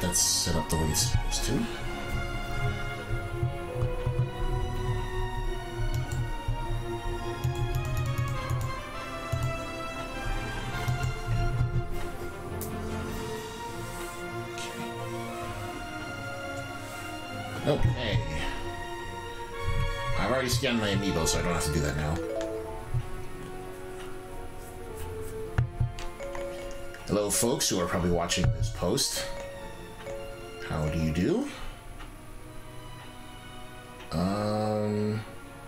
that's set up the way it's supposed to. My amiibo, so I don't have to do that now. Hello, folks who are probably watching this post. How do you do? Um,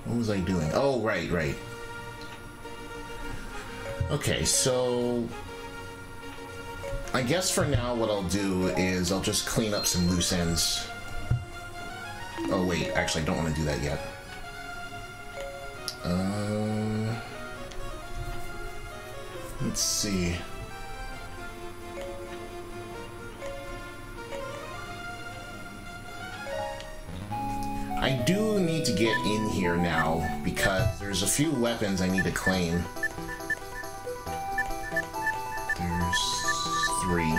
what was I doing? Oh, right, right. Okay, so I guess for now what I'll do is I'll just clean up some loose ends. Oh wait, actually I don't want to do that yet. Let's see. I do need to get in here now because there's a few weapons I need to claim. There's three.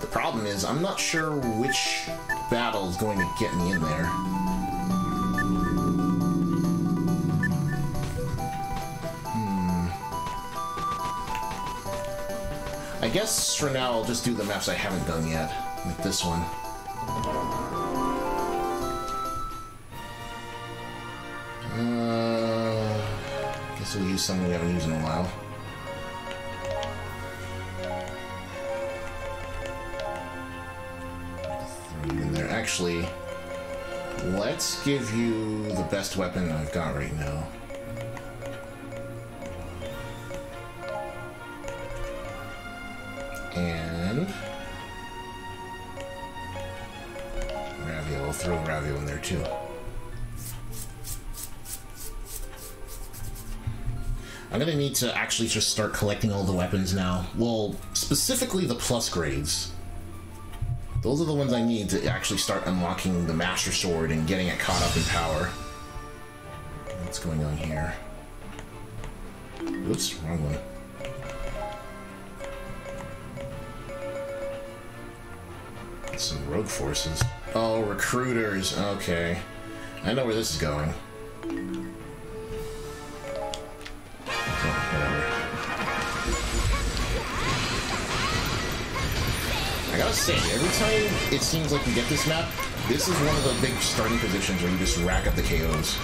The problem is I'm not sure which battle is going to get me in there. Guess for now I'll just do the maps I haven't done yet, like this one. Uh, guess we'll use something we haven't used in a while. In there. Actually, let's give you the best weapon I've got right now. Need to actually just start collecting all the weapons now. Well, specifically the plus grades. Those are the ones I need to actually start unlocking the Master Sword and getting it caught up in power. What's going on here? Whoops, wrong one. Some rogue forces. Oh, recruiters. Okay. I know where this is going. Gotta say, every time it seems like we get this map, this is one of the big starting positions where you just rack up the KOs.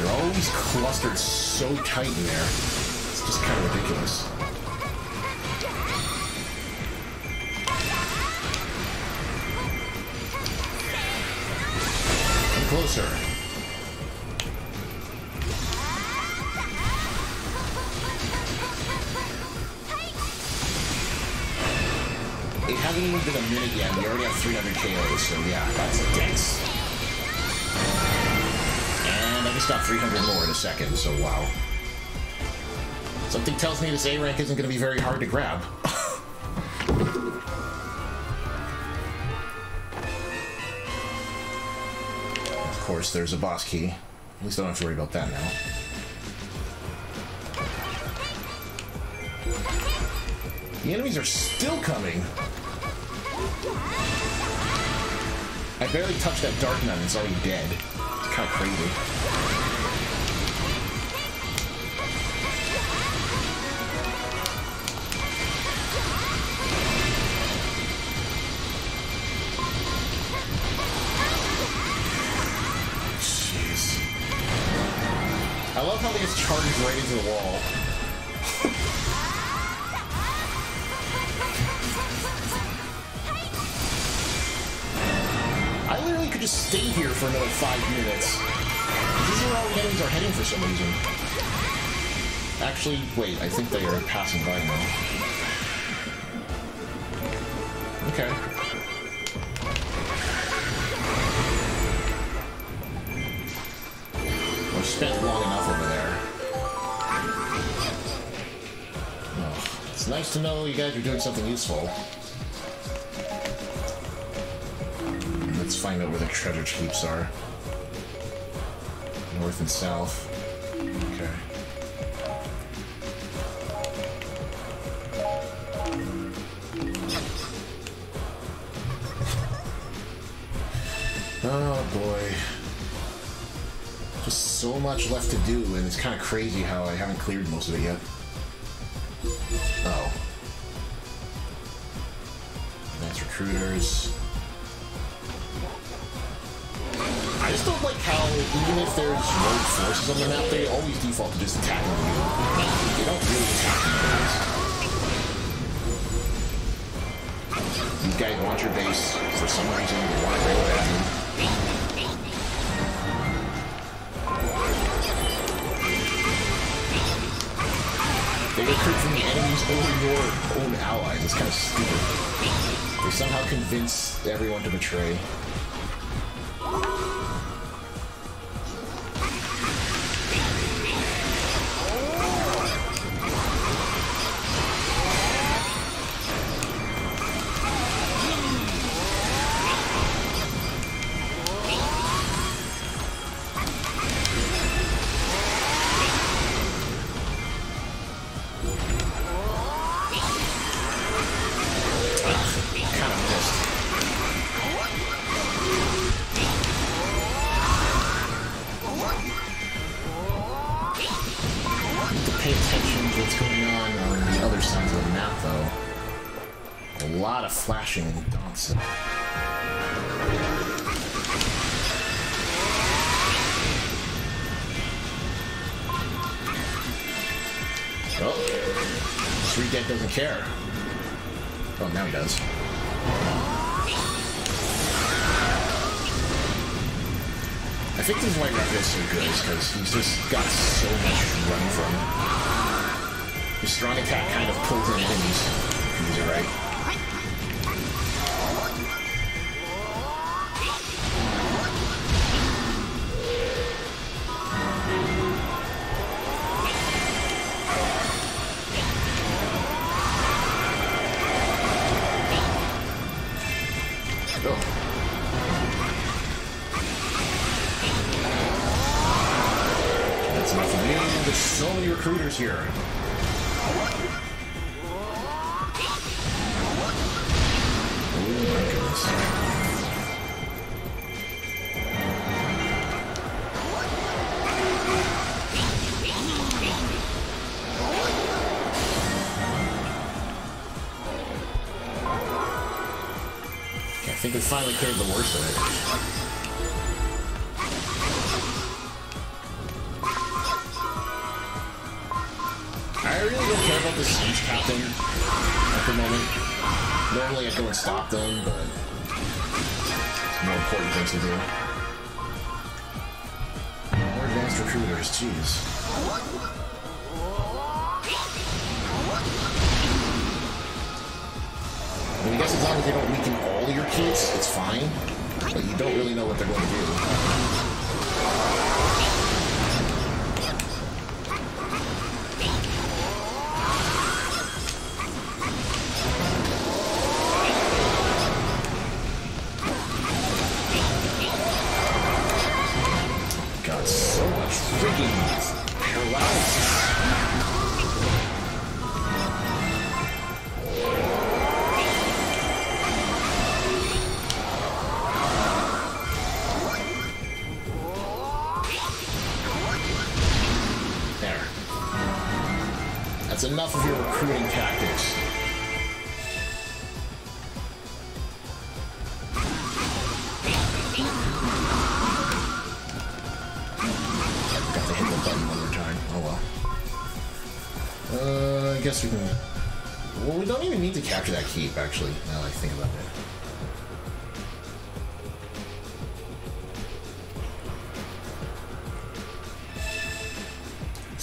They're always clustered so tight in there. It's just kind of ridiculous. Closer. Hasn't even a minute yet, we already have 300 KOs, so yeah, that's dense. And I just got 300 more in a second, so wow. Something tells me this A rank isn't going to be very hard to grab. of course, there's a boss key. At least I don't have to worry about that now. The enemies are still coming. I barely touched that Dark Nun and it's already dead. It's kind of crazy. Jeez. I love how right into the wall. For another five minutes. These are all enemies are heading for some reason. Actually, wait, I think they are passing by now. Okay. We've spent long enough over there. It's nice to know you guys are doing something useful. Treasure keeps are. North and south. Okay. Oh boy. Just so much left to do, and it's kind of crazy how I haven't cleared most of it yet. There's rogue forces on the map, they always default to just attacking you. They don't really attack you guys. You guys want your base for some reason, you want to it at you. They recruit from the enemies or your own allies. It's kind of stupid. They somehow convince everyone to betray. Of flashing dots. Oh, Street Dead doesn't care. Oh, now he does. I think this is why Ravio's so good, is because he's just got so much run from. His strong attack kind of pulls him in enemies, if finally cleared the worst of it. I really don't care about the siege captain at the moment. Normally I go and stop them, but there's more important things to do. More advanced recruiters, jeez. Don't really know what they're going to do. Tactics. Got to hit the button one more time. Oh well. Uh, I guess we can. Well, we don't even need to capture that keep, actually,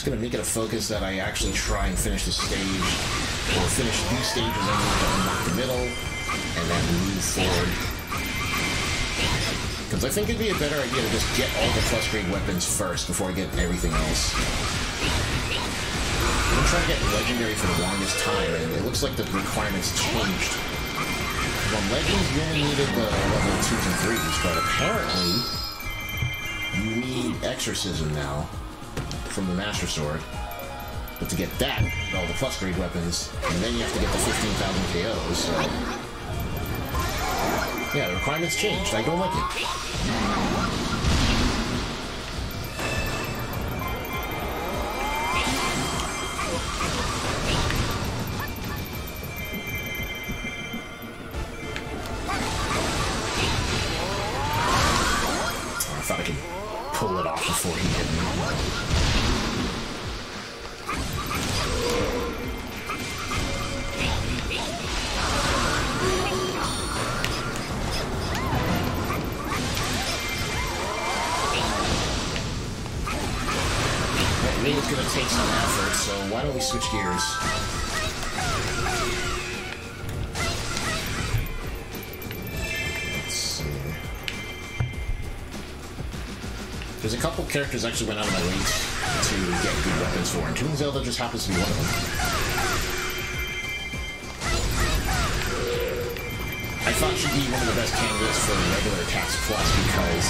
Gonna make it a focus that I actually try and finish the stage, or finish these stages need to unlock the middle, and then move forward. Because I think it'd be a better idea to just get all the plus grade weapons first before I get everything else. been trying to get Legendary for the longest time, and it looks like the requirements changed. On Legends, you only needed the level 2s and 3s, but apparently you need Exorcism now from the Master Sword. But to get that, all the plus grade weapons, and then you have to get the 15,000 KOs, so... Yeah, the requirements changed. I don't like it. Characters actually went out of my way to get good weapons for, and Toon Zelda just happens to be one of them. I thought she'd be one of the best candidates for regular attacks plus because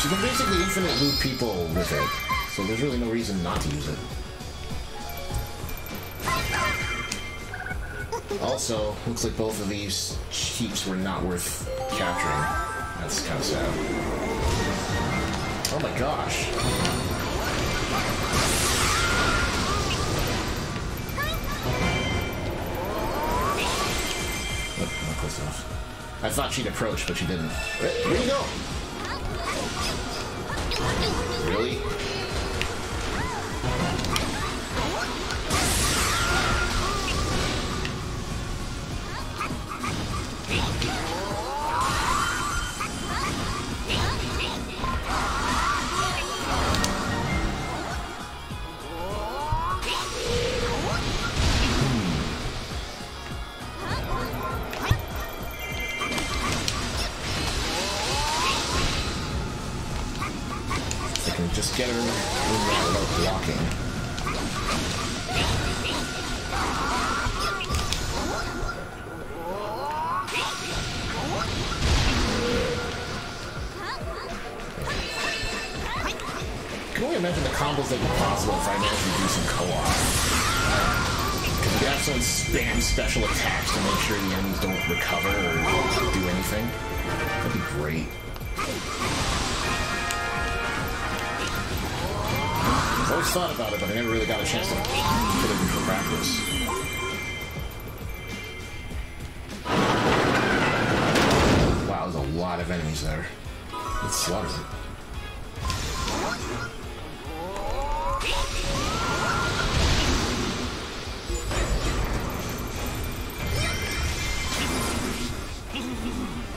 she can basically infinite loot people with it, so there's really no reason not to use it. Also, looks like both of these heaps were not worth capturing. That's kind of sad. Oh my gosh. Oh, not. I thought she'd approach, but she didn't. Where, where'd you go?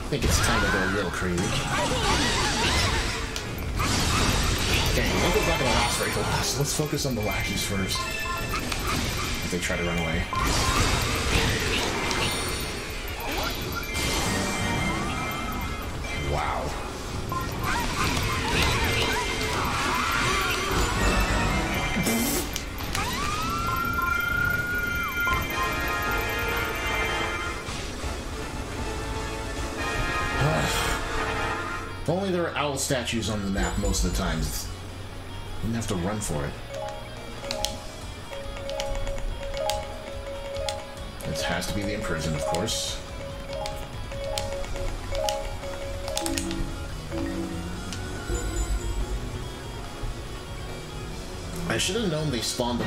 I think it's time to go little crazy. Dang, we'll go back to the last very last. Let's focus on the lackeys first. If they try to run away. Wow. Only there are owl statues on the map most of the times. You didn't have to run for it. This has to be the imprisoned, of course. I should have known they spawned the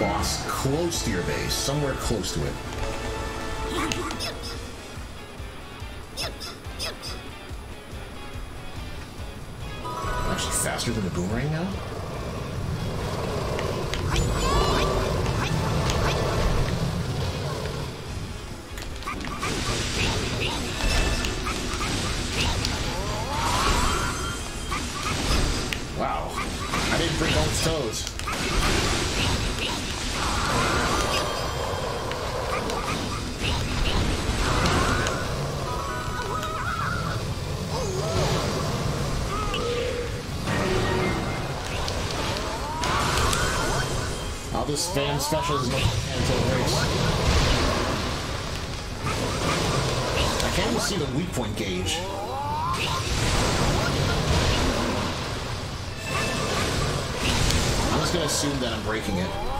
boss close to your base, somewhere close to it. Faster than the boomerang now? This van special is not until it breaks. I can't even see the weak point gauge. I'm just gonna assume that I'm breaking it.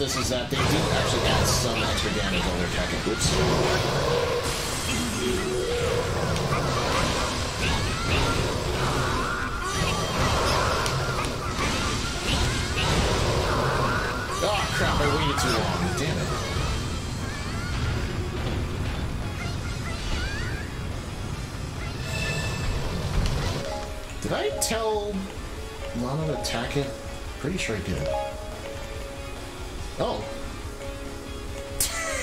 This is that they do actually add some extra damage while they're attacking. Oops. Oh crap, I waited too long. Damn it. Did I tell Lana to attack it? Pretty sure I did.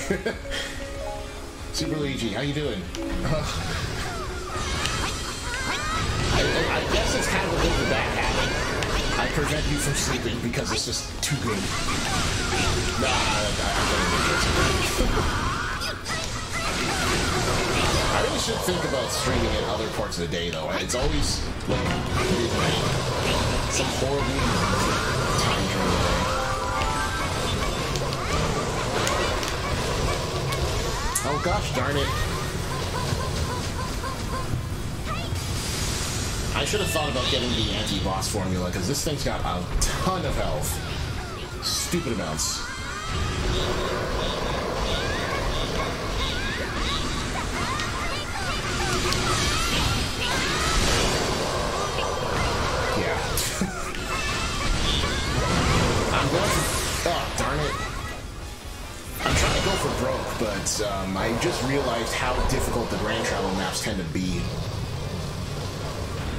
Super Luigi, how you doing? I, I- guess it's kind of a bit of a bad habit. I prevent you from sleeping because it's just too good. Nah, I, I, I'm gonna do this. I really should think about streaming it other parts of the day, though. It's always like midnight. Some horribly gosh darn it. I should have thought about getting the anti-boss formula, because this thing's got a ton of health. Stupid amounts.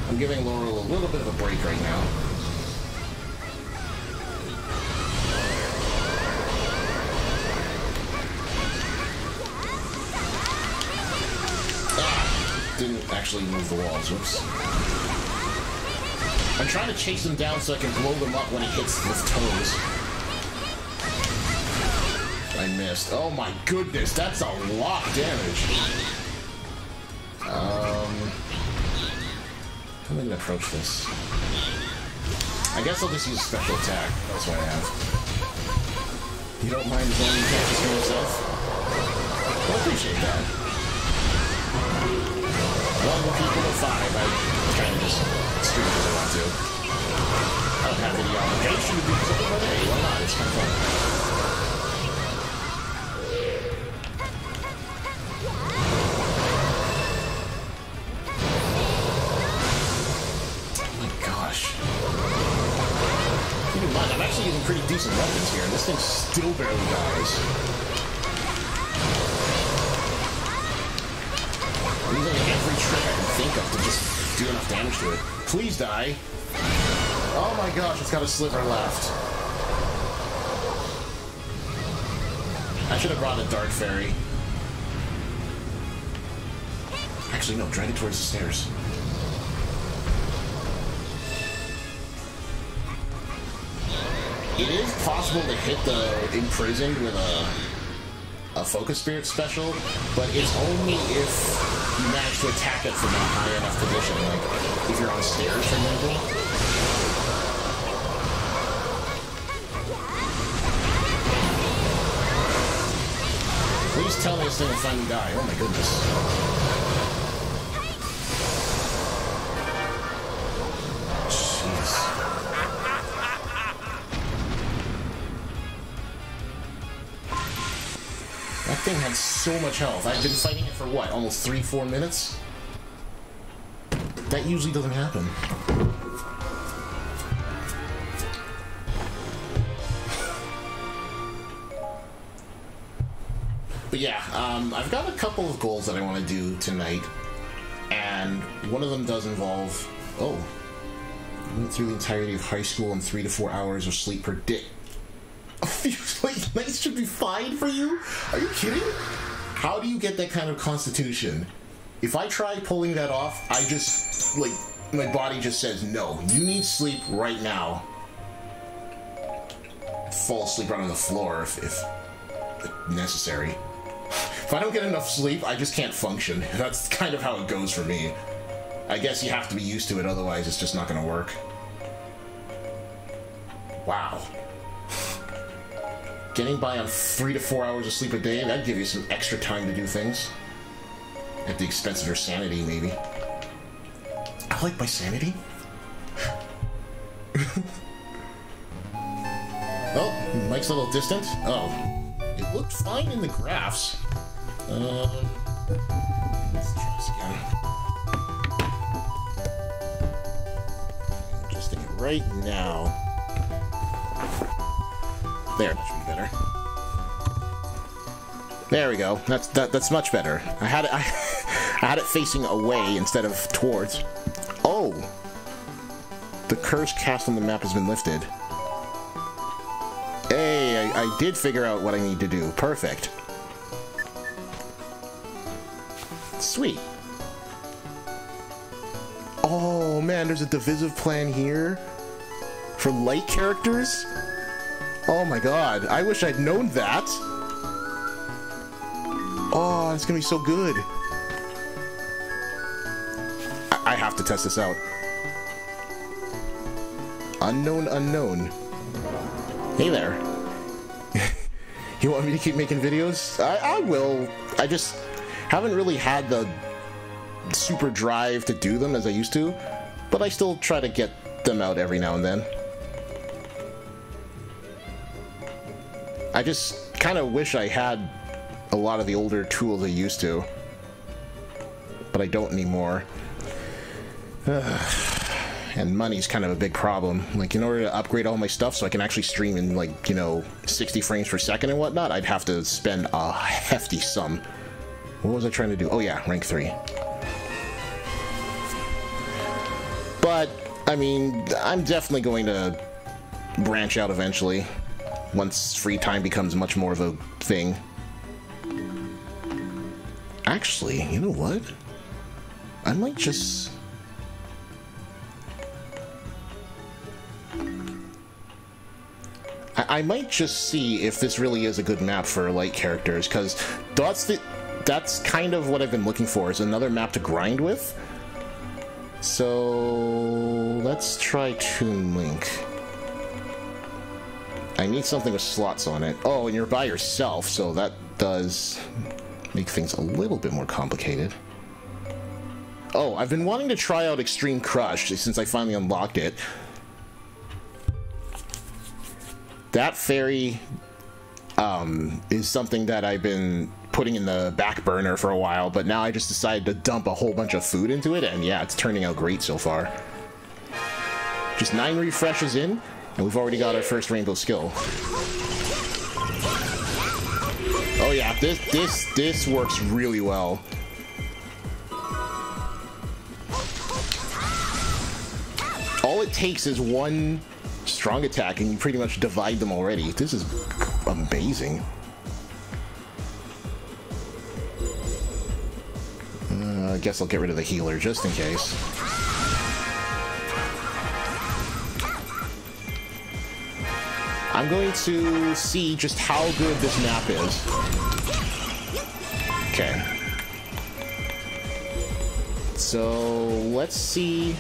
I'm giving Laurel a little bit of a break right now. Ah, didn't actually move the walls. Whoops. I'm trying to chase him down so I can blow them up when he hits his toes. I missed. Oh my goodness, that's a lot of damage. Approach this? I guess I'll just use special attack. That's what I have. You don't mind as long as you can't just yourself? Well, I appreciate that. One people to five, I kind of just because I want to. I don't have any obligation to do something, but why not? It's kind of fun. Please die. Oh my gosh, it's got a sliver left. I should have brought a Dark Fairy. Actually, no, drag it towards the stairs. It is possible to hit the imprisoned with a a focus spirit special, but it's only if manage to attack it from a high enough position, like if you're on stairs, for example. Please tell me this will finally die. Oh my goodness. So much health. I've been fighting it for what, almost three, four minutes? That usually doesn't happen. But yeah, um, I've got a couple of goals that I want to do tonight, and one of them does involve oh, I went through the entirety of high school in three to four hours of sleep per day. A few late nights should be fine for you? Are you kidding? How do you get that kind of constitution If I try pulling that off, I just, like, my body just says, no, you need sleep right now. Fall asleep right on the floor if, if necessary. If I don't get enough sleep, I just can't function. That's kind of how it goes for me. I guess you have to be used to it, otherwise it's just not gonna work. Wow. Getting by on three to four hours of sleep a day, that'd give you some extra time to do things. At the expense of your sanity, maybe. I like my sanity. oh, Mic's a little distant. Oh, it looked fine in the graphs. Um, let's try this again. Adjusting it right now. There, that should be better. There we go. That's that, that's much better. I had it I, I had it facing away instead of towards. Oh, the curse cast on the map has been lifted. Hey, I, I did figure out what I need to do. Perfect. Sweet. Oh man, there's a divisive plan here for light characters. Oh my god, I wish I'd known that. Oh, it's gonna be so good. I, I have to test this out. Unknown unknown. Hey there. you want me to keep making videos? I, I will. I just haven't really had the super drive to do them as I used to, but I still try to get them out every now and then. I just kind of wish I had a lot of the older tools I used to. But I don't anymore. and money's kind of a big problem. Like, in order to upgrade all my stuff so I can actually stream in, like, you know, 60 frames per second and whatnot, I'd have to spend a hefty sum. What was I trying to do? Oh yeah, rank 3. But, I mean, I'm definitely going to branch out eventually once free time becomes much more of a thing. Actually, you know what? I might just... I, I might just see if this really is a good map for light characters, because that's. That's kind of what I've been looking for, is another map to grind with. So... Let's try Toon Link. I need something with slots on it. Oh, and you're by yourself, so that does make things a little bit more complicated. Oh, I've been wanting to try out Extreme Crush since I finally unlocked it. That fairy um, is something that I've been putting in the back burner for a while, but now I just decided to dump a whole bunch of food into it, and yeah, it's turning out great so far. Just nine refreshes in, and we've already got our first rainbow skill. Oh yeah, this this this works really well. All it takes is one strong attack and you pretty much divide them already. This is amazing. Uh, I guess I'll get rid of the healer just in case. I'm going to see just how good this map is. Okay. So, let's see.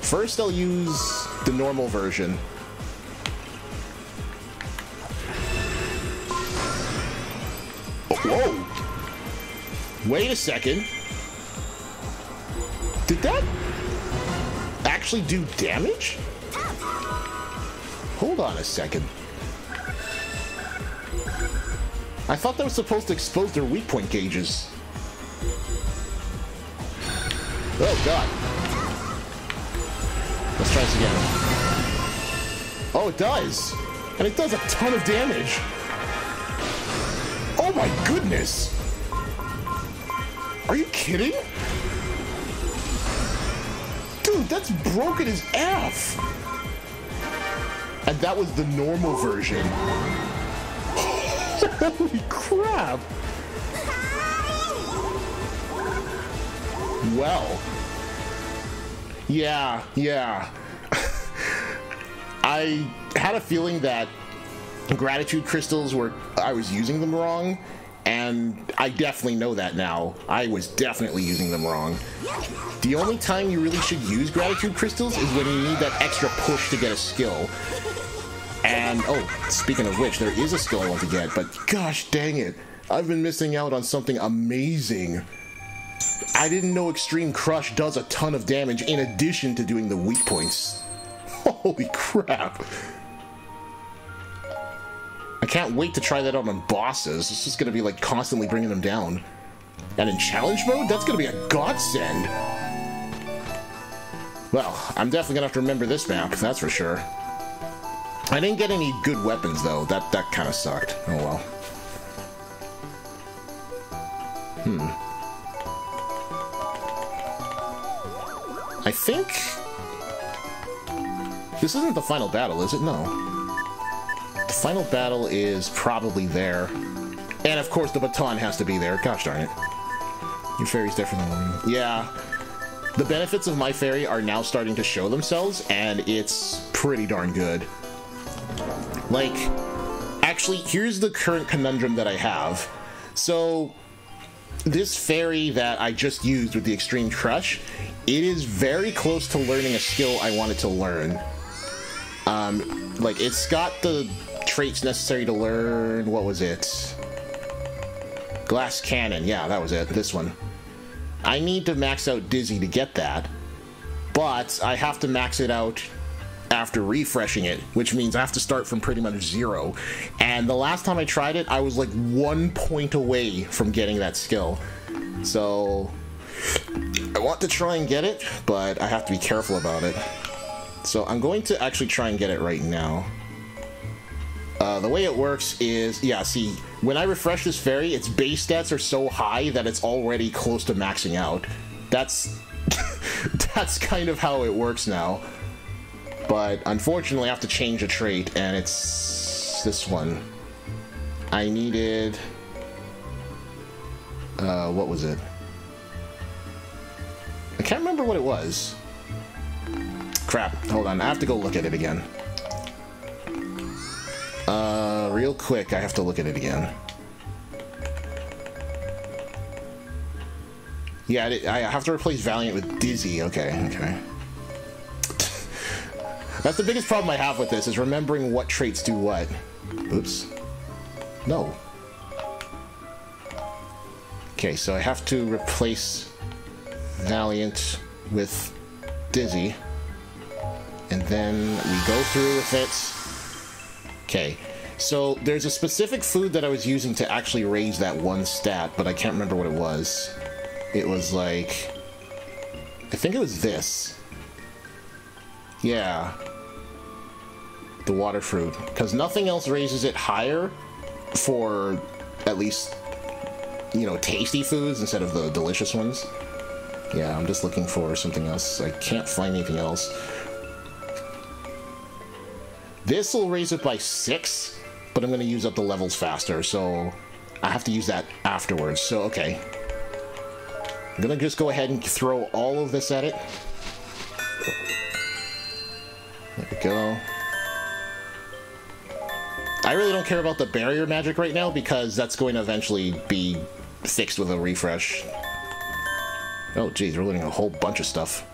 First, I'll use the normal version. Oh, whoa! Wait a second. Did that actually do damage? Hold on a second. I thought that was supposed to expose their weak point gauges. Oh, God. Let's try this again. Oh, it does. And it does a ton of damage. Oh, my goodness. Are you kidding? Dude, that's broken as F. And that was the normal version. Holy crap! well. Yeah, yeah. I had a feeling that gratitude crystals were I was using them wrong and I definitely know that now. I was definitely using them wrong. The only time you really should use gratitude crystals is when you need that extra push to get a skill. And, oh, speaking of which, there is a skill I want to get, but gosh dang it, I've been missing out on something amazing. I didn't know Extreme Crush does a ton of damage in addition to doing the weak points. Holy crap. I can't wait to try that out on bosses. It's just gonna be like constantly bringing them down. And in challenge mode, that's gonna be a godsend. Well, I'm definitely gonna have to remember this map, that's for sure. I didn't get any good weapons though. That that kind of sucked. Oh well. Hmm. I think this isn't the final battle, is it? No The final battle is probably there. And of course the baton has to be there. Gosh darn it. Your fairy's different than. Yeah. The benefits of my fairy are now starting to show themselves, and it's pretty darn good. Like, actually, here's the current conundrum that I have. So, this fairy that I just used with the Extreme Crush, it is very close to learning a skill I wanted to learn. Um, like, it's got the traits necessary to learn... What was it? Glass Cannon. Yeah, that was it. This one. I need to max out Dizzy to get that, but I have to max it out after refreshing it, which means I have to start from pretty much zero. And the last time I tried it, I was like one point away from getting that skill. So I want to try and get it, but I have to be careful about it. So I'm going to actually try and get it right now. Uh, the way it works is, yeah, see, when I refresh this fairy, its base stats are so high that it's already close to maxing out. That's that's kind of how it works now. But unfortunately, I have to change a trait, and it's this one. I needed... Uh, what was it? I can't remember what it was. Crap, hold on, I have to go look at it again. Uh, real quick, I have to look at it again. Yeah, I have to replace Valiant with Dizzy. Okay, okay. That's the biggest problem I have with this, is remembering what traits do what. Oops. No. Okay, so I have to replace Valiant with Dizzy. And then we go through with it. Okay, so there's a specific food that I was using to actually raise that one stat, but I can't remember what it was. It was like... I think it was this. Yeah. The water fruit. Because nothing else raises it higher for at least, you know, tasty foods instead of the delicious ones. Yeah, I'm just looking for something else. I can't find anything else. This will raise it by six, but I'm going to use up the levels faster, so I have to use that afterwards. So, okay. I'm going to just go ahead and throw all of this at it. There we go. I really don't care about the barrier magic right now because that's going to eventually be fixed with a refresh. Oh, geez, we're learning a whole bunch of stuff.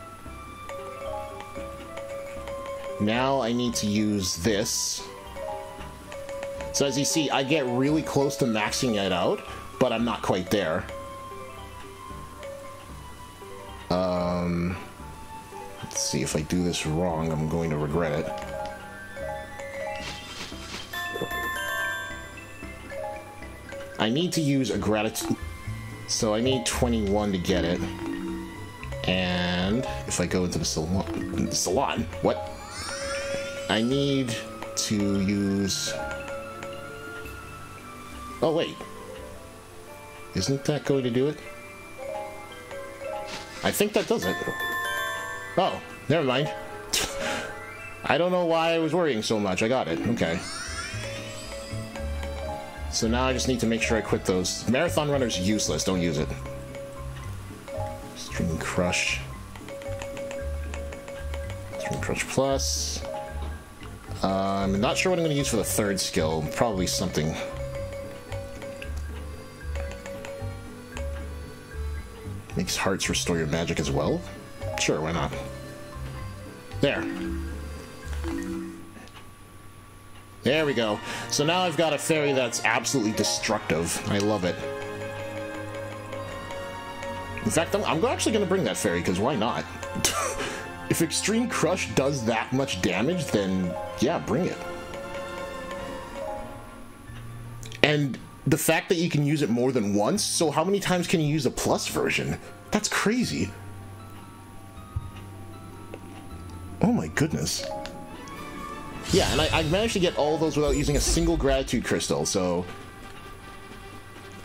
Now I need to use this. So as you see, I get really close to maxing it out, but I'm not quite there. Um, let's see, if I do this wrong, I'm going to regret it. I need to use a gratitude... So I need 21 to get it. And if I go into the salon... The salon? What? I need to use... Oh, wait. Isn't that going to do it? I think that does it. Oh, never mind. I don't know why I was worrying so much. I got it. Okay. So now I just need to make sure I quit those. Marathon Runner's useless. Don't use it. Extreme Crush. Extreme Crush Plus. Uh, I'm not sure what I'm going to use for the third skill. Probably something... Makes hearts restore your magic as well? Sure, why not? There. There we go. So now I've got a fairy that's absolutely destructive. I love it. In fact, I'm, I'm actually going to bring that fairy, because why not? if Extreme Crush does that much damage, then yeah, bring it. And the fact that you can use it more than once, so how many times can you use a plus version? That's crazy. Oh my goodness. Yeah, and I, I managed to get all those without using a single gratitude crystal, so...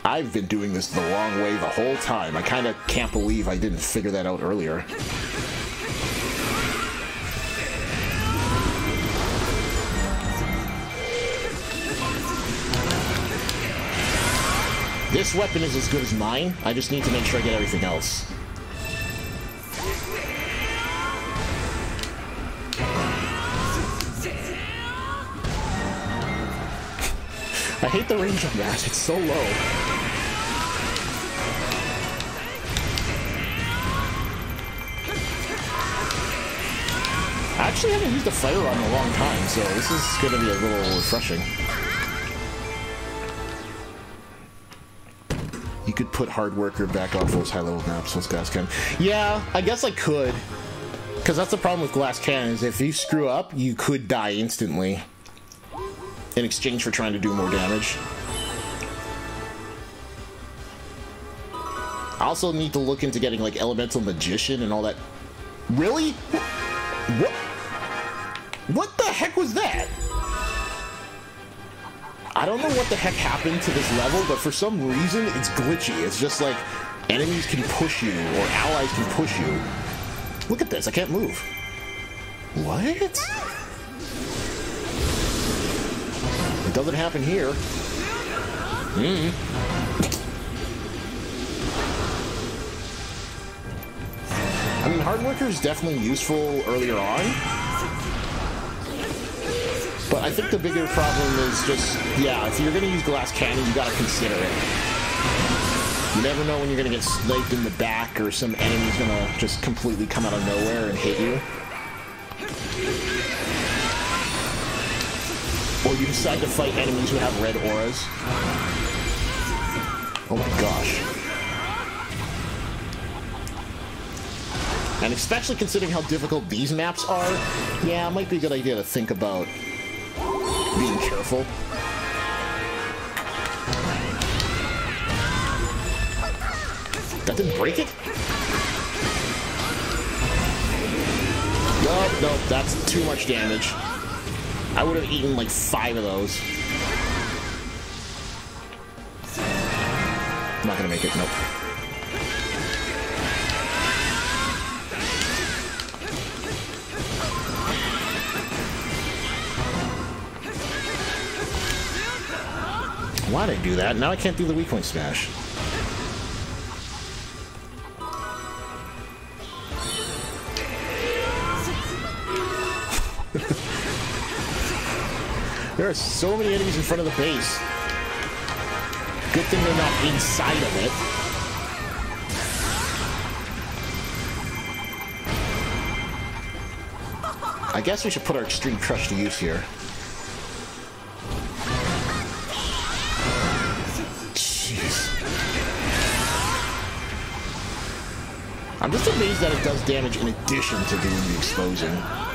I've been doing this the long way the whole time. I kind of can't believe I didn't figure that out earlier. This weapon is as good as mine. I just need to make sure I get everything else. I hate the range on that. It's so low. I actually haven't used a fire rod in a long time, so this is going to be a little refreshing. You could put Hard Worker back off those high-level maps with Glass Cannon. Yeah, I guess I could. Because that's the problem with Glass Cannon, is if you screw up, you could die instantly. In exchange for trying to do more damage. I also need to look into getting, like, Elemental Magician and all that. Really? What? What the heck was that? I don't know what the heck happened to this level, but for some reason, it's glitchy. It's just like enemies can push you, or allies can push you. Look at this, I can't move. What? It doesn't happen here. Hmm. I mean, Hard Worker is definitely useful earlier on, but I think the bigger problem is just, yeah, if you're going to use Glass Cannon, you got to consider it. You never know when you're going to get sniped in the back or some enemy's going to just completely come out of nowhere and hit you. Or you decide to fight enemies who have red auras. Oh my gosh. And especially considering how difficult these maps are, yeah, it might be a good idea to think about being careful. That didn't break it? Nope, nope, that's too much damage. I would have eaten like five of those. I'm not gonna make it, nope. Why'd I do that? Now I can't do the weak point smash. There are so many enemies in front of the base. Good thing they're not inside of it. I guess we should put our Extreme Crush to use here. Jeez. I'm just amazed that it does damage in addition to doing the exposing.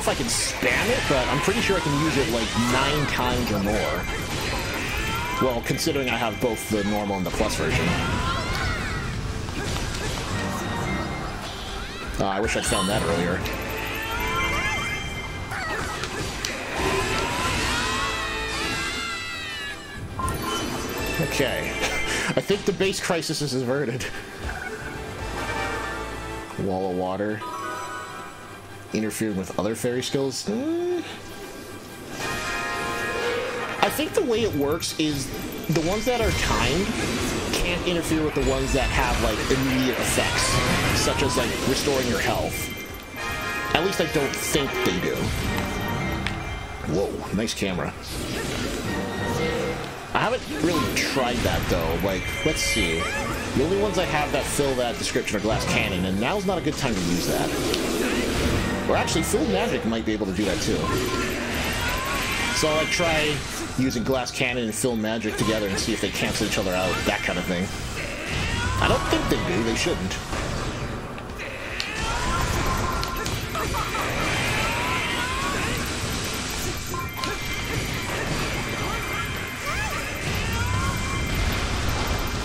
If I can spam it, but I'm pretty sure I can use it like nine times or more. Well, considering I have both the normal and the plus version. Uh, I wish I'd found that earlier. Okay. I think the base crisis is averted. Wall of water. Interfering with other fairy skills? I I think the way it works is the ones that are timed can't interfere with the ones that have like immediate effects, such as like restoring your health. At least I don't think they do. Whoa, nice camera. I haven't really tried that though. Like, let's see. The only ones I have that fill that description are Glass Cannon, and now's not a good time to use that. Or actually, Fill Magic might be able to do that too. So I'll like, try using Glass Cannon and Fill Magic together and see if they cancel each other out, that kind of thing. I don't think they do, they shouldn't.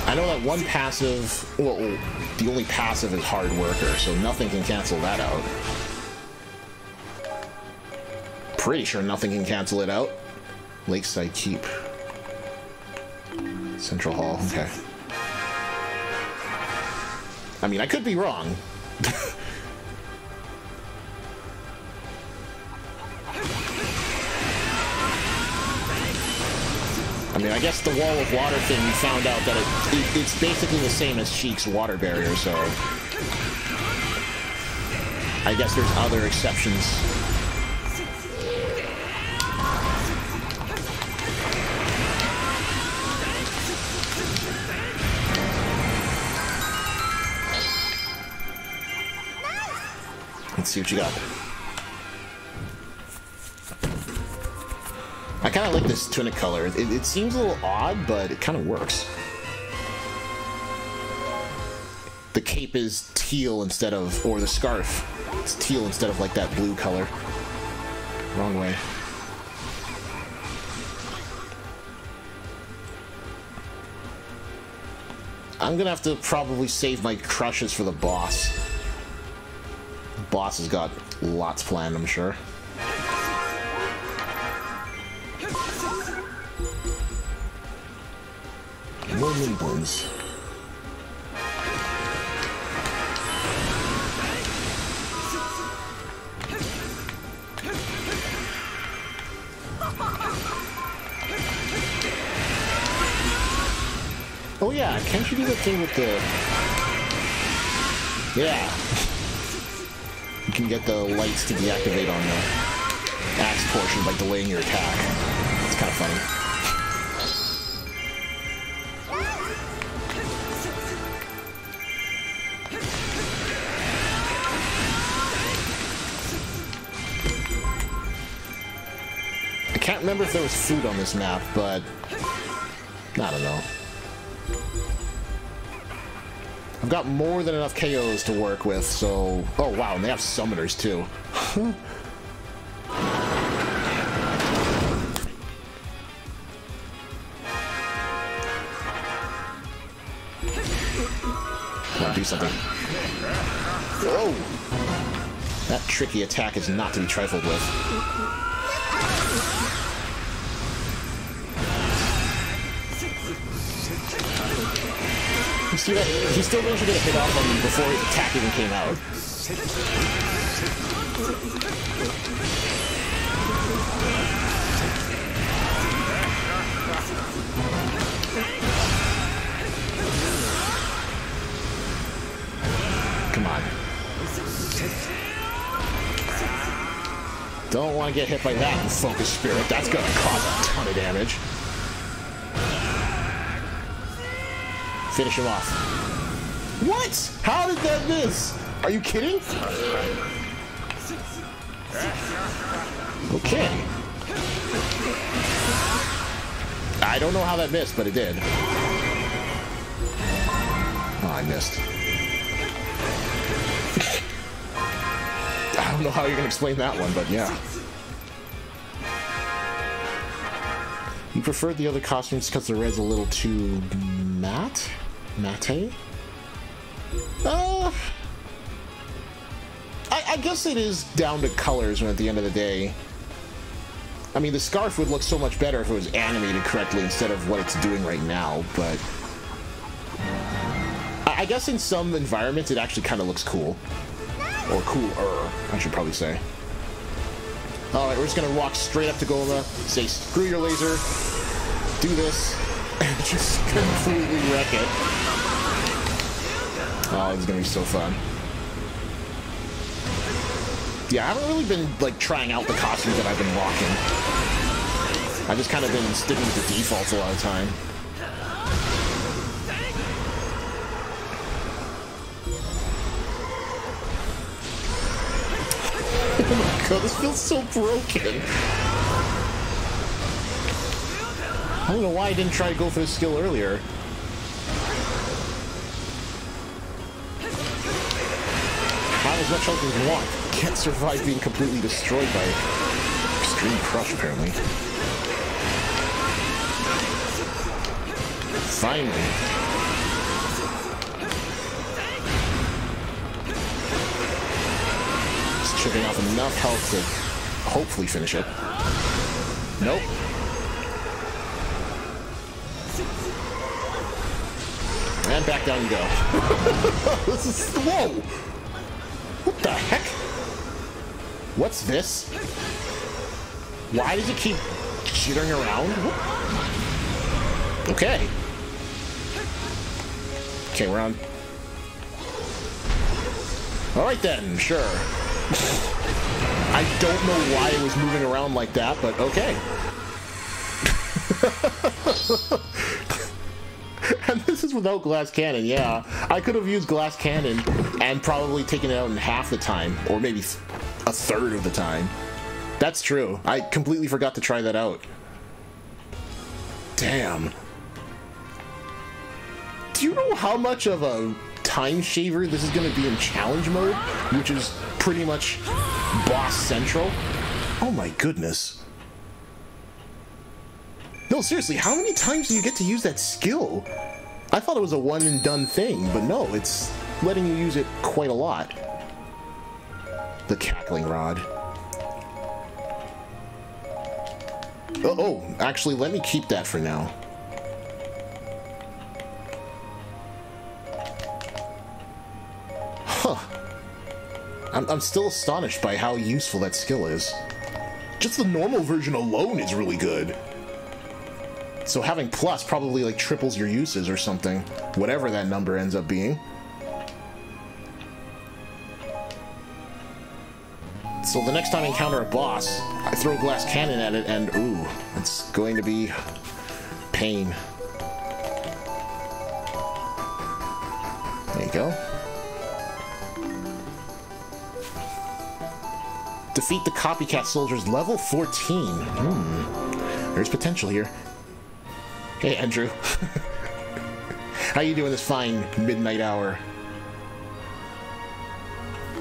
I know that one passive, well, the only passive is Hard Worker, so nothing can cancel that out. Pretty sure nothing can cancel it out. Lakeside Keep. Central Hall, okay. I mean, I could be wrong. I mean, I guess the wall of water thing, found out that it, it, it's basically the same as Sheik's water barrier, so... I guess there's other exceptions. Let's see what you got. I kind of like this tunic color. It, it, seems a little odd, but it kind of works. The cape is teal instead of, or the scarf, it's teal instead of like that blue color. Wrong way. I'm gonna have to probably save my crushes for the boss. Boss has got lots planned, I'm sure. More. Oh yeah, can't you do the thing with the... Yeah. can get the lights to deactivate on the axe portion by delaying your attack. It's kind of funny. I can't remember if there was food on this map, but I don't know. I've got more than enough KOs to work with, so... Oh, wow, and they have summoners, too. Come on, do something. Whoa! That tricky attack is not to be trifled with. See that? He still managed to get a hit off on me before his attack even came out. Come on. Don't want to get hit by that focus spirit. That's going to cause a ton of damage. Finish him off. What? How did that miss? Are you kidding? Okay. I don't know how that missed, but it did. Oh, I missed. I don't know how you're to explain that one, but yeah. You preferred the other costumes because the red's a little too matte? Mate? Uh, I, I guess it is down to colors when at the end of the day. I mean, the scarf would look so much better if it was animated correctly instead of what it's doing right now, but... I, I guess in some environments it actually kind of looks cool. Or cooler, I should probably say. Alright, we're just gonna walk straight up to Golem, say, screw your laser, do this, and just completely wreck it. Oh, it's gonna be so fun. Yeah, I haven't really been, like, trying out the costumes that I've been rocking. I've just kind of been sticking with the defaults a lot of time. oh my god, this feels so broken. I don't know why I didn't try to go for this skill earlier. As much as you want. Can't survive being completely destroyed by extreme crush, apparently. Finally. Just chipping off enough health to hopefully finish it. Nope. And back down you go. this is... Whoa! Heck? What's this? Why does it keep jittering around? Okay. Okay, we're on... Alright then, sure. I don't know why it was moving around like that, but okay. and this is without glass cannon, yeah. I could have used glass cannon and probably taken it out in half the time, or maybe a third of the time. That's true. I completely forgot to try that out. Damn. Do you know how much of a time shaver this is going to be in challenge mode, which is pretty much boss central? Oh my goodness. No, seriously, how many times do you get to use that skill? I thought it was a one and done thing, but no, it's letting you use it quite a lot. The cackling rod. Oh, oh, actually, let me keep that for now. Huh. I'm, I'm still astonished by how useful that skill is. Just the normal version alone is really good. So having plus probably like triples your uses or something, whatever that number ends up being. So the next time I encounter a boss, I throw a glass cannon at it and ooh, it's going to be pain. There you go. Defeat the copycat soldiers level 14. Hmm. There's potential here. Hey, Andrew. How you doing this fine midnight hour?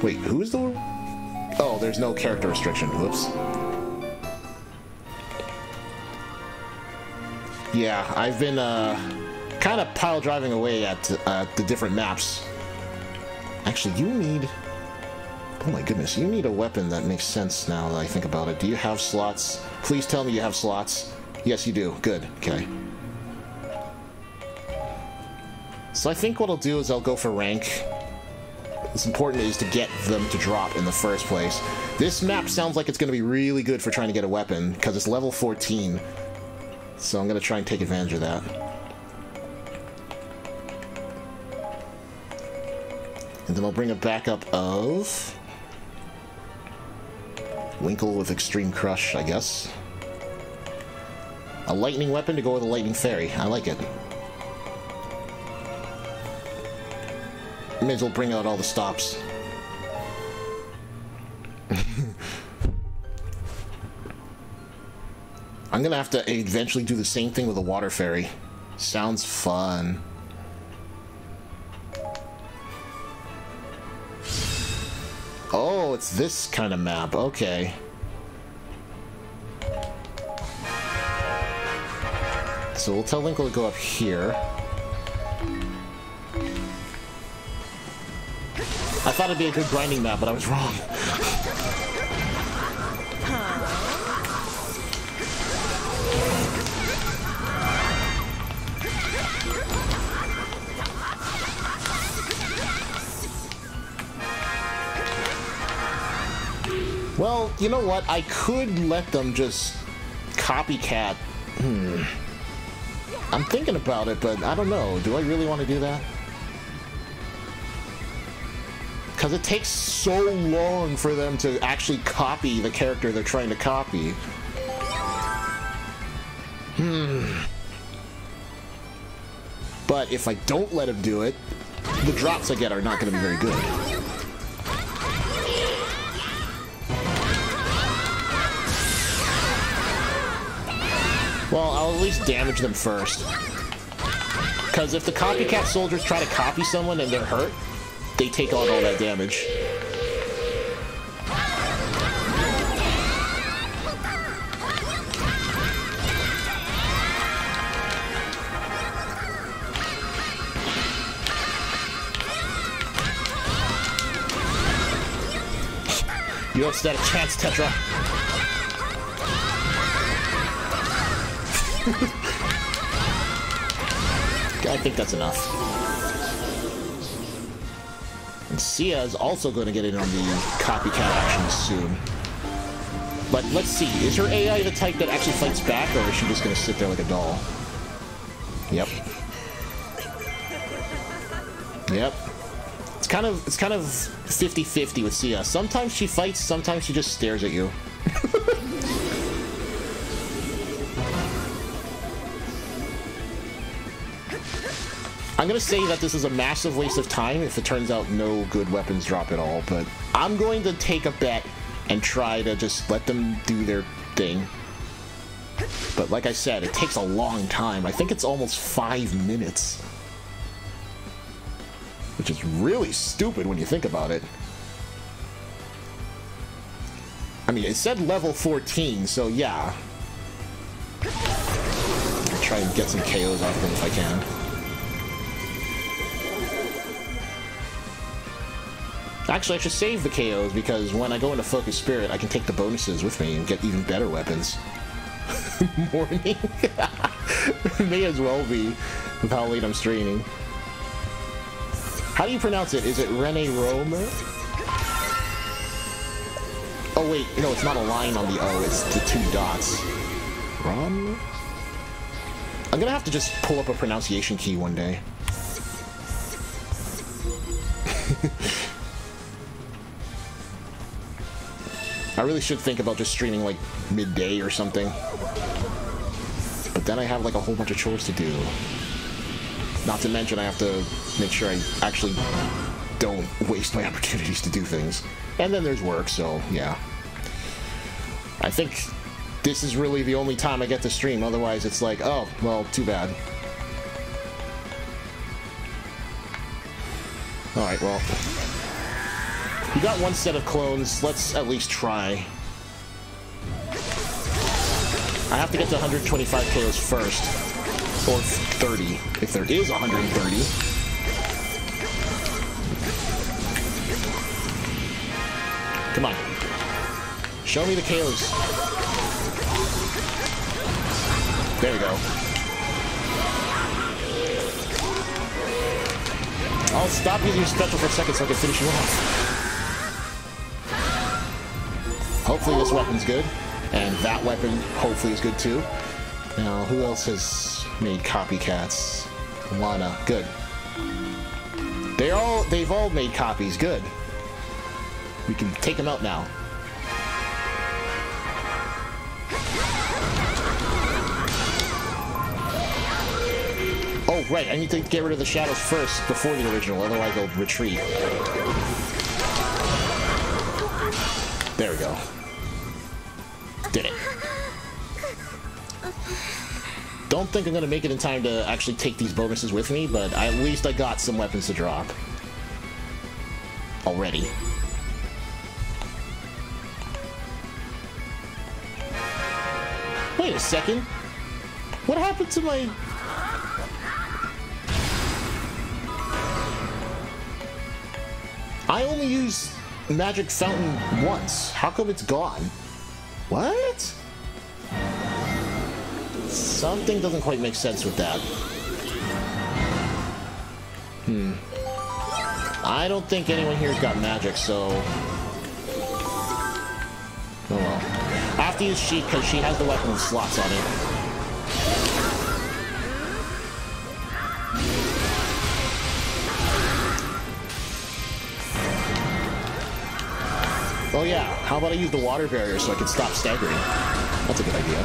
Wait, who's the... Oh, there's no character restriction. Whoops. Yeah, I've been, uh, kind of pile driving away at uh, the different maps. Actually, you need... Oh my goodness, you need a weapon that makes sense now that I think about it. Do you have slots? Please tell me you have slots. Yes, you do. Good. Okay. So I think what I'll do is I'll go for rank. What's important is to get them to drop in the first place. This map sounds like it's going to be really good for trying to get a weapon, because it's level 14. So I'm going to try and take advantage of that. And then I'll bring a backup of... Linkle with Extreme Crush, I guess. A lightning weapon to go with a lightning fairy. I like it. May as well bring out all the stops. I'm gonna have to eventually do the same thing with a water fairy. Sounds fun. Oh, it's this kind of map. Okay. So we'll tell Linkle to go up here. I thought it'd be a good grinding map, but I was wrong. Well, you know what? I could let them just copycat. Hmm. I'm thinking about it, but I don't know. Do I really want to do that? Because it takes so long for them to actually copy the character they're trying to copy. Hmm. But if I don't let him do it, the drops I get are not going to be very good. Well, I'll at least damage them first. Because if the copycat soldiers try to copy someone and they're hurt, they take on all that damage. You don't stand a chance, Tetra. I think that's enough. And Sia is also going to get in on the copycat action soon. But let's see, is her AI the type that actually fights back, or is she just going to sit there like a doll? Yep. Yep. It's kind of it's kind of 50-50 with Sia. Sometimes she fights, sometimes she just stares at you. I'm gonna say that this is a massive waste of time if it turns out no good weapons drop at all, but I'm going to take a bet and try to just let them do their thing. But like I said, it takes a long time. I think it's almost five minutes. Which is really stupid when you think about it. I mean, it said level 14, so yeah. I'll try and get some KOs off them if I can. Actually, I should save the KOs because when I go into Focus Spirit, I can take the bonuses with me and get even better weapons. Morning? May as well be how late I'm streaming. How do you pronounce it? Is it Rene Romer? Oh wait, no, it's not a line on the O, it's the two dots. Rom? I'm gonna have to just pull up a pronunciation key one day. I really should think about just streaming like midday or something. But then I have like a whole bunch of chores to do. Not to mention I have to make sure I actually don't waste my opportunities to do things. And then there's work, so yeah. I think this is really the only time I get to stream, otherwise it's like, oh, well, too bad. Alright, well, we got one set of clones. Let's at least try. I have to get to 125 KOs first. Or 30, if there is 130. Come on. Show me the KOs. There we go. I'll stop using special for a second so I can finish you off. Hopefully this weapon's good, and that weapon hopefully is good too. Now, who else has made copycats? Lana, good. They all, they've all made copies, good. We can take them out now. Oh, right, I need to get rid of the shadows first before the original, otherwise they'll retreat. There we go. Did it. Don't think I'm going to make it in time to actually take these bonuses with me, but I, at least I got some weapons to drop. Already. Wait a second. What happened to my... I only used Magic Fountain once. How come it's gone? What? Something doesn't quite make sense with that. Hmm. I don't think anyone here's got magic, so... Oh well. I have to use Sheik because she has the weapon slots on it. Oh yeah, how about I use the water barrier so I can stop staggering? That's a good idea.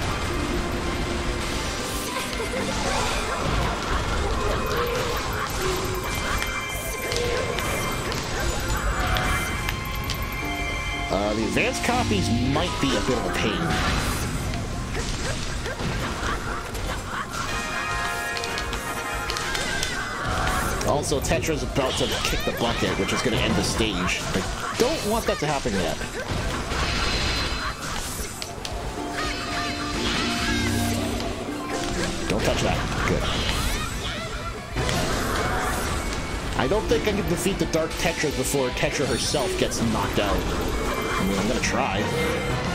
Uh, the advanced copies might be a bit of a pain. Also, Tetra's about to kick the bucket, which is going to end the stage. I don't want that to happen yet. Don't touch that. Good. I don't think I can defeat the Dark Tetra before Tetra herself gets knocked out. I mean, I'm gonna try.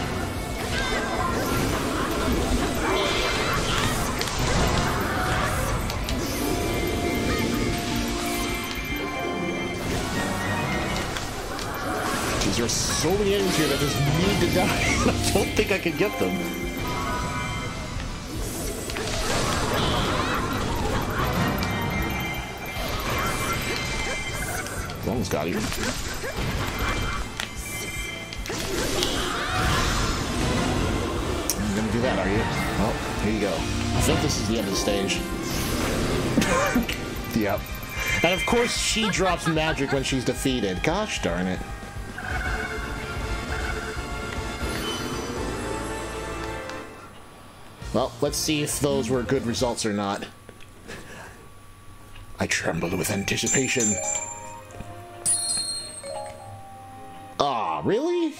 There's so many enemies here that just need to die. I don't think I can get them. Almost got you. You're going to do that, are you? Oh, here you go. I think this is the end of the stage. yep. And of course she drops magic when she's defeated. Gosh darn it. Well, let's see if those were good results or not. I trembled with anticipation. Ah, really?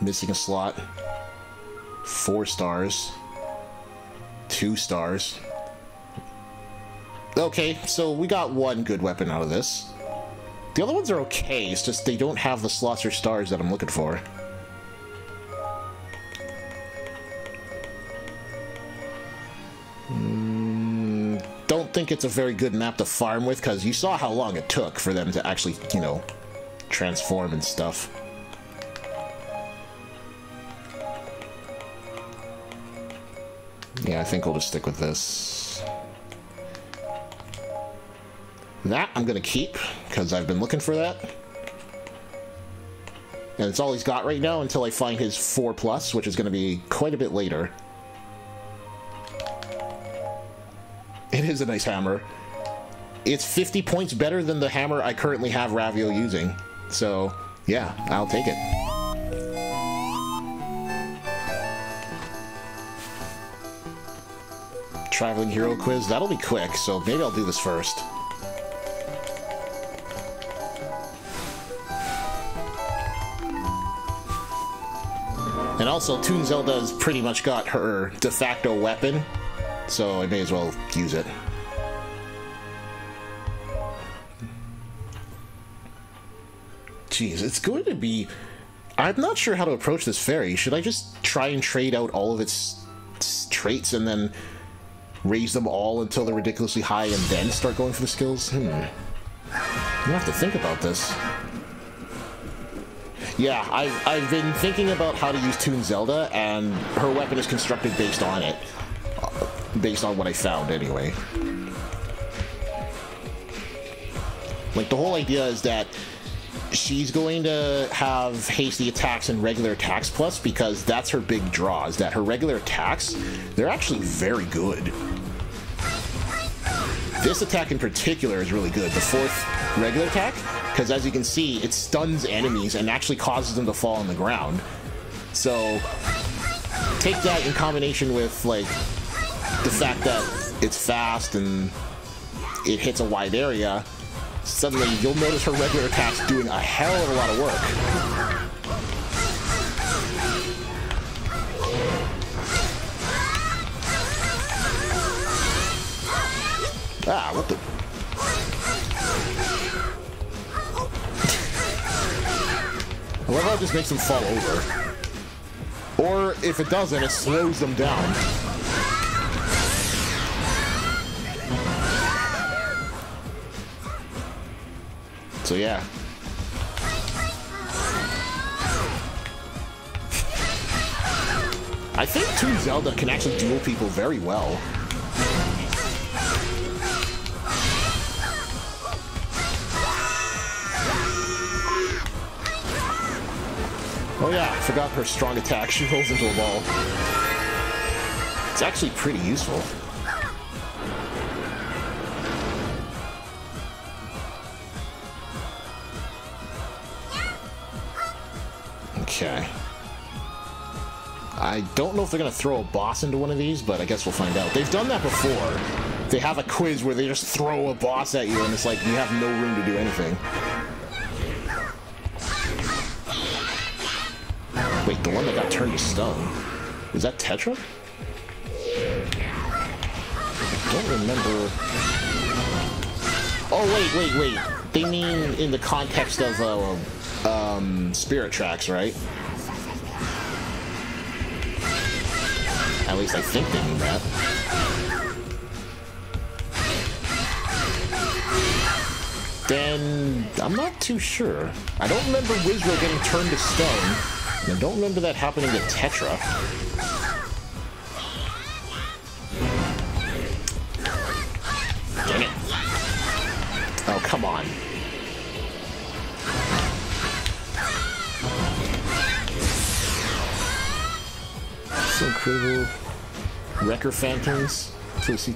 Missing a slot. Four stars. Two stars. Okay, so we got one good weapon out of this. The other ones are okay, it's just they don't have the slots or stars that I'm looking for. Mm, don't think it's a very good map to farm with, because you saw how long it took for them to actually, you know, transform and stuff. Yeah, I think we'll just stick with this. That I'm going to keep, because I've been looking for that. And it's all he's got right now until I find his 4 plus, which is going to be quite a bit later. It is a nice hammer. It's 50 points better than the hammer I currently have Ravio using. So, yeah, I'll take it. Traveling Hero Quiz. That'll be quick, so maybe I'll do this first. And also, Toon Zelda's pretty much got her de facto weapon, so I may as well use it. Jeez, it's going to be... I'm not sure how to approach this fairy. Should I just try and trade out all of its traits and then raise them all until they're ridiculously high and then start going for the skills? Hmm. You have to think about this. Yeah, I've, I've been thinking about how to use Toon Zelda, and her weapon is constructed based on it. Based on what I found, anyway. Like, the whole idea is that she's going to have hasty attacks and regular attacks plus because that's her big draw, is that her regular attacks, they're actually very good. This attack in particular is really good, the fourth regular attack, because as you can see, it stuns enemies and actually causes them to fall on the ground. So, take that in combination with, like, the fact that it's fast and it hits a wide area, suddenly you'll notice her regular attacks doing a hell of a lot of work. Ah, what the... I love how it just makes them fall over. Or, if it doesn't, it slows them down. So yeah. I think Toon Zelda can actually duel people very well. Oh yeah, I forgot her strong attack. She rolls into a ball. It's actually pretty useful. Don't know if they're going to throw a boss into one of these, but I guess we'll find out. They've done that before. They have a quiz where they just throw a boss at you, and it's like you have no room to do anything. Wait, the one that got turned to stone. Is that Tetra? I don't remember... Oh, wait, wait, wait. They mean in the context of uh, um, Spirit Tracks, right? At least I think they mean that. Then I'm not too sure. I don't remember Wizzro getting turned to stone. I don't remember that happening to Tetra. Dang it. Oh, come on. Incredible. Wrecker Phantoms. Twisty.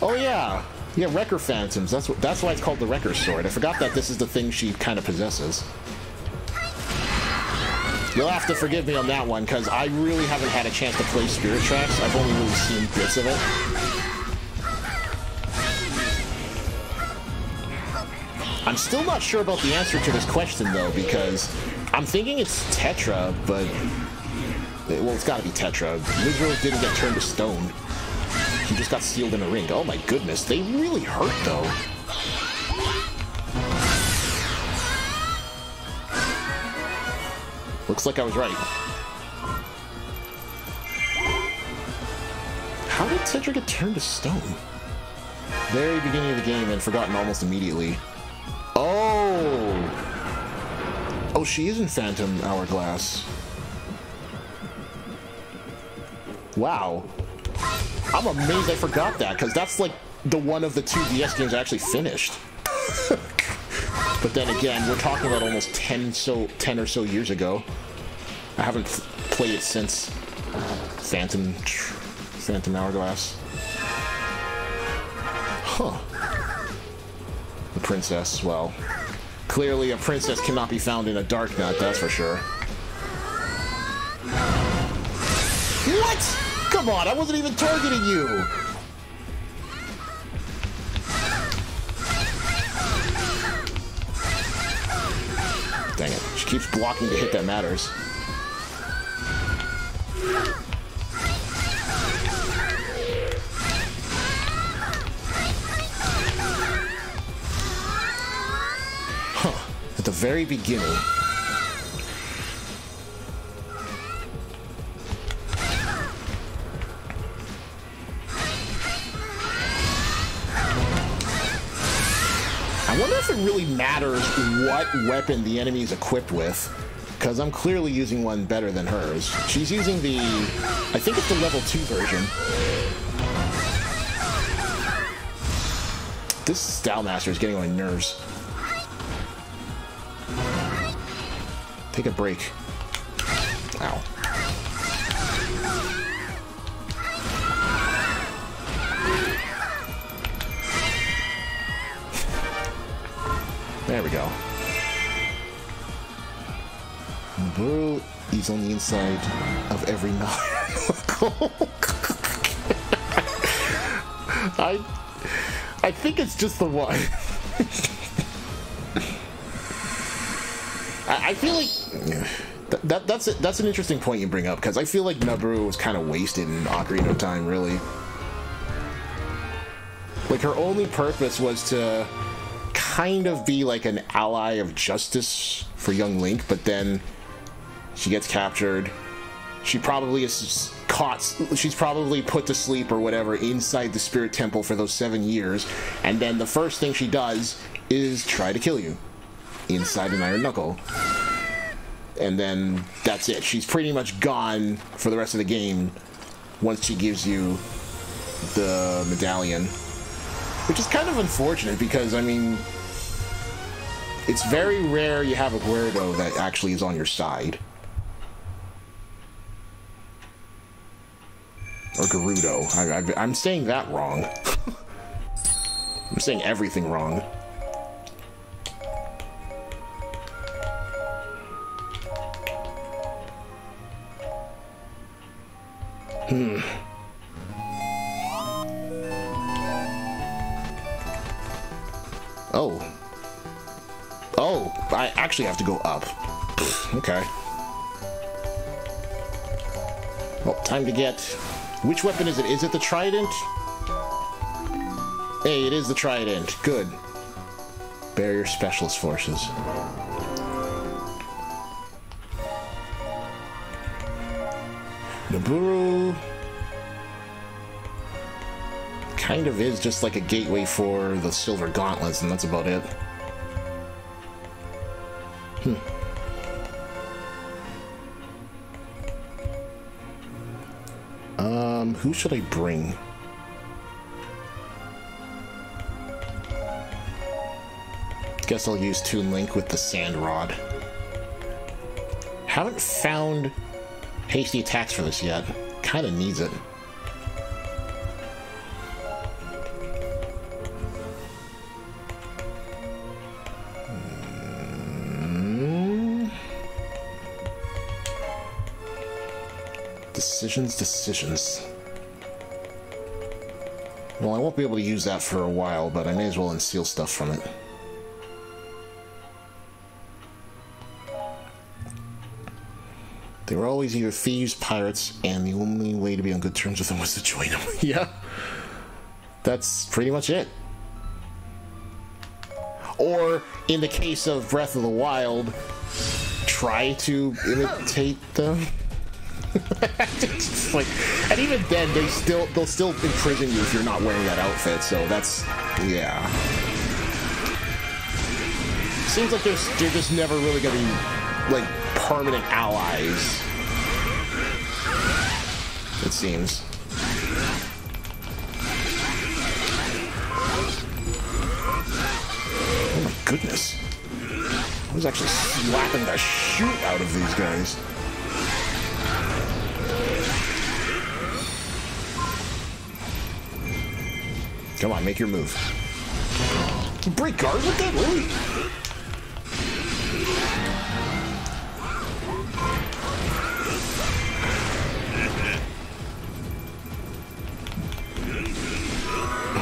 Oh yeah. Yeah, Wrecker Phantoms. That's what that's why it's called the Wrecker Sword. I forgot that this is the thing she kind of possesses. You'll have to forgive me on that one, because I really haven't had a chance to play Spirit Tracks. I've only really seen bits of it. I'm still not sure about the answer to this question, though, because I'm thinking it's Tetra, but... Well, it's gotta be Tetra. Wizzro didn't get turned to stone. He just got sealed in a ring. Oh my goodness, they really hurt, though. Looks like I was right. How did Tetra get turned to stone? Very beginning of the game and forgotten almost immediately. Oh! Oh, she is in Phantom Hourglass. Wow. I'm amazed I forgot that, because that's like the one of the two DS games I actually finished. But then again, we're talking about almost 10 so 10 or so years ago. I haven't played it since Phantom Phantom Hourglass. Huh. The princess, well, clearly a princess cannot be found in a Darknut, that's for sure. What? Come on, I wasn't even targeting you! Dang it. She keeps blocking the hit that matters. Huh. At the very beginning. I wonder if it really matters what weapon the enemy is equipped with. Because I'm clearly using one better than hers. She's using the... I think it's the level 2 version. This Style Master is getting on my nerves. Take a break. Ow. There we go. Burrow is on the inside of every knuckle. I I think it's just the one. I, I, feel like that, that that's it. That's an interesting point you bring up because I feel like Nabooru was kind of wasted in Ocarina of Time, really. Like her only purpose was to kind of be like an ally of justice for young Link, but then she gets captured. She probably is caught. She's probably put to sleep or whatever inside the Spirit Temple for those seven years. And then the first thing she does is try to kill you inside an Iron Knuckle. and then that's it. She's pretty much gone for the rest of the game once she gives you the medallion. Which is kind of unfortunate because, I mean, it's very rare you have a Guerdo that actually is on your side. Or Gerudo. I, am saying that wrong. I'm saying everything wrong. Hmm. Oh. I actually have to go up. okay. Well, time to get... Which weapon is it? Is it the Trident? Hey, it is the Trident. Good. Barrier Specialist Forces. Nabooru kind of is just like a gateway for the Silver Gauntlets, and that's about it. Who should I bring? Guess I'll use Toon Link with the Sand Rod. Haven't found hasty attacks for this yet. Kinda needs it. Hmm. Decisions, decisions. Well, I won't be able to use that for a while, but I may as well unseal stuff from it. They were always either thieves, pirates, and the only way to be on good terms with them was to join them. yeah. That's pretty much it. Or, in the case of Breath of the Wild, try to imitate them. Like, and even then, they still they'll still imprison you if you're not wearing that outfit. So that's yeah. Seems like there's they're just never really gonna be like permanent allies. It seems. Oh my goodness. I was actually slapping the shoot out of these guys. Come on, make your move. break guard with that? Really?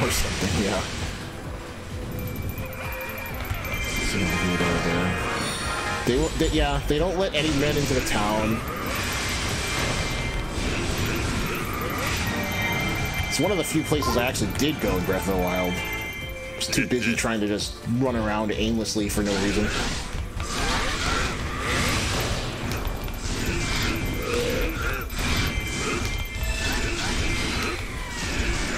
or something, yeah. They, they, yeah, they don't let any men into the town. It's one of the few places I actually did go in Breath of the Wild. I was too busy trying to just run around aimlessly for no reason.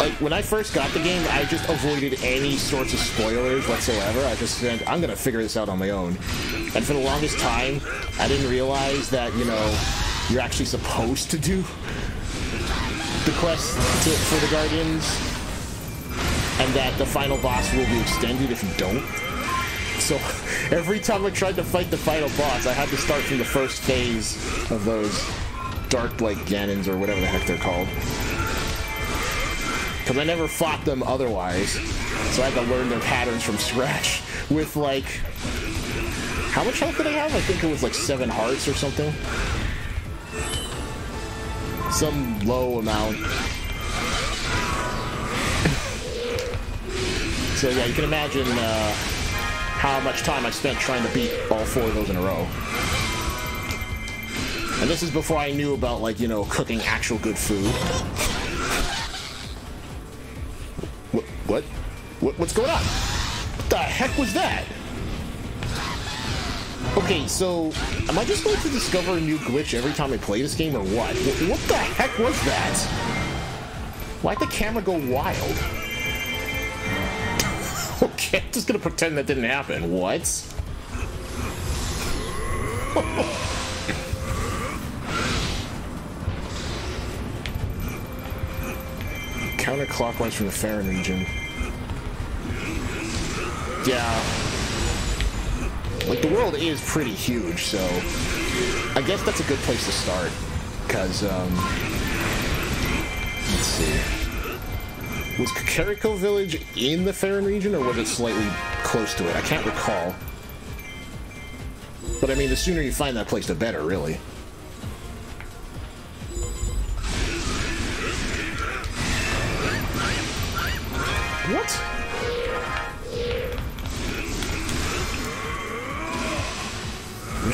like when I first got the game, I just avoided any sorts of spoilers whatsoever. I just said, I'm gonna figure this out on my own. And for the longest time, I didn't realize that, you know, you're actually supposed to do the quest to, for the Guardians, and that the final boss will be extended if you don't. So every time I tried to fight the final boss, I had to start from the first phase of those Dark Blight Ganons or whatever the heck they're called. Because I never fought them otherwise. So I had to learn their patterns from scratch. With like... How much health did I have? I think it was like seven hearts or something. Some low amount. so yeah, you can imagine uh, how much time I spent trying to beat all four of those in a row. And this is before I knew about, like, you know, cooking actual good food. What? what? What's going on? What the heck was that? Okay, so am I just going to discover a new glitch every time I play this game or what? What the heck was that? Why'd the camera go wild? okay, I'm just gonna pretend that didn't happen. What? Counterclockwise from the Faron region. Yeah, like, the world is pretty huge, so... I guess that's a good place to start. Because, um... Let's see. Was Kakariko Village in the Faron region, or was it slightly close to it? I can't recall. But I mean, the sooner you find that place, the better, really.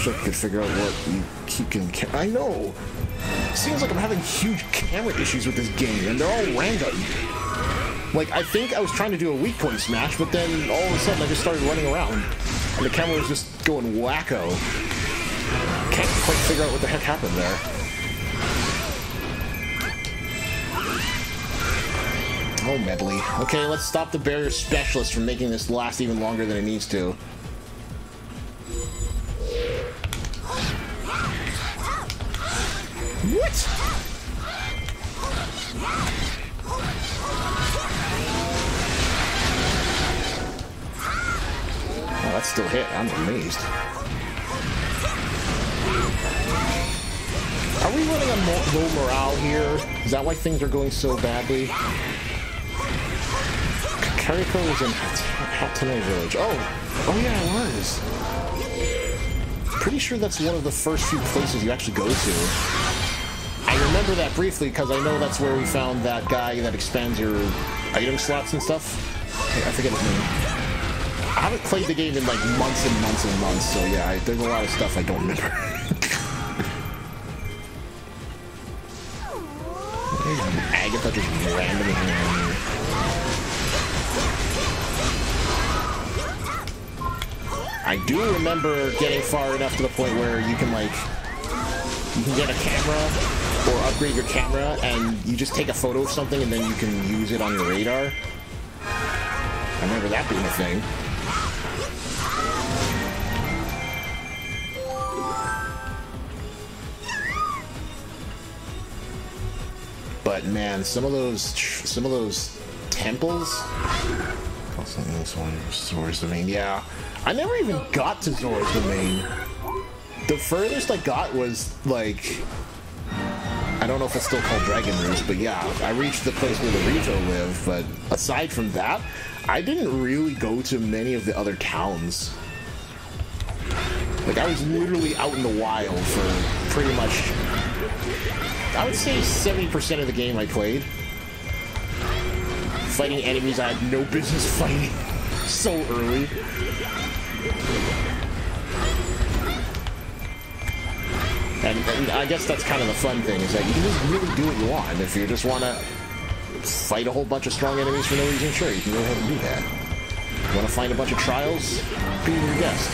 Wish I could figure out what you keep getting. I know. Seems like I'm having huge camera issues with this game, and they're all random. Like, I think I was trying to do a weak point smash, but then all of a sudden I just started running around, and the camera was just going wacko. Can't quite figure out what the heck happened there. Oh, Medli. Okay, let's stop the barrier specialist from making this last even longer than it needs to. That's still hit. I'm amazed. Are we running on low morale here? Is that why things are going so badly? Kariko was in Hateno Village. Oh! Oh yeah, it was. Pretty sure that's one of the first few places you actually go to. I remember that briefly because I know that's where we found that guy that expands your item slots and stuff. I forget his name. I haven't played the game in like months and months and months, so yeah, I, there's a lot of stuff I don't remember. Agitha just randomly. I do remember getting far enough to the point where you can like you can get a camera or upgrade your camera and you just take a photo of something and then you can use it on your radar. I remember that being a thing. But man, some of those some of those temples. Also, this one Zora's Domain. Yeah, I never even got to Zora's Domain. The furthest I got was like I don't know if it's still called Dragon Roost, but yeah, I reached the place where the Rito live. But aside from that, I didn't really go to many of the other towns. Like I was literally out in the wild for pretty much I would say 70% of the game I played. Fighting enemies I had no business fighting so early. And, and, I guess that's kind of the fun thing, is that you can just really do what you want. If you just want to fight a whole bunch of strong enemies for no reason, sure, you can go ahead and do that. You want to find a bunch of trials? Be your guest.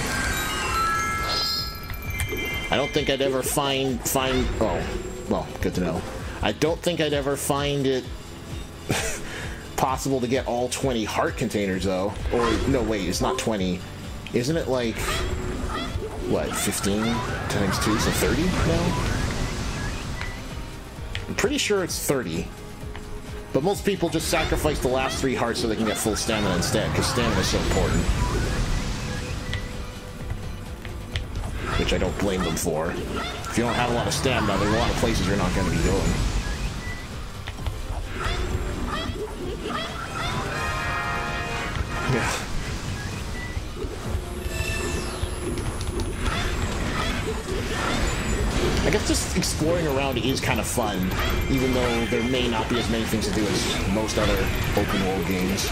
I don't think I'd ever find, find, oh, well, good to know. I don't think I'd ever find it possible to get all 20 heart containers, though. Or, no, wait, it's not 20. Isn't it like, what, 15 times 2, so 30 now? I'm pretty sure it's 30. But most people just sacrifice the last three hearts so they can get full stamina instead, because stamina is so important. Which I don't blame them for. If you don't have a lot of stamina, there's a lot of places you're not going to be going. Yeah. I guess just exploring around is kind of fun, even though there may not be as many things to do as most other open world games.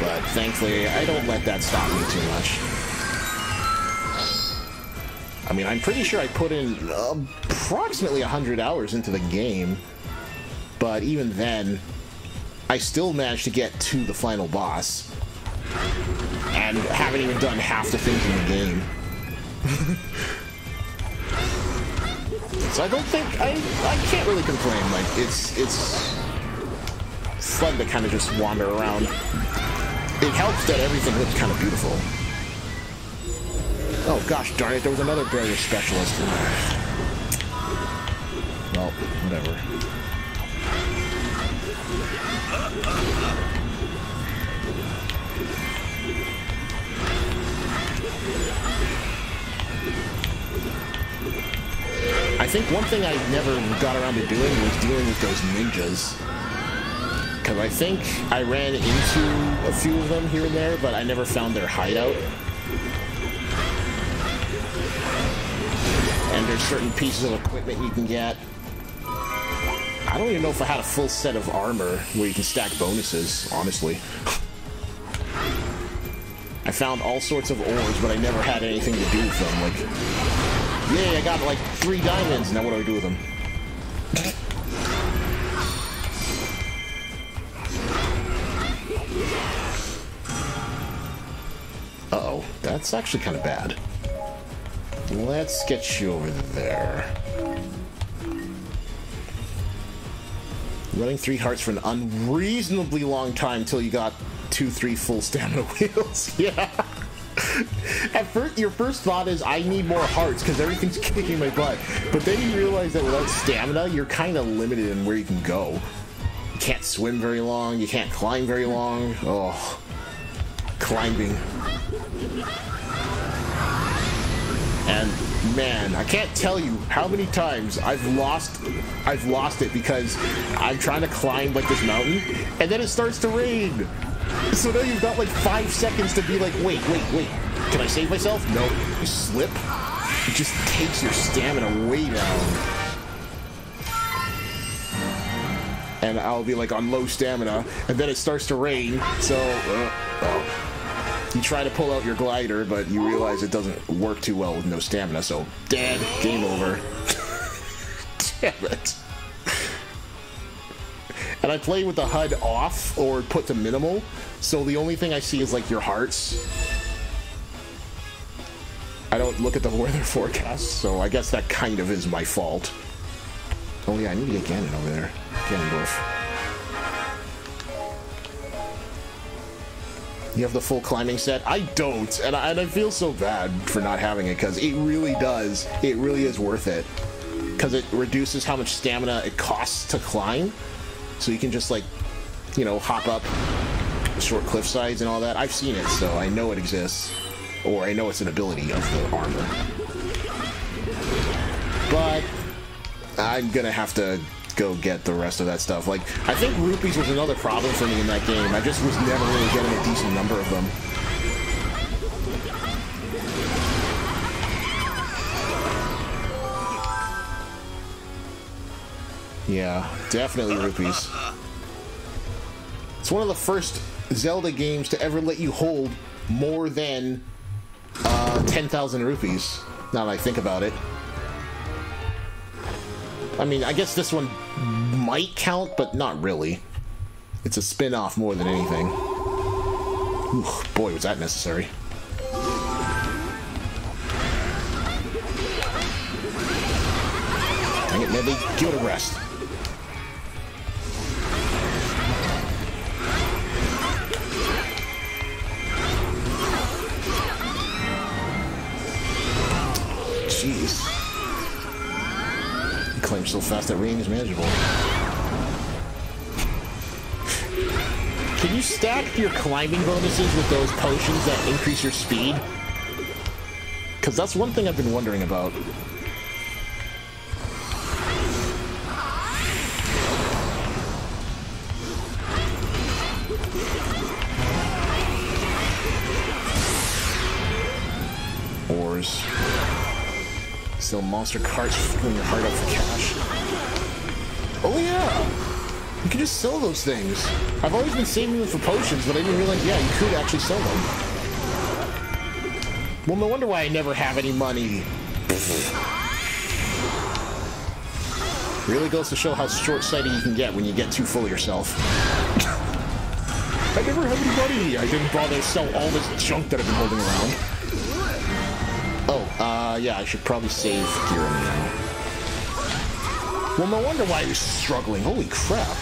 But thankfully, I don't let that stop me too much. I mean, I'm pretty sure I put in approximately 100 hours into the game, but even then, I still managed to get to the final boss, and haven't even done half the things in the game. So I don't think I I can't really complain. Like it's it's fun to kind of just wander around. It helps that everything looks kind of beautiful. Oh gosh darn it, there was another barrier specialist. Well, whatever. I think one thing I never got around to doing was dealing with those ninjas. Because I think I ran into a few of them here and there, but I never found their hideout. And there's certain pieces of equipment you can get. I don't even know if I had a full set of armor where you can stack bonuses, honestly. I found all sorts of ores, but I never had anything to do with them. Like, Yay, I got like three diamonds. Now what do I do with them? Uh-oh. That's actually kind of bad. Let's get you over there. Running three hearts for an unreasonably long time till you got two, three full stamina wheels. yeah. At first, your first thought is, I need more hearts because everything's kicking my butt. But then you realize that without stamina, you're kind of limited in where you can go. You can't swim very long. You can't climb very long. Oh, climbing. And man, I can't tell you how many times I've lost I've lost it because I'm trying to climb like this mountain and then it starts to rain. So now you've got like five seconds to be like, wait, wait, wait. Can I save myself? No. You slip. It just takes your stamina way down. And I'll be like on low stamina, and then it starts to rain, so... Uh, oh. You try to pull out your glider, but you realize it doesn't work too well with no stamina, so dead, game over. Damn it. And I play with the HUD off or put to minimal, so the only thing I see is like your hearts. I don't look at the weather forecast, so I guess that kind of is my fault. Oh yeah, I need to get Ganon over there. Ganondorf. You have the full climbing set? I don't, and I, and I feel so bad for not having it, because it really does. It really is worth it. Because it reduces how much stamina it costs to climb. So you can just, like, you know, hop up short cliff sides and all that. I've seen it, so I know it exists. Or I know it's an ability of the armor. But I'm gonna have to go get the rest of that stuff. Like, I think rupees was another problem for me in that game. I just was never really getting a decent number of them. Yeah, definitely rupees. It's one of the first Zelda games to ever let you hold more than uh, 10,000 rupees, now that I think about it. I mean, I guess this one might count, but not really. It's a spin-off more than anything. Ooh, boy, was that necessary. Dang it, Medli, give it a rest. Jeez. He claims so fast that rain is manageable. Can you stack your climbing bonuses with those potions that increase your speed? Because that's one thing I've been wondering about. Sell monster carts filling your heart up for cash. Oh yeah! You can just sell those things. I've always been saving them for potions, but I didn't realize, yeah, you could actually sell them. Well, no wonder why I never have any money. really goes to show how short-sighted you can get when you get too full of yourself. I never have any money. I didn't bother to sell all this junk that I've been holding around. Uh, yeah, I should probably save Gira now. Well, no wonder why was struggling. Holy crap.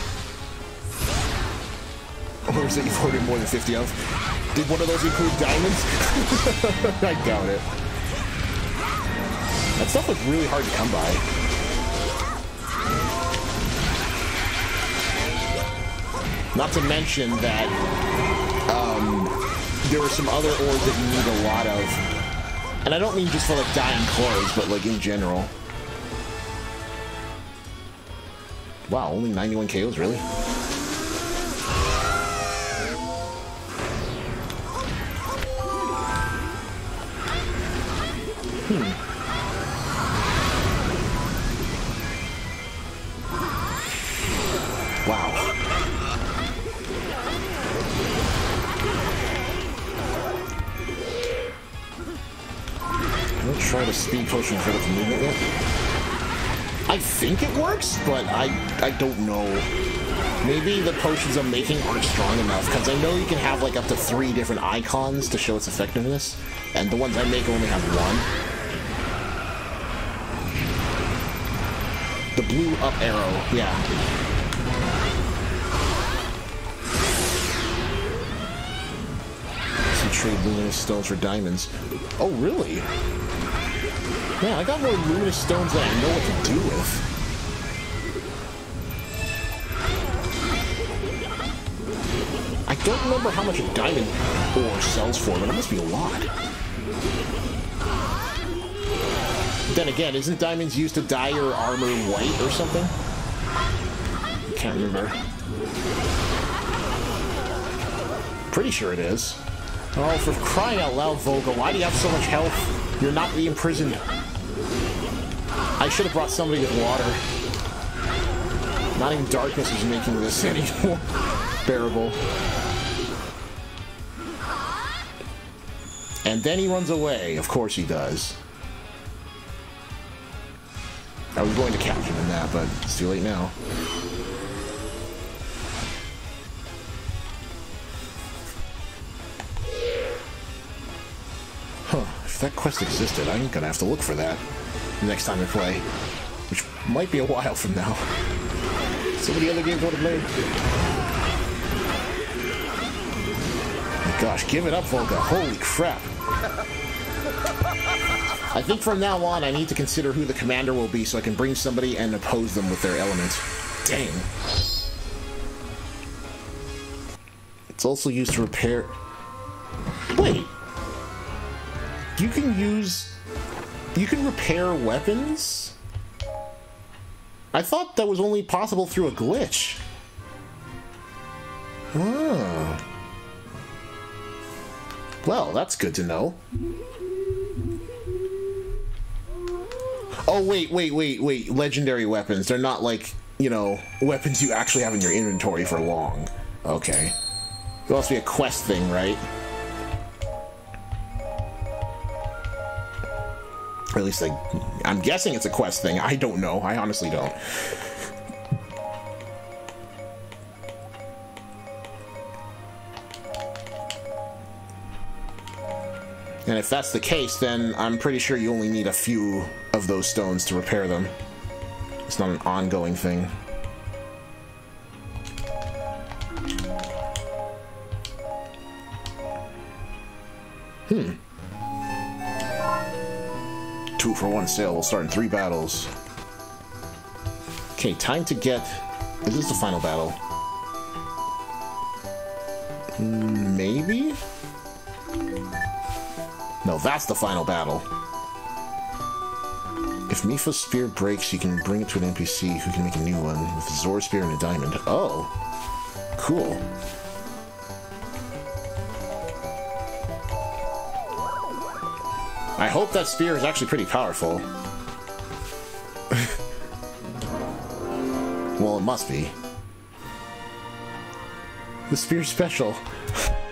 Or is that you've ordered more than 50 of? Did one of those include diamonds? I doubt it. That stuff was really hard to come by. Not to mention that um, there are some other ores that you need a lot of. And I don't mean just for like dying clothes, but like in general. Wow, only 91 KOs, really? But I I don't know. Maybe the potions I'm making aren't strong enough, because I know you can have like up to three different icons to show its effectiveness, and the ones I make only have one. The blue up arrow, yeah. trade luminous stones for diamonds. Oh, really? Man, I got more luminous stones than I know what to do with. Remember how much a diamond ore sells for, but it must be a lot. Then again, isn't diamonds used to dye your armor white or something? Can't remember. Pretty sure it is. Oh, for crying out loud, Volga, why do you have so much health? You're not the imprisoned. I should have brought somebody with water. Not even darkness is making this any more bearable. And then he runs away. Of course he does. I was going to catch him in that, but it's too late now. Huh, if that quest existed, I'm gonna have to look for that next time I play. Which might be a while from now. So many other games I want to play. Gosh, give it up, Volga. Holy crap. I think from now on I need to consider who the commander will be so I can bring somebody and oppose them with their element. Dang. It's also used to repair... Wait! You can use... You can repair weapons? I thought that was only possible through a glitch. Oh. Well, that's good to know. Oh, wait, wait, wait, wait. Legendary weapons. They're not like, you know, weapons you actually have in your inventory for long. Okay. It must be a quest thing, right? Or at least like, I'm guessing it's a quest thing. I don't know. I honestly don't. And if that's the case, then I'm pretty sure you only need a few of those stones to repair them. It's not an ongoing thing. Hmm two for one sale We'll start in three battles. Okay, time to get... Is this the final battle? Maybe? No, that's the final battle. If Mipha's spear breaks, you can bring it to an NPC who can make a new one with a Zora spear and a diamond. Oh, cool. I hope that spear is actually pretty powerful. well, it must be. The spear special.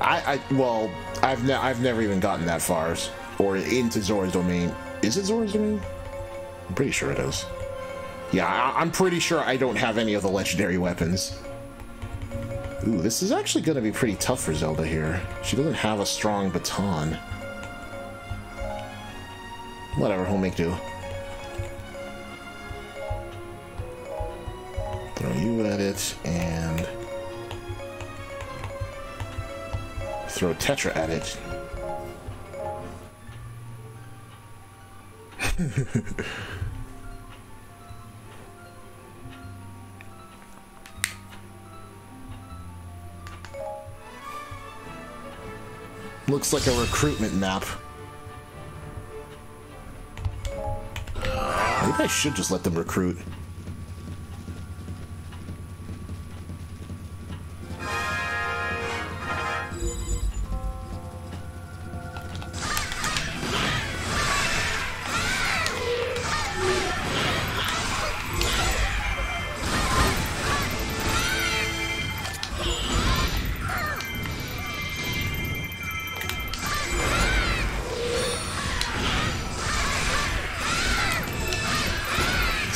I, I, well, I've, ne I've never even gotten that far, or into Zora's domain. Is it Zora's domain? I'm pretty sure it is. Yeah, I I'm pretty sure I don't have any of the legendary weapons. Ooh, this is actually going to be pretty tough for Zelda here. She doesn't have a strong baton. Whatever, we'll make do. Throw you at it, and... throw Tetra at it. Looks like a recruitment map. Maybe I should just let them recruit.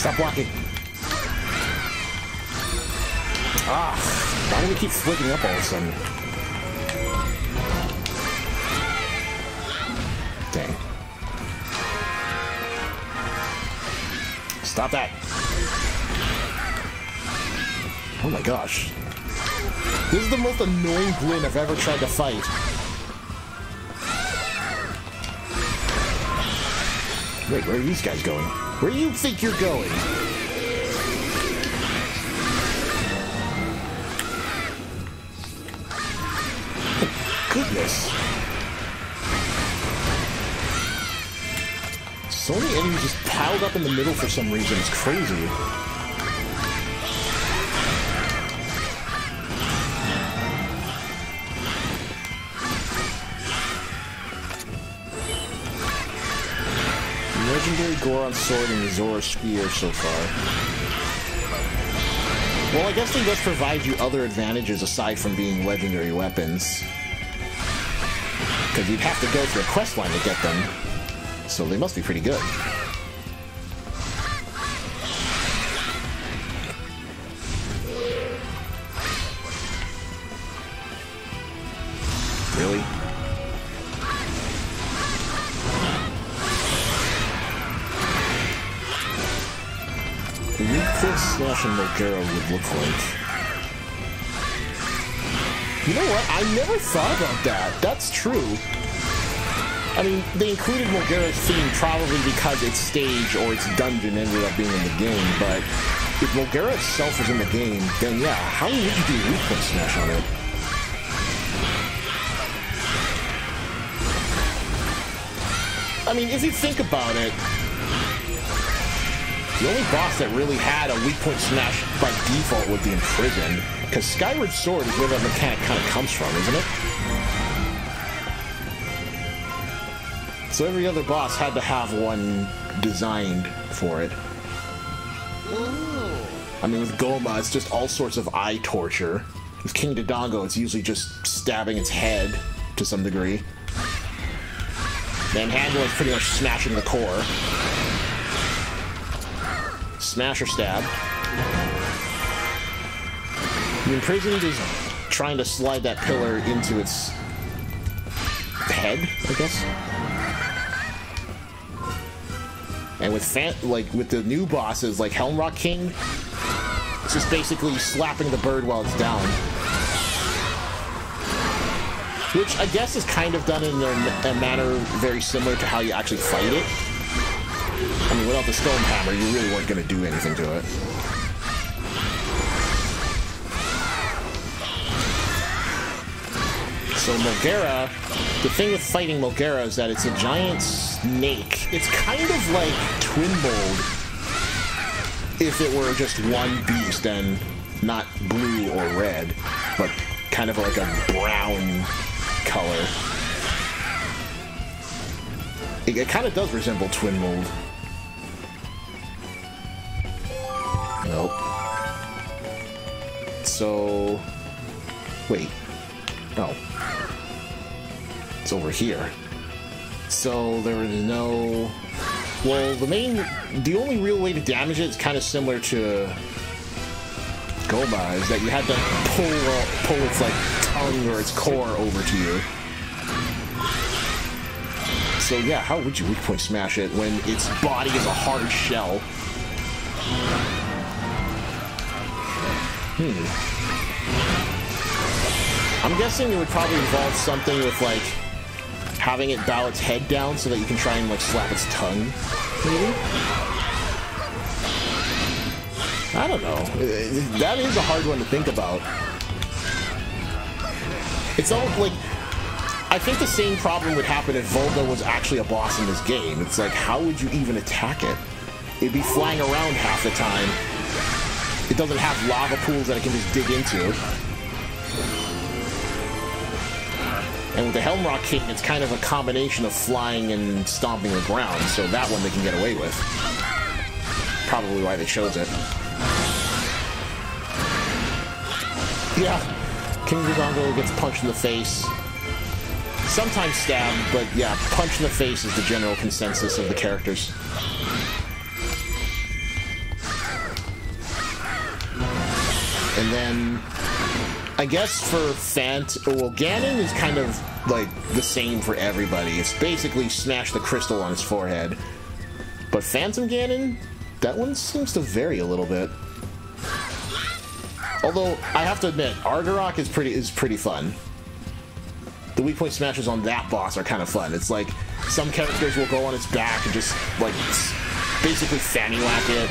Stop blocking. Ah, why do we keep flicking up all of a sudden? Dang. Stop that. Oh my gosh. This is the most annoying Gwyn I've ever tried to fight. Wait, where are these guys going? Where you think you're going? Goodness. So many enemies just piled up in the middle for some reason. It's crazy. Legendary Goron Sword and Zora Spear so far. Well, I guess they does provide you other advantages aside from being legendary weapons. Because you'd have to go through a quest line to get them. So they must be pretty good. And Molgera would look like. You know what? I never thought about that. That's true. I mean, they included Molgera's theme probably because its stage or its dungeon ended up being in the game, but if Molgera itself was in the game, then yeah, how would you do weak foot smash on it? I mean, if you think about it, the only boss that really had a weak point smash by default would be in prison, because Skyward Sword is where that mechanic kind of comes from, isn't it? So every other boss had to have one designed for it. I mean, with Gohma, it's just all sorts of eye torture. With King Dodongo, it's usually just stabbing its head to some degree. Manhandla is pretty much smashing the core. Smash or stab. The imprisoned is trying to slide that pillar into its head, I guess. And with fan like with the new bosses like Helmaroc King, it's just basically slapping the bird while it's down. Which I guess is kind of done in a, a manner very similar to how you actually fight it. Mean, without the Stone Hammer, you really weren't going to do anything to it. So Molgera, the thing with fighting Molgera is that it's a giant snake. It's kind of like Twin Mold if it were just one beast and not blue or red, but kind of like a brown color. It, it kind of does resemble Twin Nope. So... Wait. No. It's over here. So there is no... Well, the main... The only real way to damage it is kind of similar to... Gohma, is that you had to pull, pull its, like, tongue or its core over to you. So yeah, how would you weak point smash it when its body is a hard shell? Hmm. I'm guessing it would probably involve something with like having it bow its head down so that you can try and like slap its tongue, maybe? I don't know. That is a hard one to think about. It's all like I think the same problem would happen if Volga was actually a boss in this game. It's like, how would you even attack it? It'd be flying around half the time. It doesn't have lava pools that it can just dig into. And with the Helmaroc King, it's kind of a combination of flying and stomping the ground, so that one they can get away with. Probably why they chose it. Yeah, King Dodongo gets punched in the face. Sometimes stabbed, but yeah, punch in the face is the general consensus of the characters. And then, I guess for Fant, well, Ganon is kind of like the same for everybody. It's basically smash the crystal on his forehead. But Phantom Ganon, that one seems to vary a little bit. Although I have to admit, Argorok is pretty is pretty fun. The weak point smashes on that boss are kind of fun. It's like some characters will go on its back and just like basically fanny whack it.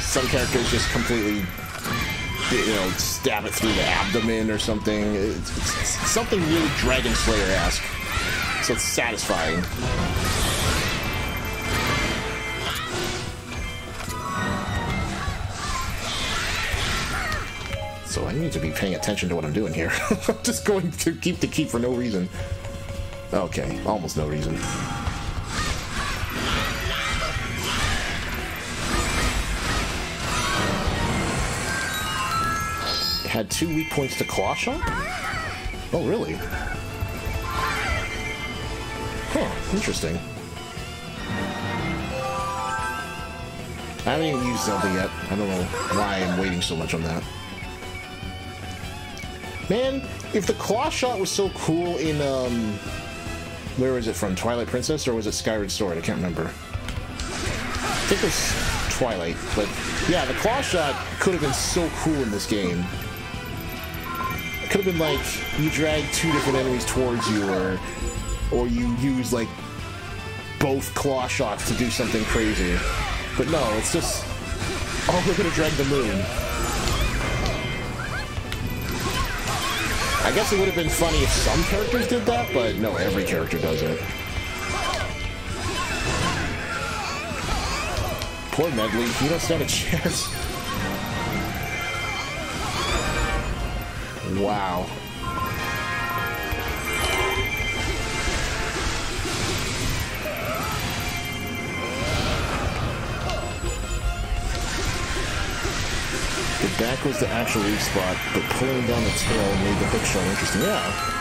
Some characters just completely you know, stab it through the abdomen or something. It's, it's something really Dragon Slayer-esque. So it's satisfying. So I need to be paying attention to what I'm doing here. I'm just going to keep the key for no reason. Okay, almost no reason. Had two weak points to Claw Shot? Oh, really? Huh, interesting. I haven't even used Zelda yet. I don't know why I'm waiting so much on that. Man, if the Claw Shot was so cool in, um... Where was it from? Twilight Princess, or was it Skyward Sword? I can't remember. I think it was Twilight, but... Yeah, the Claw Shot could have been so cool in this game could have been like you drag two different enemies towards you, or or you use like both claw shots to do something crazy. But no, it's just oh, we're gonna drag the moon. I guess it would have been funny if some characters did that, but no, every character does it. Poor Medli, he doesn't stand a chance. Wow. The back was the actual weak spot, but pulling down the tail made the hook shot interesting. Yeah.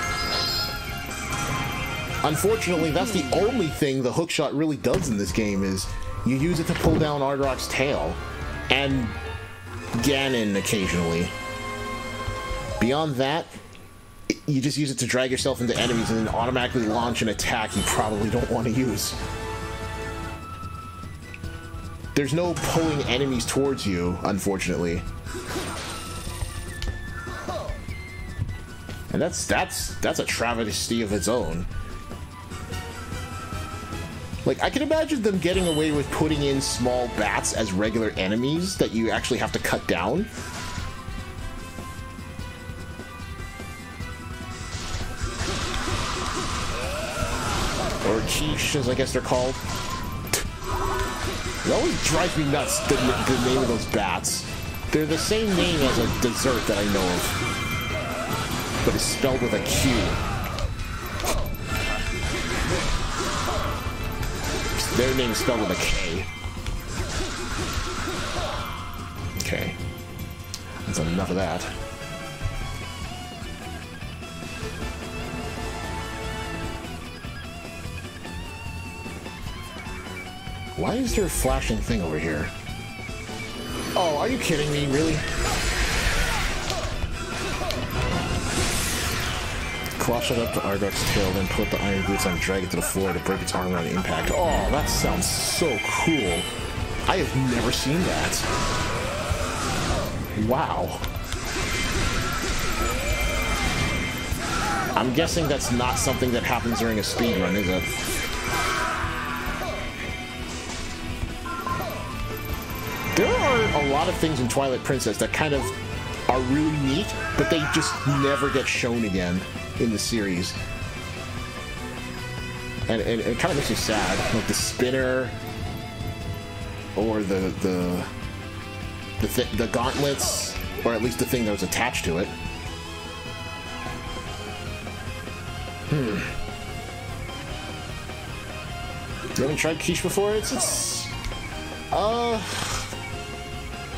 Unfortunately, that's the only thing the hook shot really does in this game is you use it to pull down Argorok's tail and Ganon occasionally. Beyond that, you just use it to drag yourself into enemies and then automatically launch an attack you probably don't want to use. There's no pulling enemies towards you, unfortunately. And that's that's that's a travesty of its own. Like, I can imagine them getting away with putting in small bats as regular enemies that you actually have to cut down. Or quiches, I guess they're called. It always drives me nuts, the, the name of those bats. They're the same name as a dessert that I know of, but it's spelled with a Q. Their name is spelled with a K. Okay. That's enough of that. Why is there a flashing thing over here? Oh, are you kidding me? Really? Clash it up to Argot's tail, then put the iron boots on drag it to the floor to break its armor on impact. Oh, that sounds so cool. I have never seen that. Wow. I'm guessing that's not something that happens during a speed run, is it? A lot of things in Twilight Princess that kind of are really neat, but they just never get shown again in the series. and, and it kind of makes me sad. Like the spinner, or the the the, th the gauntlets, or at least the thing that was attached to it. Hmm. You haven't tried quiche before? It's, it's uh,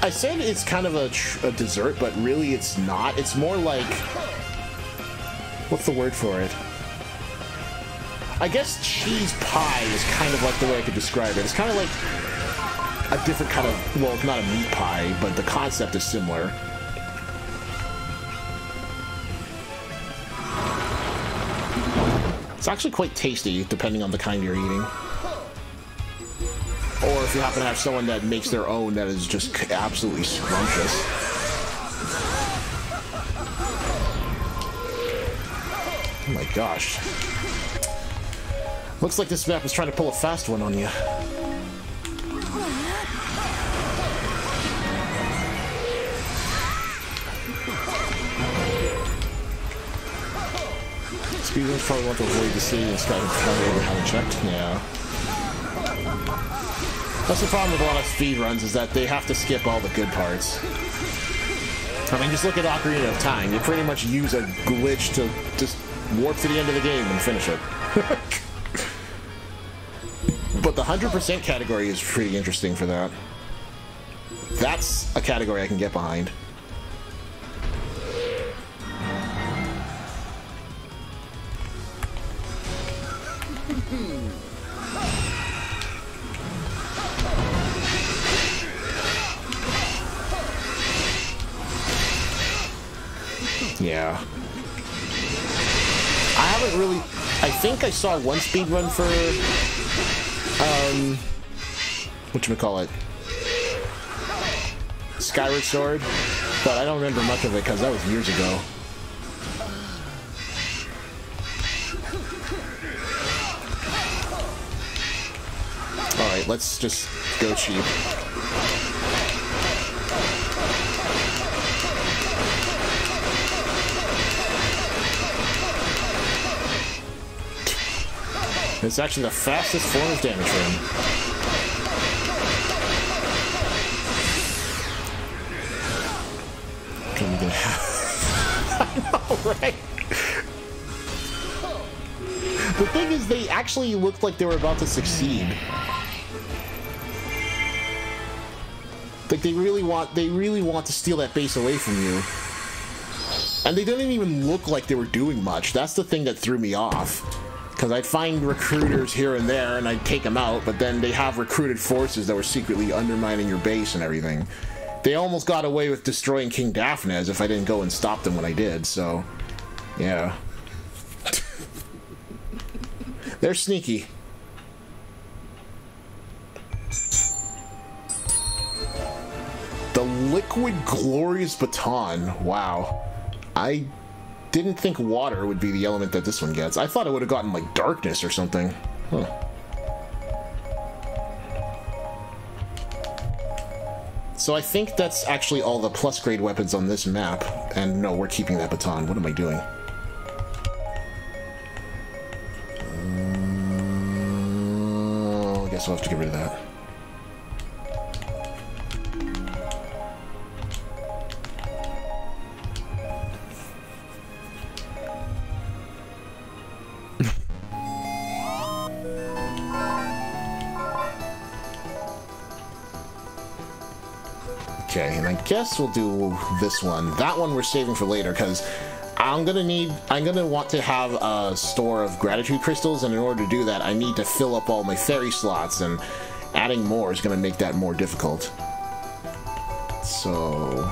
I said it's kind of a, a dessert, but really it's not. It's more like what's the word for it? I guess cheese pie is kind of like the way I could describe it. It's kind of like a different kind of, well, it's not a meat pie, but the concept is similar. It's actually quite tasty, depending on the kind you're eating. Or if you happen to have someone that makes their own that is just absolutely scrumptious. Oh my gosh. Looks like this map is trying to pull a fast one on you. Speedrunners probably want to avoid the city and Sky probably haven't checked. Yeah. That's the problem with a lot of speed runs is that they have to skip all the good parts. I mean, just look at Ocarina of Time. You pretty much use a glitch to just warp to the end of the game and finish it. but the 100% category is pretty interesting for that. That's a category I can get behind. Saw one speed run for... Um... Whatchamacallit? Skyward Sword, but I don't remember much of it because that was years ago. Alright, let's just go cheap. It's actually the fastest form of damage for him. Can we get I know, right? The thing is, they actually looked like they were about to succeed. Like they really want, they really want to steal that base away from you. And they didn't even look like they were doing much. That's the thing that threw me off. Because I'd find recruiters here and there and I'd take them out, but then they have recruited forces that were secretly undermining your base and everything. They almost got away with destroying King Daphnes if I didn't go and stop them when I did, so... Yeah. They're sneaky. The Liquid Glorious Baton. Wow. I didn't think water would be the element that this one gets. I thought it would have gotten, like, darkness or something. Huh. So I think that's actually all the plus grade weapons on this map. And no, we're keeping that baton. What am I doing? Uh, I guess I'll have to get rid of that. Guess we'll do this one. That one we're saving for later because I'm gonna need, I'm gonna want to have a store of gratitude crystals, and in order to do that, I need to fill up all my fairy slots, and adding more is gonna make that more difficult. So,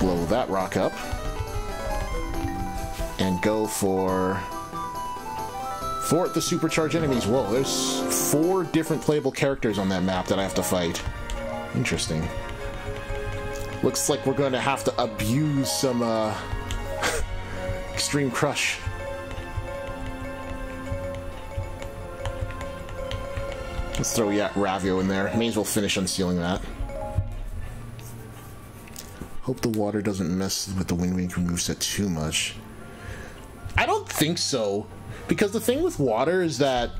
blow that rock up, and go for Fort the supercharged enemies. Whoa, there's four different playable characters on that map that I have to fight. Interesting. Looks like we're going to have to abuse some, uh, Extreme Crush. Let's throw yeah, Ravio in there. May as well finish unsealing that. Hope the water doesn't mess with the Wind Waker moveset too much. I don't think so. Because the thing with water is that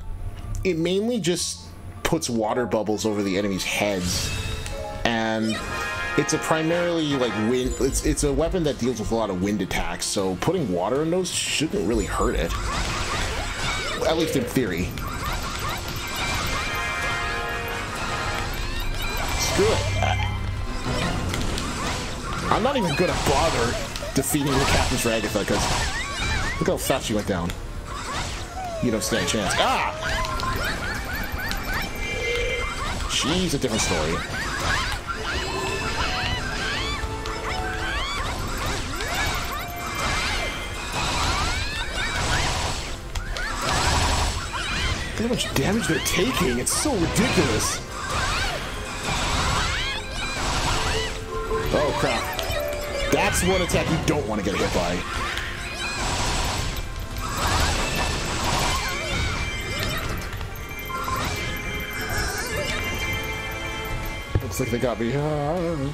it mainly just puts water bubbles over the enemy's heads. And it's a primarily like wind it's it's a weapon that deals with a lot of wind attacks, so putting water in those shouldn't really hurt it. At least in theory. Screw it. I'm not even gonna bother defeating the Captains for Agitha, because look how fast she went down. You don't stand a chance. Ah! She's a different story. How much damage they're taking. It's so ridiculous. Oh, crap. That's one attack you don't want to get hit by. Looks like they got me. Ah.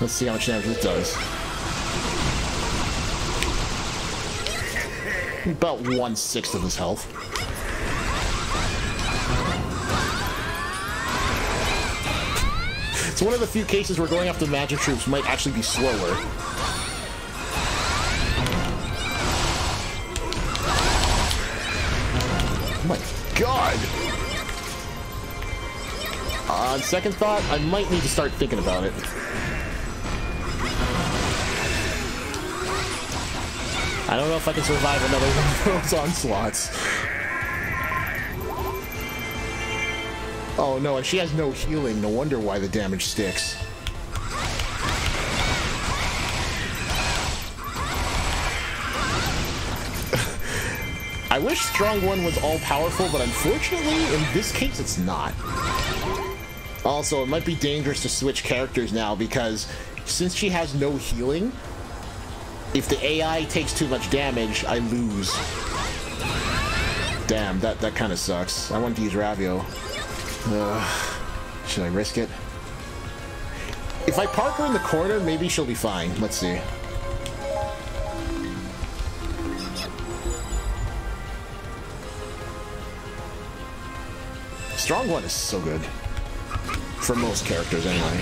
Let's see how much damage it does. About one-sixth of his health. It's one of the few cases where going after magic troops might actually be slower. Oh my god! On second thought, I might need to start thinking about it. I don't know if I can survive another one of those onslaughts. Oh no, she has no healing. No wonder why the damage sticks. I wish Strong 1 was all-powerful, but unfortunately, in this case, it's not. Also, it might be dangerous to switch characters now, because since she has no healing, if the AI takes too much damage, I lose. Damn, that, that kind of sucks. I wanted to use Ravio. Should I risk it? If I park her in the corner, maybe she'll be fine. Let's see. Strong one is so good. For most characters, anyway.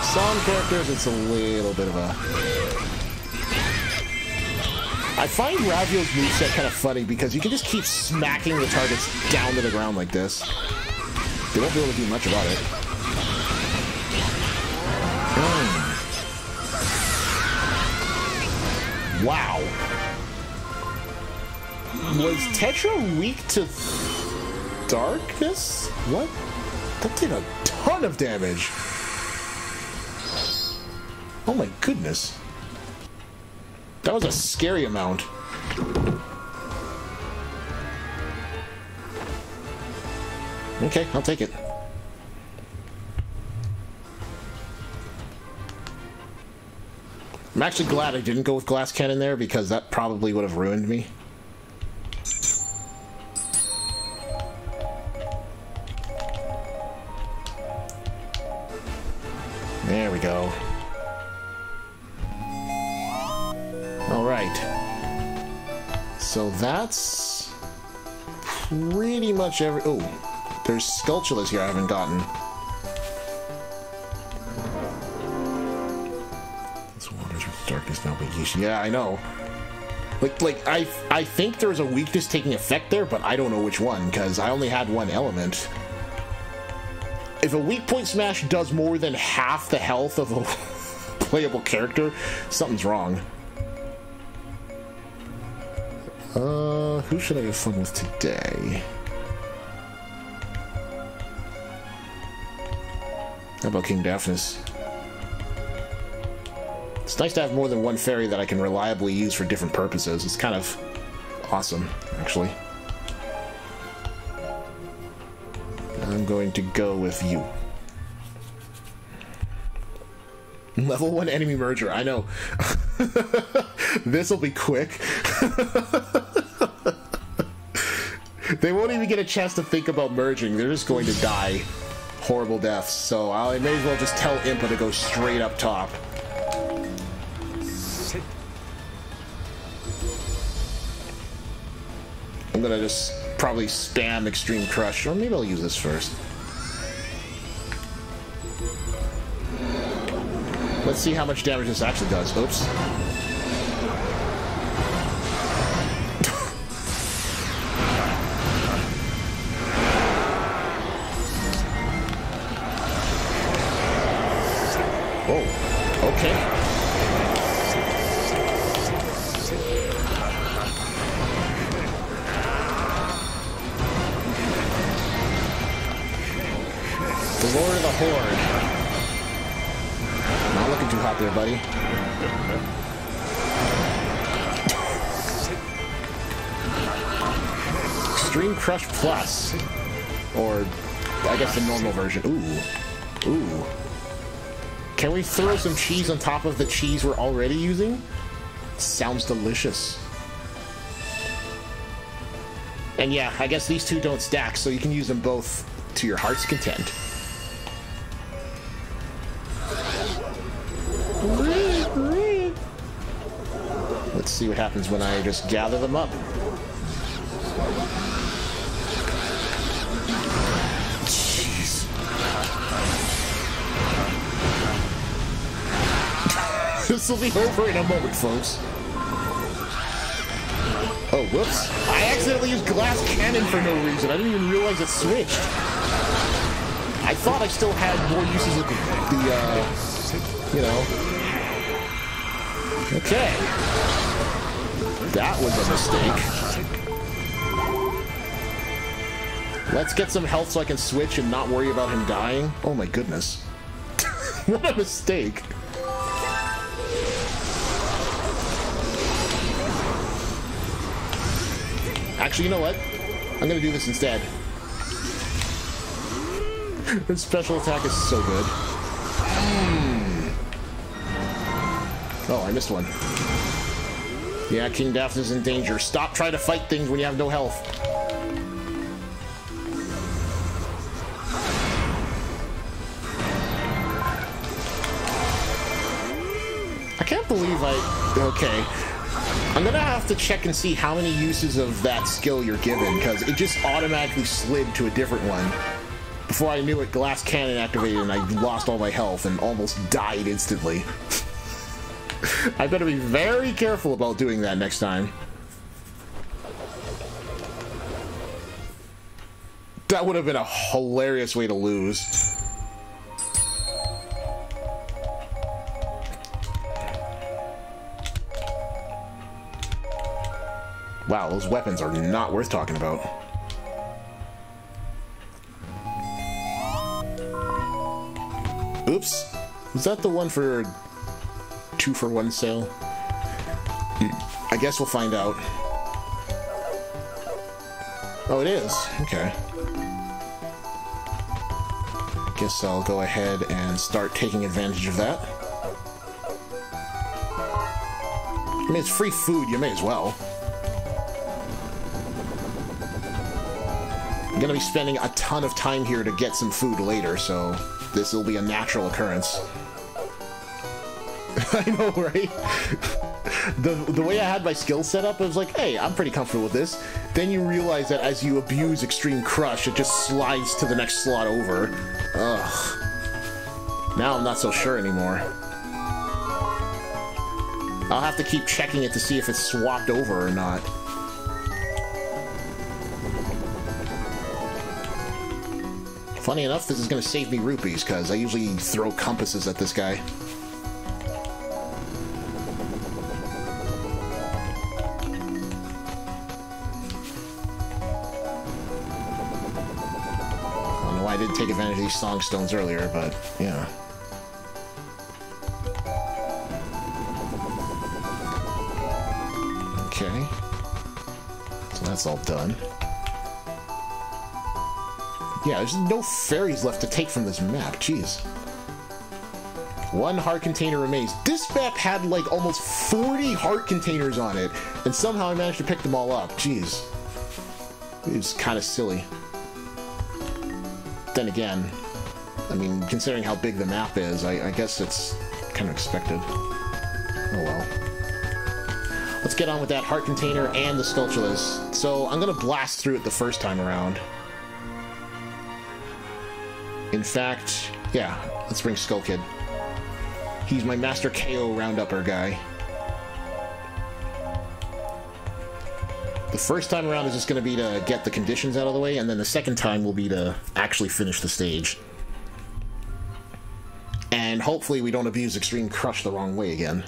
Some characters, it's a little bit of a... I find Ravio's moveset kind of funny because you can just keep smacking the targets down to the ground like this. They won't be able to do much about it. Mm. Wow. Was Tetra weak to darkness? What? That did a ton of damage. Oh my goodness. That was a scary amount. Okay, I'll take it. I'm actually glad I didn't go with glass cannon there because that probably would have ruined me. There we go. Alright. So that's pretty much every... Oh, there's Skulltulas here I haven't gotten. This waters with darkness now, but. Yeah, I know. Like, like I, I think there's a weakness taking effect there, but I don't know which one because I only had one element. If a weak point smash does more than half the health of a playable character, something's wrong. Uh, who should I have fun with today? How about King Daphnes? It's nice to have more than one fairy that I can reliably use for different purposes. It's kind of awesome, actually. I'm going to go with you. Level 1 enemy merger, I know. This'll be quick. they won't even get a chance to think about merging. They're just going to die horrible deaths, so uh, I may as well just tell Impa to go straight up top. I'm gonna just probably spam Extreme Crush, or maybe I'll use this first. Let's see how much damage this actually does. Oops. Whoa. Okay. The Lord of the Horde. Too hot there, buddy. Extreme Crush Plus. Or, I guess the normal version. Ooh. Ooh. Can we throw some cheese on top of the cheese we're already using? Sounds delicious. And yeah, I guess these two don't stack, so you can use them both to your heart's content. See what happens when I just gather them up. Jeez. this will be over in a moment, folks. Oh, whoops. I accidentally used Glass Cannon for no reason. I didn't even realize it switched. I thought I still had more uses of the, the uh, you know. Okay. That was a mistake. Let's get some health so I can switch and not worry about him dying. Oh my goodness. what a mistake. Actually, you know what? I'm gonna do this instead. His special attack is so good. Oh, I missed one. Yeah, King Daphne is in danger. Stop trying to fight things when you have no health. I can't believe I... Okay. I'm gonna have to check and see how many uses of that skill you're given, because it just automatically slid to a different one. Before I knew it, Glass Cannon activated and I lost all my health and almost died instantly. I better be very careful about doing that next time. That would have been a hilarious way to lose. Wow, those weapons are not worth talking about. Oops. Was that the one for two for one sale? I guess we'll find out. Oh, it is. Okay. Guess I'll go ahead and start taking advantage of that. I mean, it's free food, you may as well. I'm gonna be spending a ton of time here to get some food later, so this will be a natural occurrence. I know, right? the the way I had my skill set up, I was like, hey, I'm pretty comfortable with this. Then you realize that as you abuse Extreme Crush, it just slides to the next slot over. Ugh. Now I'm not so sure anymore. I'll have to keep checking it to see if it's swapped over or not. Funny enough, this is going to save me rupees, because I usually throw compasses at this guy. These song stones earlier, but yeah. Okay. So that's all done. Yeah, there's no fairies left to take from this map, jeez. One heart container remains. This map had like almost 40 heart containers on it, and somehow I managed to pick them all up. Jeez. It was kind of silly then again, I mean, considering how big the map is, I, I guess it's kind of expected. Oh well. Let's get on with that heart container and the Skulltulas. So I'm gonna blast through it the first time around. In fact, yeah, let's bring Skull Kid. He's my Master KO Round-Upper guy. The first time around is just going to be to get the conditions out of the way, and then the second time will be to actually finish the stage. And hopefully we don't abuse Extreme Crush the wrong way again.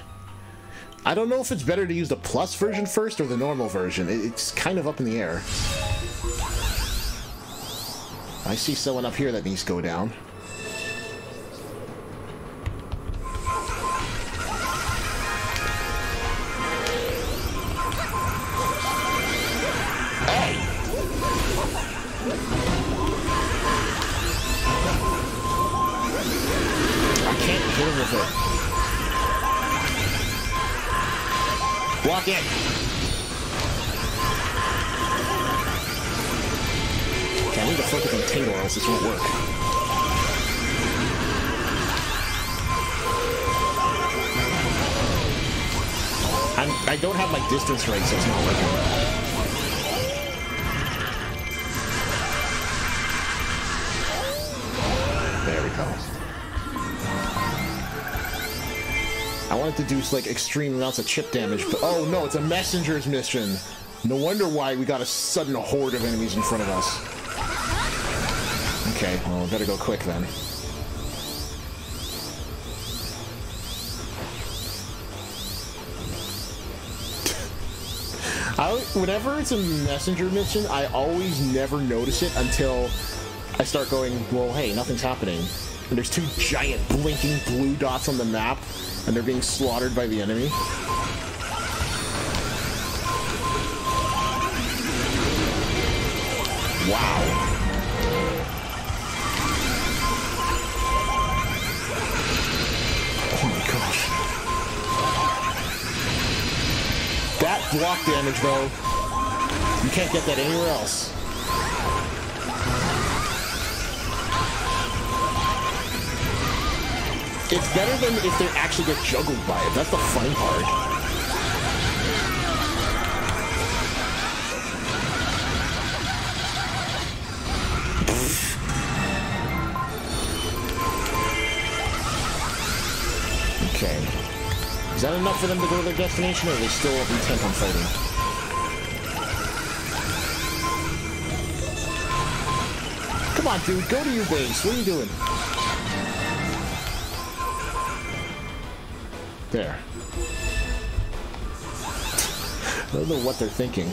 I don't know if it's better to use the plus version first or the normal version. It's kind of up in the air. I see someone up here that needs to go down. Like extreme amounts of chip damage, but oh no, it's a messenger's mission. No wonder why we got a sudden horde of enemies in front of us. Okay, well, we better go quick then. I, whenever it's a messenger mission, I always never notice it until I start going, well, hey, nothing's happening. And there's two giant blinking blue dots on the map, and they're being slaughtered by the enemy. Wow. Oh. That block damage, though, you can't get that anywhere else. It's better than if they actually get juggled by it. That's the funny part. Okay. Is that enough for them to go to their destination, or are they still intent on fighting? Come on, dude, go to your base. What are you doing? There. I don't know what they're thinking.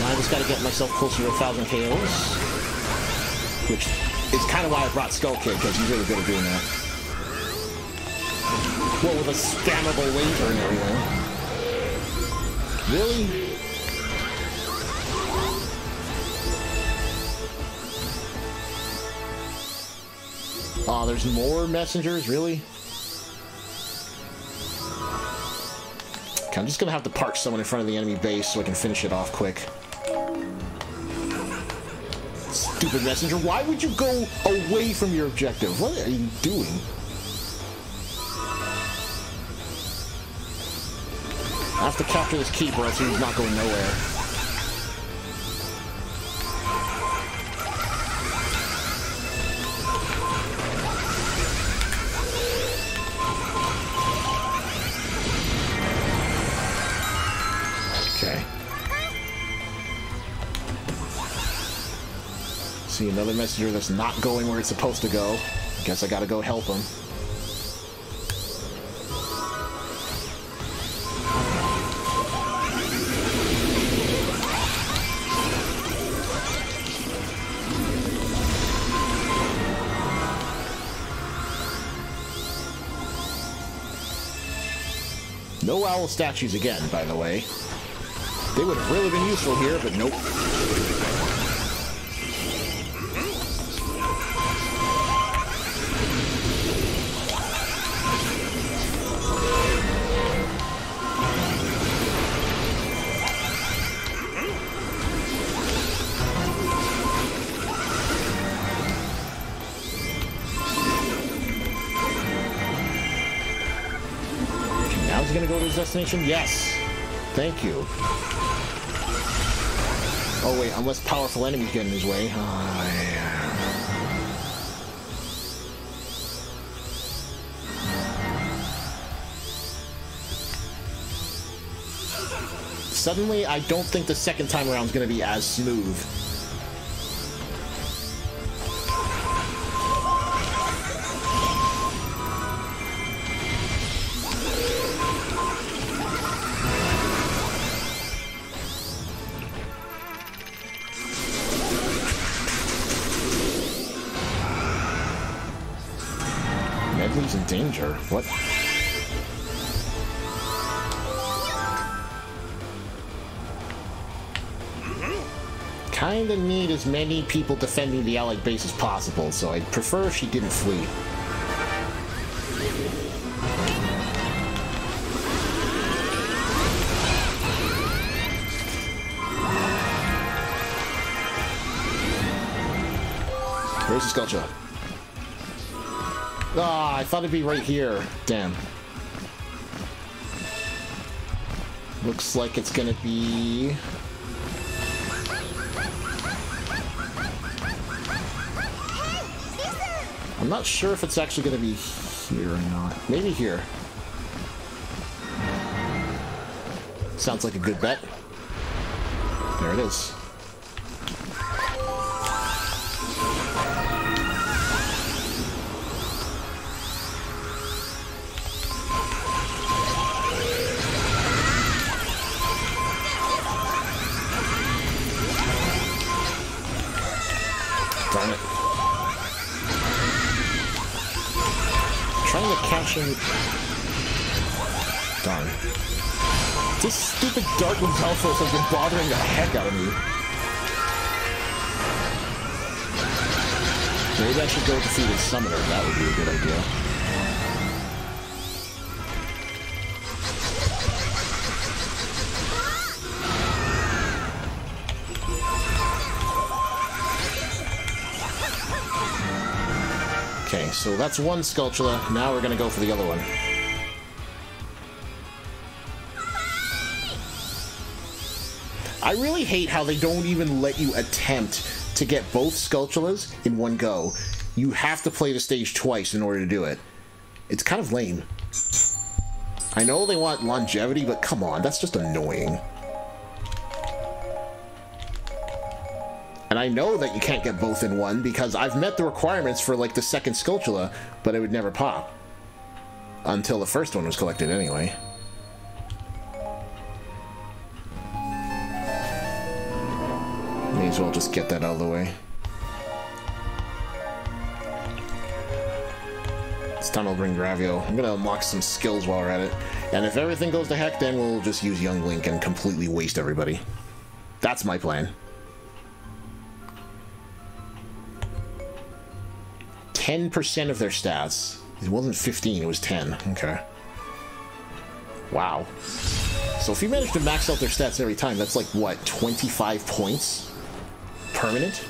Now I just gotta get myself closer to a thousand KOs. Which is kind of why I brought Skull Kid, because he's really good at doing that. Well, with a spammable laser and everything. Really? There's more messengers? Really? Okay, I'm just gonna have to park someone in front of the enemy base so I can finish it off quick. Stupid messenger, why would you go away from your objective? What are you doing? I have to capture this keeper else he's not going nowhere. Another messenger that's not going where it's supposed to go. Guess I gotta go help him. No owl statues again, by the way. They would have really been useful here, but nope. Destination? Yes. Thank you. Oh wait, unless powerful enemies get in his way. Oh, yeah. Suddenly, I don't think the second time around is going to be as smooth. Many people defending the allied base as possible, so I'd prefer if she didn't flee. Where's the Skulltula? Ah, I thought it'd be right here. Damn. Looks like it's gonna be... not sure if it's actually going to be here or not. Maybe here. Sounds like a good bet. There it is. Alphos has been bothering the heck out of me. Maybe I should go defeat his summoner. That would be a good idea. Okay, so that's one Skulltula. Now we're gonna go for the other one. Hate how they don't even let you attempt to get both Skulltulas in one go. You have to play the stage twice in order to do it. It's kind of lame. I know they want longevity, but come on, that's just annoying. And I know that you can't get both in one because I've met the requirements for like the second Skulltula, but it would never pop. Until the first one was collected anyway. As well just get that out of the way. It's time to bring Ravio. I'm gonna unlock some skills while we're at it. And if everything goes to heck, then we'll just use Young Link and completely waste everybody. That's my plan. 10% of their stats. It wasn't 15, it was 10. Okay. Wow. So if you manage to max out their stats every time, that's like, what, 25 points? Permanent?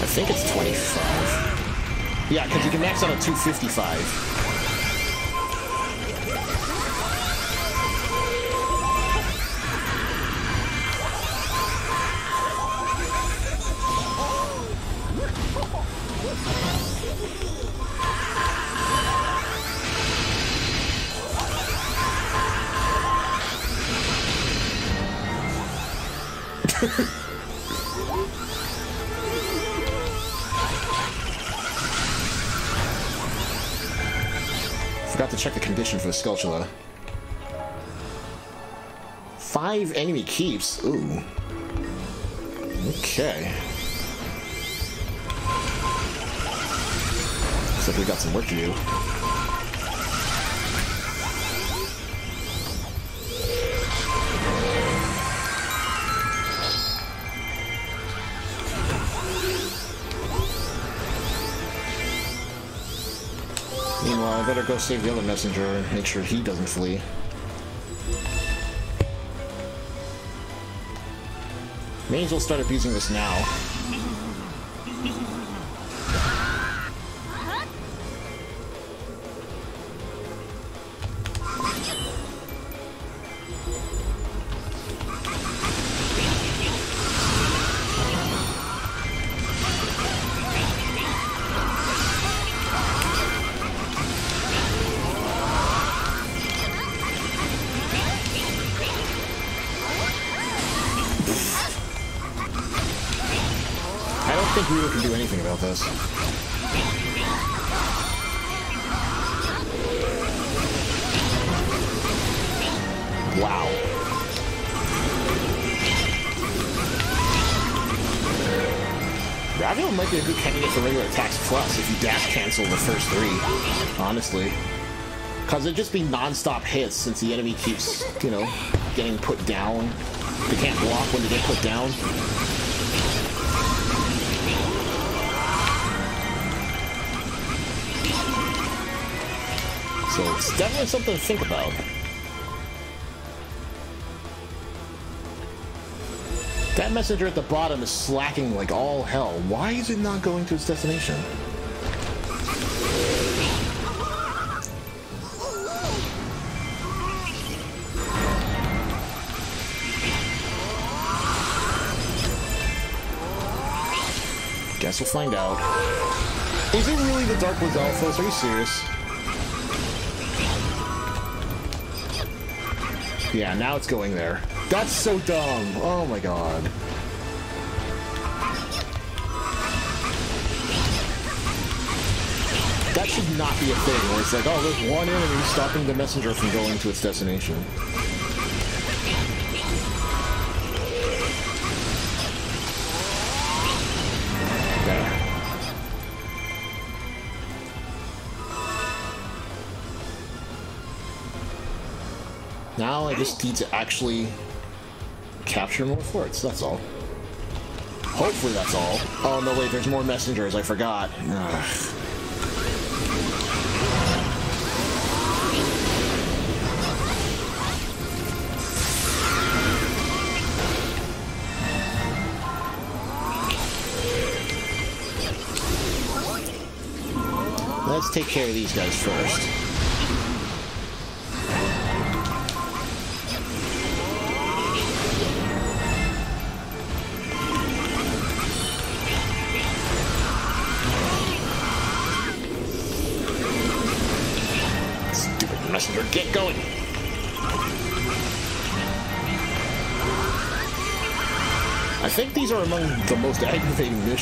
I think it's 25. Yeah, because you can max out at 255. Skulltula. Five enemy keeps. Ooh. Okay. Looks like we got some work to do. go save the other messenger and make sure he doesn't flee. May as well start abusing this now. Just be non-stop hits since the enemy keeps, you know, getting put down. They can't block when they get put down. So it's definitely something to think about. That messenger at the bottom is slacking like all hell. Why is it not going to its destination? Guess we'll find out. Is it really the Dark Alphas? Are you serious? Yeah, now it's going there. That's so dumb. Oh my god. That should not be a thing where it's like, oh, there's one enemy stopping the messenger from going to its destination. Just need to actually capture more forts, that's all. Hopefully that's all. Oh no wait, there's more messengers, I forgot. Ugh. Let's take care of these guys first.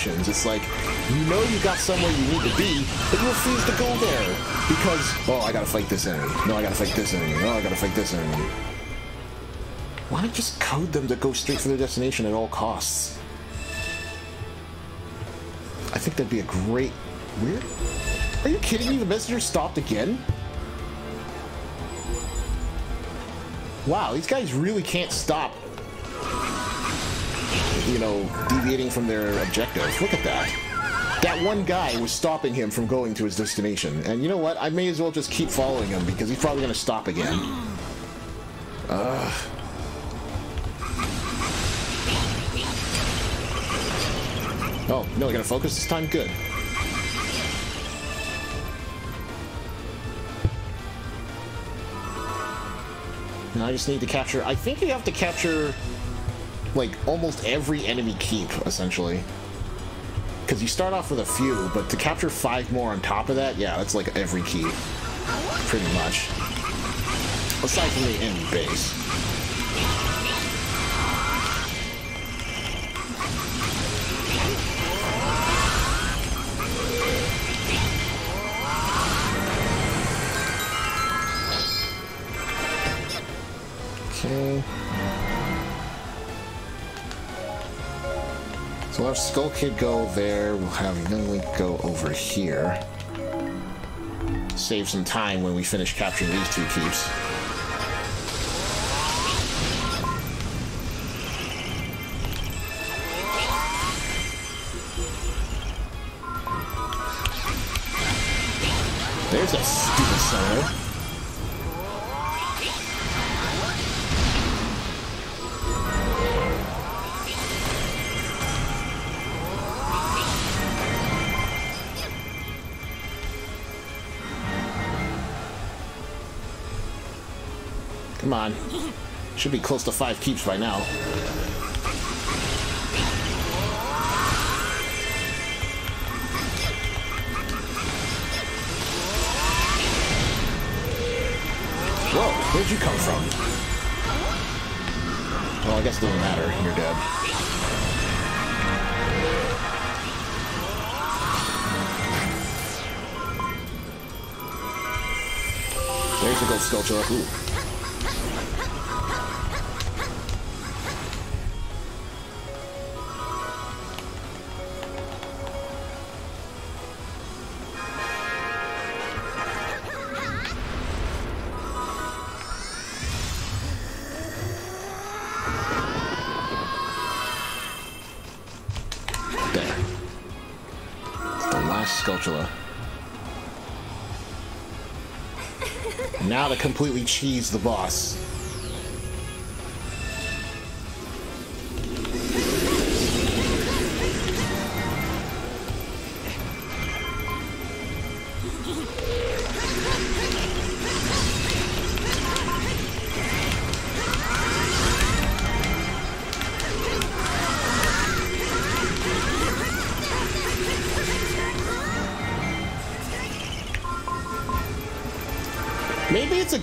Missions. It's like, you know you got somewhere you need to be, but you refuse to go there. Because, oh, I gotta fight this enemy. No, I gotta fight this enemy. No, I gotta fight this enemy. Why not just code them to go straight for their destination at all costs? I think that'd be a great... Weird? Are you kidding me? The messenger stopped again? Wow, these guys really can't stop, you know, deviating from their objective. Look at that. That one guy was stopping him from going to his destination. And you know what? I may as well just keep following him because he's probably going to stop again. Ugh. Oh, no, going to focus this time? Good. Now I just need to capture... I think you have to capture, like, almost every enemy keep, essentially. Because you start off with a few, but to capture five more on top of that, yeah, that's like every keep. Pretty much. Aside from the end base. Skull Kid go there. We'll have Young Link go over here. Save some time when we finish capturing these two keeps. Should be close to five keeps by now. Whoa, where'd you come from? Well, I guess it doesn't matter. You're dead. There's a gold sculpture. Ooh. Completely cheese the boss.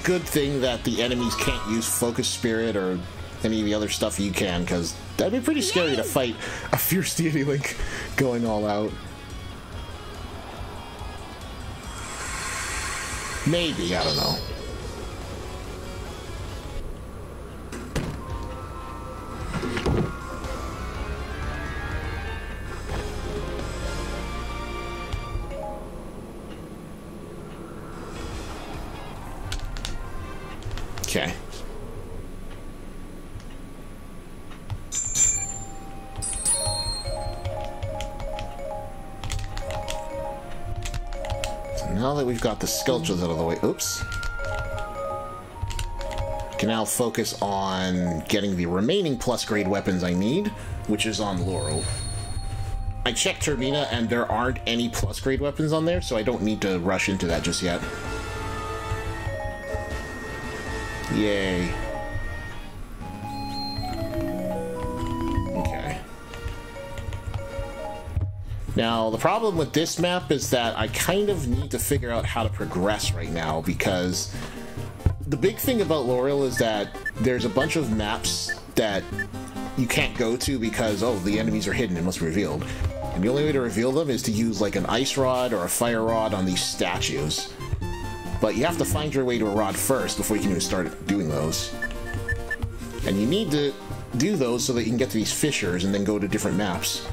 Good thing that the enemies can't use Focus Spirit or any of the other stuff you can, because that'd be pretty scary to fight a fierce deity link going all out. Maybe, I don't know. Got the sculptures out of the way. Oops. Can now focus on getting the remaining plus grade weapons I need, which is on Lorule. I checked Termina and there aren't any plus grade weapons on there, so I don't need to rush into that just yet. Yay. Now, the problem with this map is that I kind of need to figure out how to progress right now because the big thing about Lorule is that there's a bunch of maps that you can't go to because, oh, the enemies are hidden, it must be revealed. And the only way to reveal them is to use like an ice rod or a fire rod on these statues. But you have to find your way to a rod first before you can even start doing those. And you need to do those so that you can get to these fissures and then go to different maps.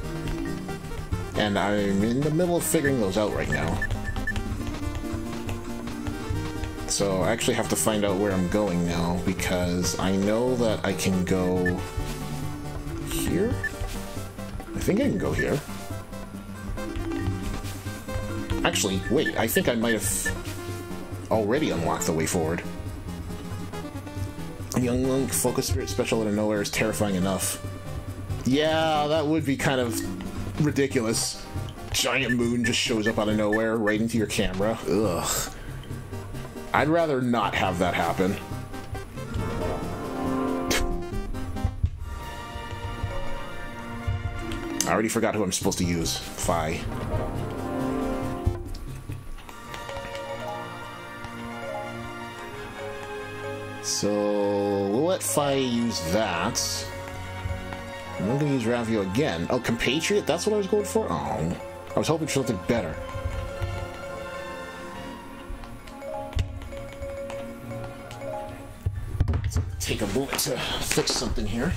And I'm in the middle of figuring those out right now. So I actually have to find out where I'm going now, because I know that I can go here? I think I can go here. Actually, wait, I think I might have already unlocked the way forward. Young Link Focus Spirit Special out of nowhere is terrifying enough. Yeah, that would be kind of ridiculous. Giant moon just shows up out of nowhere right into your camera. Ugh. I'd rather not have that happen. I already forgot who I'm supposed to use. Fi. So, we'll let Fi use that. I'm going to use Ravio again. Oh, Compatriot? That's what I was going for? Oh, I was hoping for something better. Take a moment to fix something here.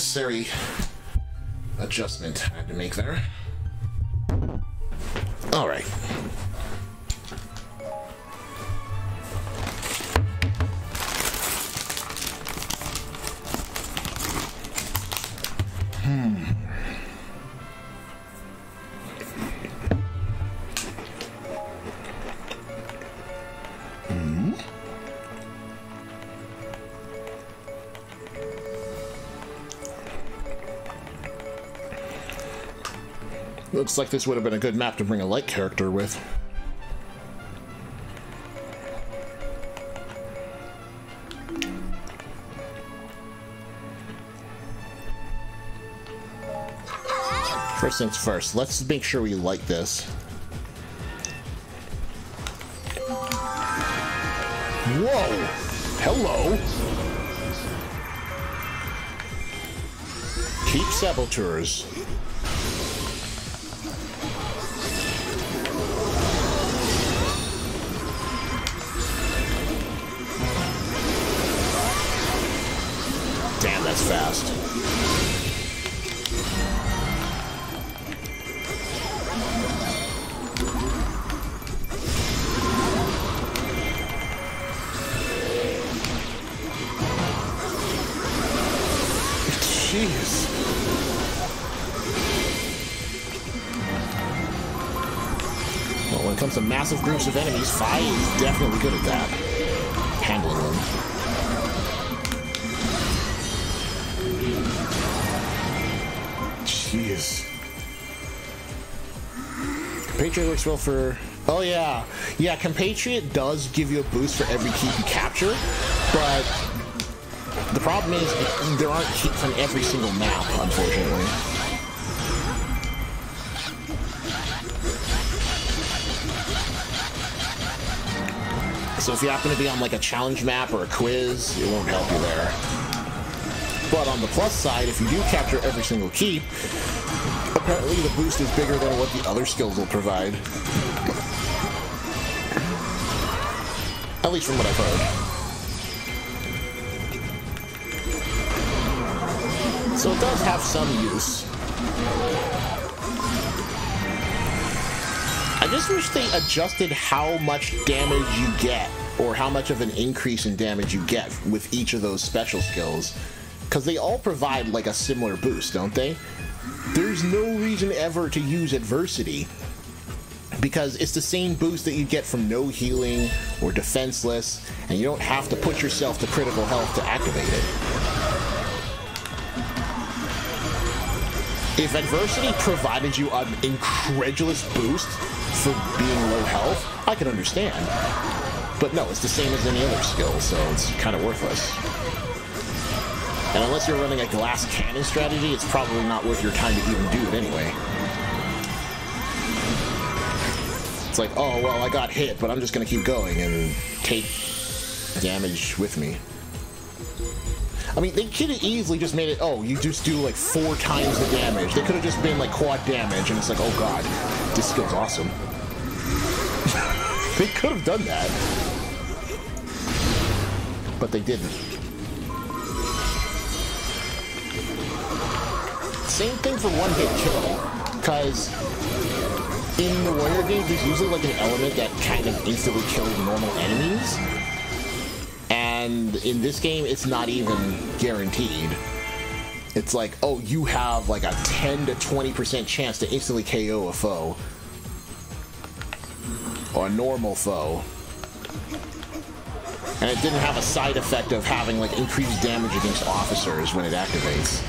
Necessary adjustment I had to make there. Looks like this would have been a good map to bring a light character with. First things first, let's make sure we like this. Whoa! Hello! Keep Saboteurs. Massive groups of enemies, Fi is definitely good at that. Handling them. Jeez. Compatriot works well for. Oh yeah, yeah. Compatriot does give you a boost for every keep you capture, but the problem is there aren't keeps on every single map, unfortunately. So if you happen to be on like a challenge map or a quiz, it won't help you there. But on the plus side, if you do capture every single key, apparently the boost is bigger than what the other skills will provide. At least from what I've heard. So it does have some use. Just wish they adjusted how much damage you get, or how much of an increase in damage you get with each of those special skills. Because they all provide like a similar boost, don't they? There's no reason ever to use adversity. Because it's the same boost that you get from no healing or defenseless, and you don't have to put yourself to critical health to activate it. If adversity provided you an incredulous boost for being low health, I can understand. But no, it's the same as any other skill, so it's kind of worthless. And unless you're running a glass cannon strategy, it's probably not worth your time to even do it anyway. It's like, oh, well, I got hit, but I'm just gonna keep going and take damage with me. I mean, they could have easily just made it, oh, you just do like four times the damage. They could have just been like quad damage, and it's like, oh god, this skill's awesome. They could have done that. But they didn't. Same thing for one hit kill, because in the warrior games, there's usually like an element that kind of instantly kills normal enemies. And in this game, it's not even guaranteed. It's like, oh, you have like a 10 to 20% chance to instantly KO a foe. Or a normal foe. And it didn't have a side effect of having like increased damage against officers when it activates.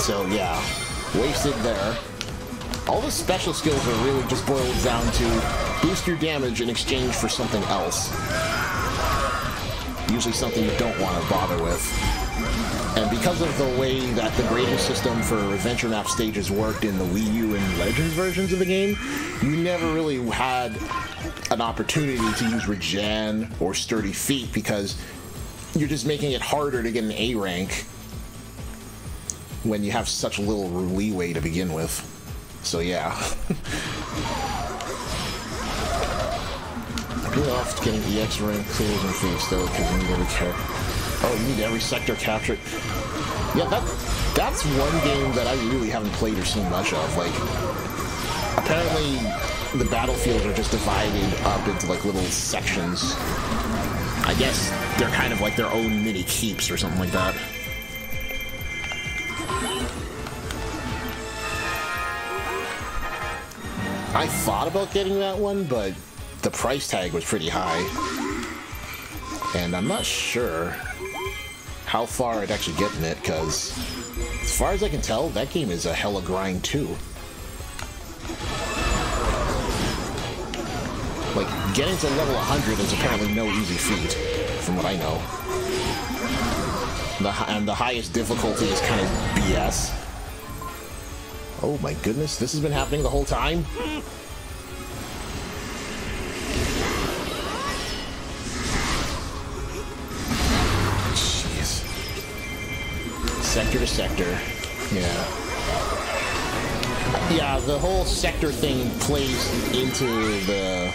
So yeah, wasted there. All the special skills are really just boiled down to boost your damage in exchange for something else. Usually something you don't want to bother with. And because of the way that the grading system for adventure map stages worked in the Wii U and Legends versions of the game, you never really had an opportunity to use Regen or Sturdy Feet because you're just making it harder to get an A rank when you have such little leeway to begin with. So yeah. People off getting EX rank clears and free still because you really care. Oh, you need every sector captured. Yeah, that that's one game that I really haven't played or seen much of. Like, apparently the battlefields are just divided up into like little sections. I guess they're kind of like their own mini keeps or something like that. I thought about getting that one, but the price tag was pretty high. And I'm not sure how far I'd actually get in it, because as far as I can tell, that game is a hella grind too. Like, getting to level 100 is apparently no easy feat, from what I know. The, and the highest difficulty is kind of BS. Oh my goodness, this has been happening the whole time? Sector to sector. Yeah. Yeah, the whole sector thing plays into the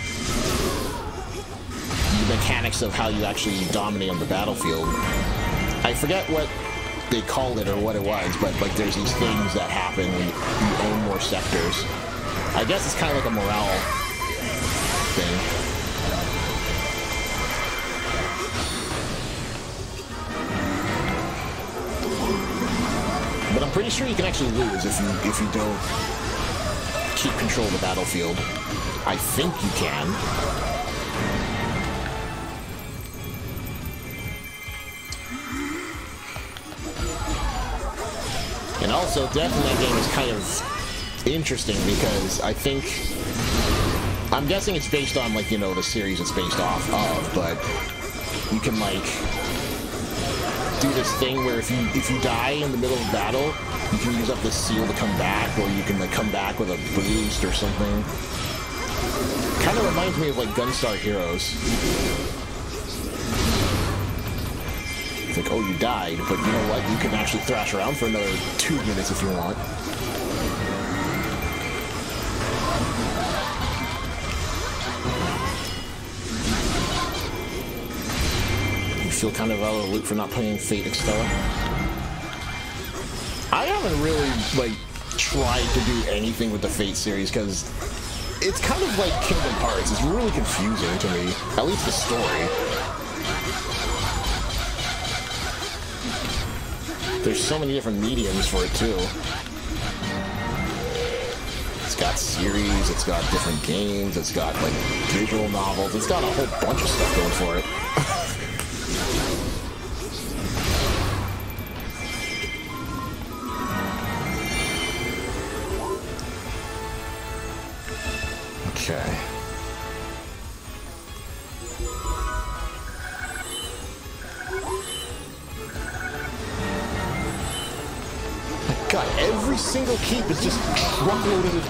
mechanics of how you actually dominate on the battlefield. I forget what they called it or what it was, but like there's these things that happen when you own more sectors. I guess it's kind of like a morale thing. Pretty sure you can actually lose if you if you don't keep control of the battlefield. I think you can. And also, death in that game is kind of interesting because I think... I'm guessing it's based on, like, you know, the series it's based off of, but you can, like, do this thing where if you if you die in the middle of battle, you can use up the seal to come back, or you can, like, come back with a boost or something. Kind of reminds me of, like, Gunstar Heroes. It's like, oh, you died, but you know what? You can actually thrash around for another two minutes if you want. Feel kind of out of the loop for not playing Fate Extella? I haven't really, like, tried to do anything with the Fate series, because it's kind of like Kingdom Hearts. It's really confusing to me. At least the story. There's so many different mediums for it too. It's got series, it's got different games, it's got like visual novels, it's got a whole bunch of stuff going for it.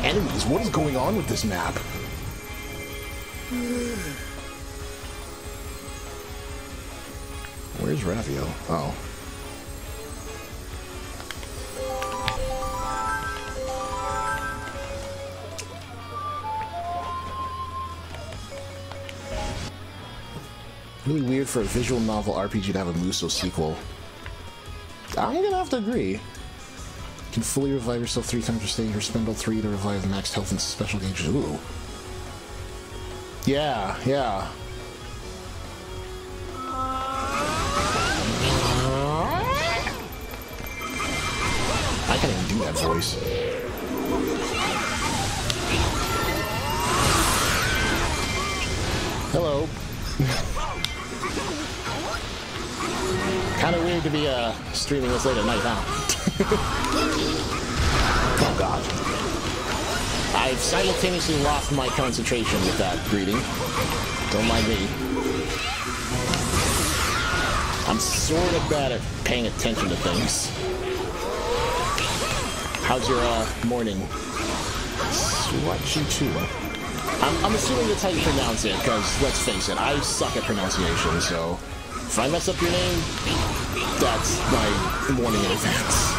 Enemies. What is going on with this map? Where's Ravio? Oh. Really weird for a visual novel RPG to have a Muso sequel. I'm gonna have to agree can fully revive yourself three times per stage or spend all three to revive maxed health and special gauges. Ooh. Yeah, yeah. I can't even do that voice. Hello. kind of weird to be uh, streaming this late at night, huh? oh god. I've simultaneously lost my concentration with that greeting. Don't mind me. I'm sort of bad at paying attention to things. How's your uh, morning? Swatchy too. I'm, I'm assuming that's how you pronounce it, because let's face it, I suck at pronunciation, so if I mess up your name, that's my warning in advance.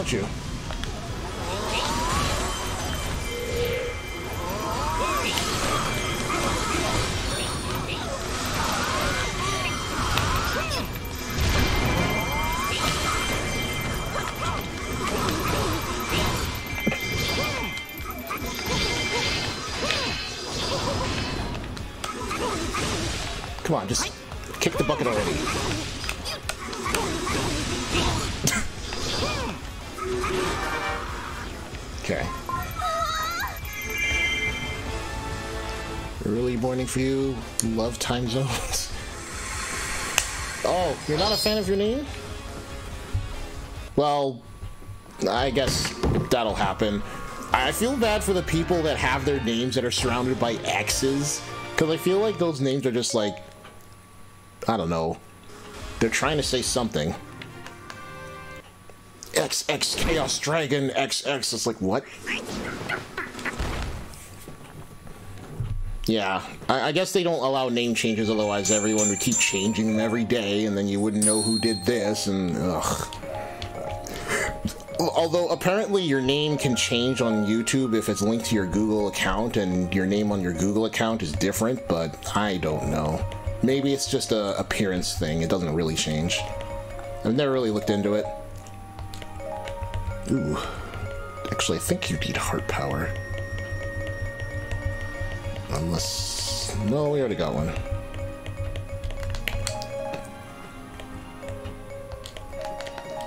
Don't you? Early you. Love time zones. oh, you're not a fan of your name? Well, I guess that'll happen. I feel bad for the people that have their names that are surrounded by X's. Because I feel like those names are just like I don't know. They're trying to say something. XX Chaos Dragon XX. It's like, what? Yeah, I, I, guess they don't allow name changes, otherwise everyone would keep changing them every day, and then you wouldn't know who did this, and ugh. Although apparently your name can change on YouTube if it's linked to your Google account, and your name on your Google account is different, but I don't know. Maybe it's just a appearance thing. It doesn't really change. I've never really looked into it. Ooh. Actually, I think you need heart power. Unless... No, we already got one.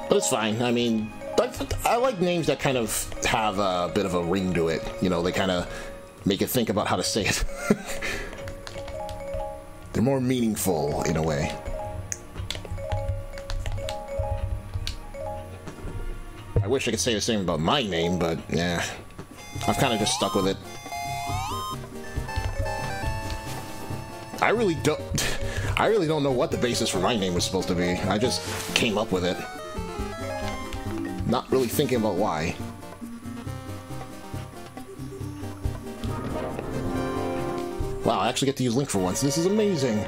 But it's fine. I mean, I like names that kind of have a bit of a ring to it. You know, they kind of make you think about how to say it. They're more meaningful in a way. I wish I could say the same about my name, but yeah, I've kind of just stuck with it. I really don't. I really don't know what the basis for my name was supposed to be. I just came up with it. Not really thinking about why. Wow, I actually get to use Link for once. This is amazing.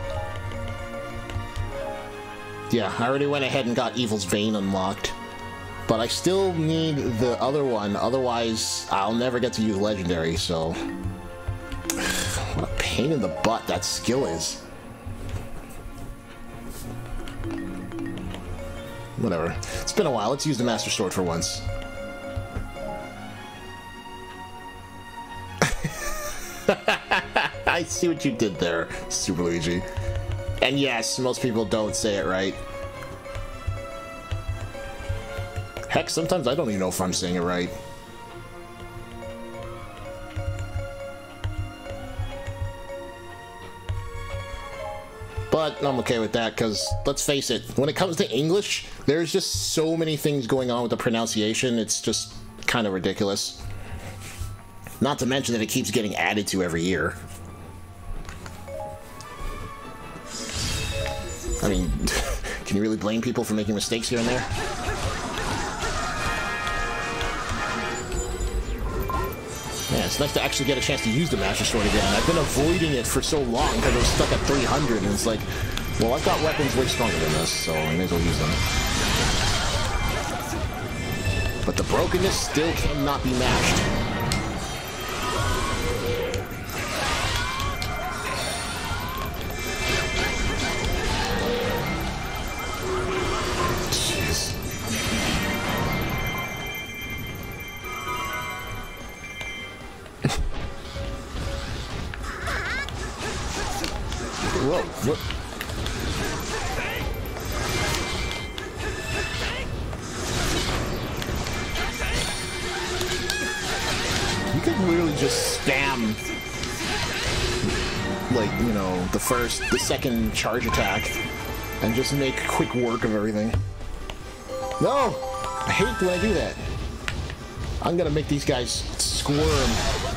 Yeah, I already went ahead and got Evil's Bane unlocked. But I still need the other one, otherwise I'll never get to use Legendary, so... what a pain in the butt that skill is. Whatever. It's been a while, let's use the Master Sword for once. I see what you did there, Super Luigi. And yes, most people don't say it right. Heck, sometimes I don't even know if I'm saying it right. But I'm okay with that, because let's face it, when it comes to English, there's just so many things going on with the pronunciation, it's just kind of ridiculous. Not to mention that it keeps getting added to every year. I mean, can you really blame people for making mistakes here and there? Yeah, it's nice to actually get a chance to use the Master Sword again. I've been avoiding it for so long because I was stuck at 300, and it's like, well, I've got weapons way stronger than this, so I may as well use them. But the brokenness still cannot be matched. First, the second charge attack, and just make quick work of everything. No! I hate when I do that. I'm gonna make these guys squirm.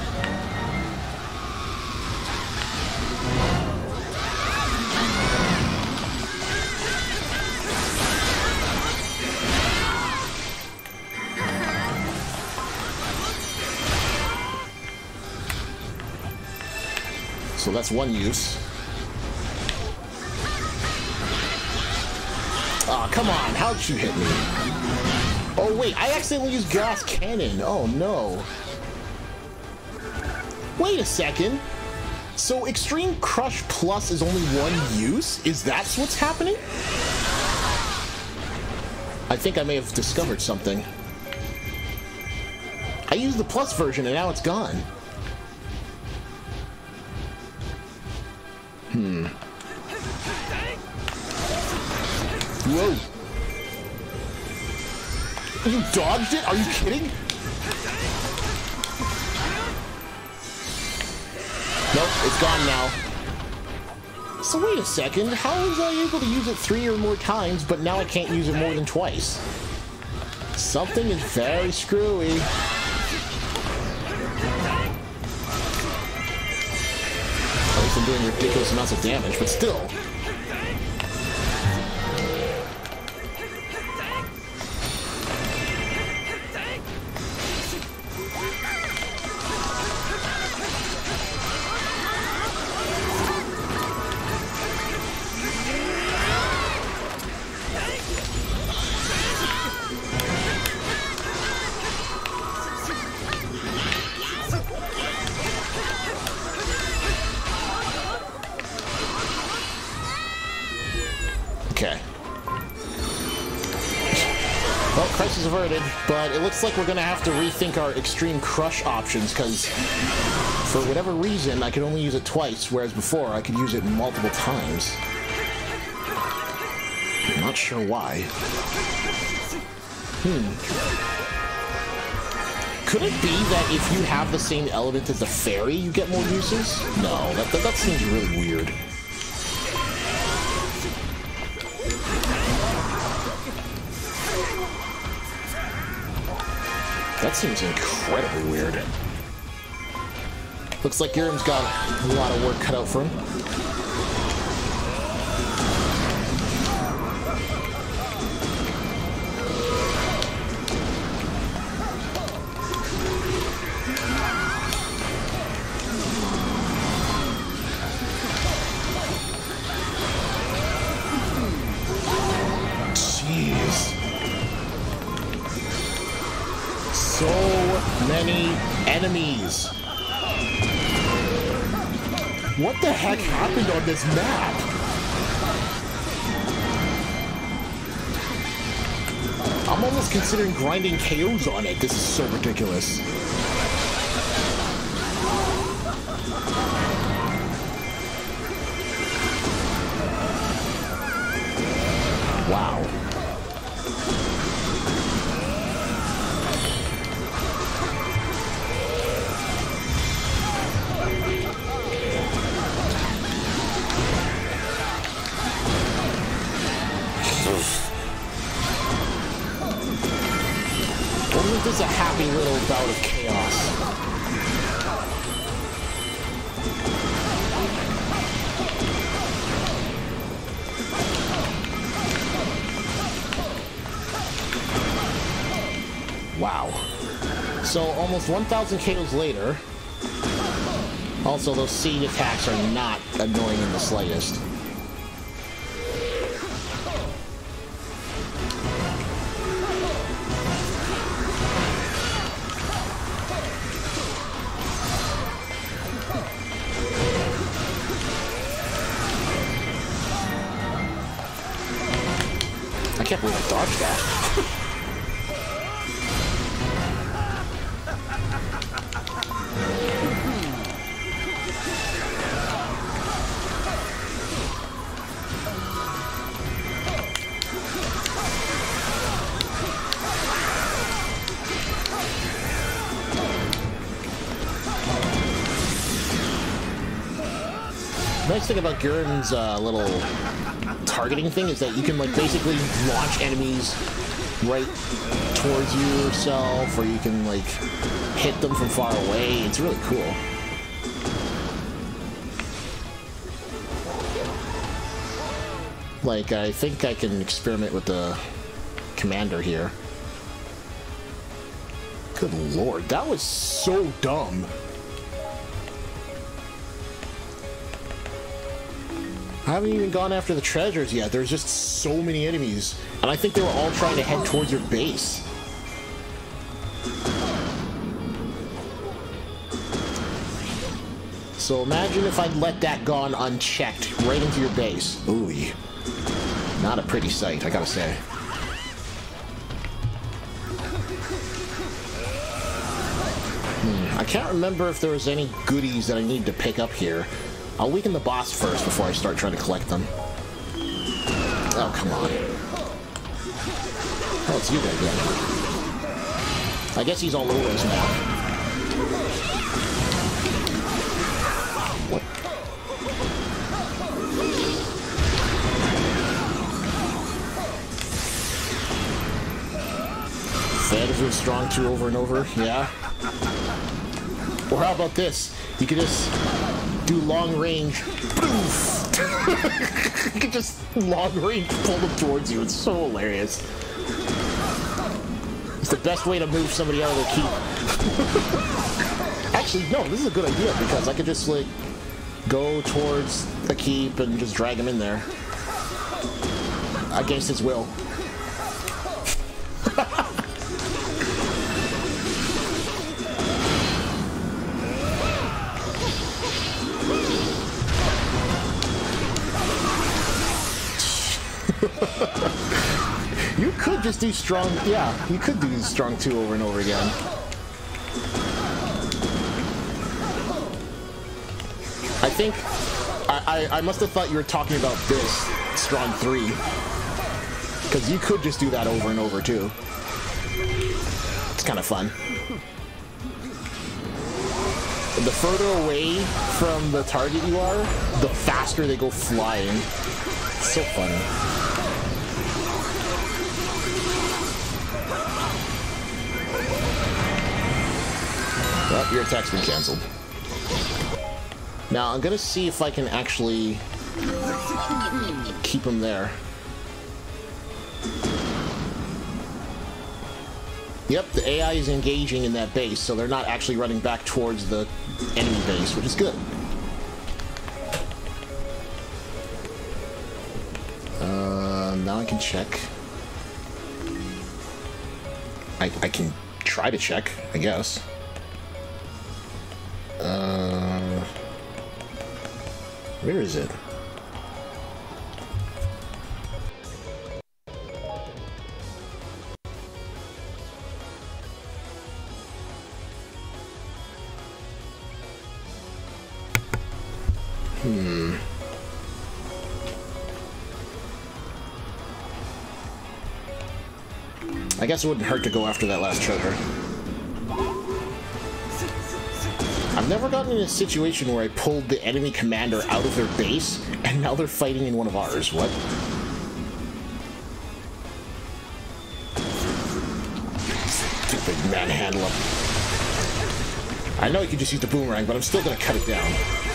So that's one use. Oh, come on. How'd you hit me? Oh wait, I accidentally used Gas Cannon. Oh no. Wait a second. So Extreme Crush Plus is only one use? Is that what's happening? I think I may have discovered something. I used the Plus version and now it's gone. Hmm. Whoa. You dodged it? Are you kidding? Nope, it's gone now. So wait a second, how was I able to use it three or more times, but now I can't use it more than twice? Something is very screwy. Doing ridiculous amounts of damage, but still. Looks like we're gonna have to rethink our Extreme Crush options, because for whatever reason, I could only use it twice, whereas before I could use it multiple times. I'm not sure why. Hmm. Could it be that if you have the same element as the fairy, you get more uses? No, that, that, that seems really weird. That seems incredibly weird. Looks like Ghirahim's got a lot of work cut out for him. Considering grinding KOs on it. This is so ridiculous. Almost 1,000 KOs later. Also, those seed attacks are not annoying in the slightest. Thing about Ghirahim's uh, little targeting thing is that you can like basically launch enemies right towards you yourself, or you can like hit them from far away. It's really cool. Like, I think I can experiment with the commander here. Good lord, that was so dumb. haven't even gone after the treasures yet. There's just so many enemies. And I think they were all trying to head towards your base. So imagine if I'd let that gone unchecked right into your base. Ooh, not a pretty sight, I gotta say. Hmm. I can't remember if there was any goodies that I needed to pick up here. I'll weaken the boss first before I start trying to collect them. Oh, come on. Oh, it's you again. I guess he's all over his map. What? Fed with strong two over and over, yeah. Or how about this? You could just do long range. you could just long range pull them towards you. It's so hilarious. It's the best way to move somebody out of their keep. Actually, no, this is a good idea because I could just like go towards the keep and just drag him in there against his will. Could just do strong, yeah, you could do strong two over and over again. I think, I, I, I must have thought you were talking about this, strong three. Because you could just do that over and over too. It's kind of fun. The further away from the target you are, the faster they go flying. It's so funny. Your attack's been cancelled. Now, I'm gonna see if I can actually keep him there. Yep, the AI is engaging in that base, so they're not actually running back towards the enemy base, which is good. Uh, now I can check. I, I can try to check, I guess. Uh, where is it? Hmm. I guess it wouldn't hurt to go after that last treasure. I've never gotten in a situation where I pulled the enemy commander out of their base, and now they're fighting in one of ours. What? Stupid Manhandla. I know you can just use the boomerang, but I'm still gonna cut it down.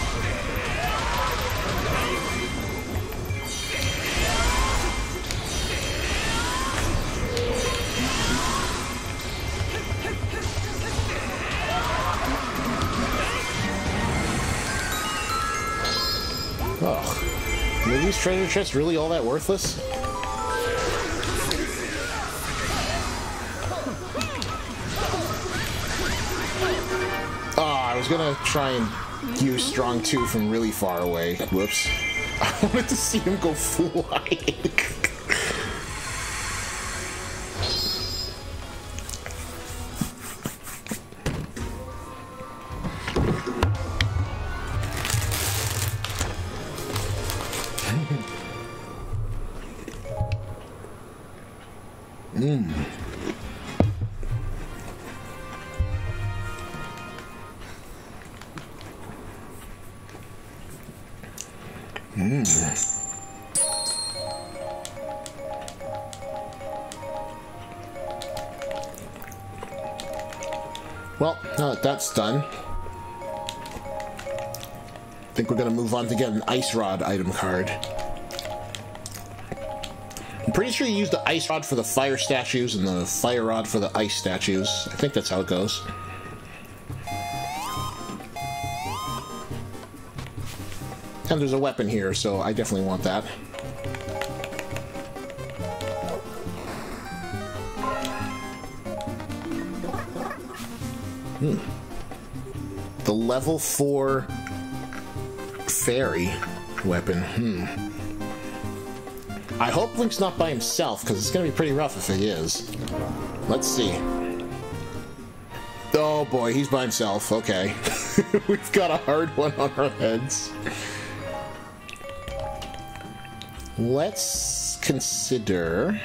Treasure chest really all that worthless? Oh, I was gonna try and use Strong 2 from really far away. Whoops. I wanted to see him go flying. that's done. I think we're going to move on to get an Ice Rod item card. I'm pretty sure you use the Ice Rod for the fire statues and the Fire Rod for the ice statues. I think that's how it goes. And there's a weapon here, so I definitely want that. Level 4 fairy weapon. Hmm. I hope Link's not by himself, because it's going to be pretty rough if he is. Let's see. Oh boy, he's by himself. Okay. We've got a hard one on our heads. Let's consider...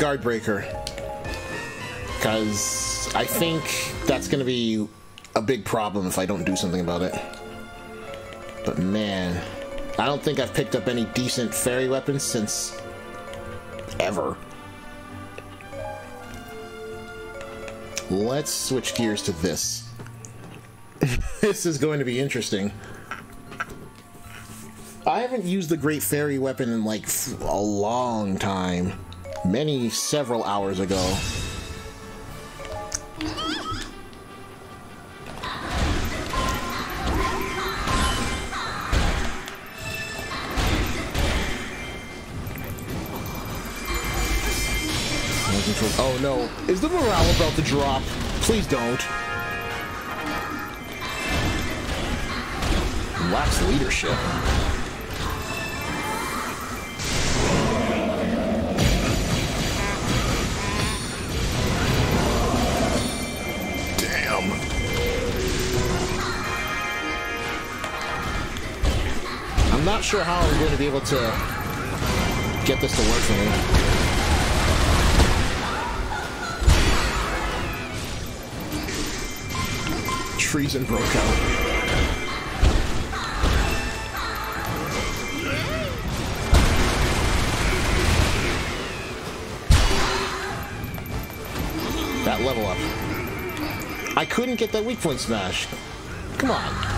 Guard breaker. Because I think that's going to be a big problem if I don't do something about it. But man, I don't think I've picked up any decent fairy weapons since ever. Let's switch gears to this. this is going to be interesting. I haven't used the Great Fairy weapon in like a long time. Many, several hours ago. Oh no. Is the morale about to drop? Please don't. Lacks leadership. Sure how I'm going to be able to get this to work for me. treason broke out. That level up. I couldn't get that weak point smash. Come on.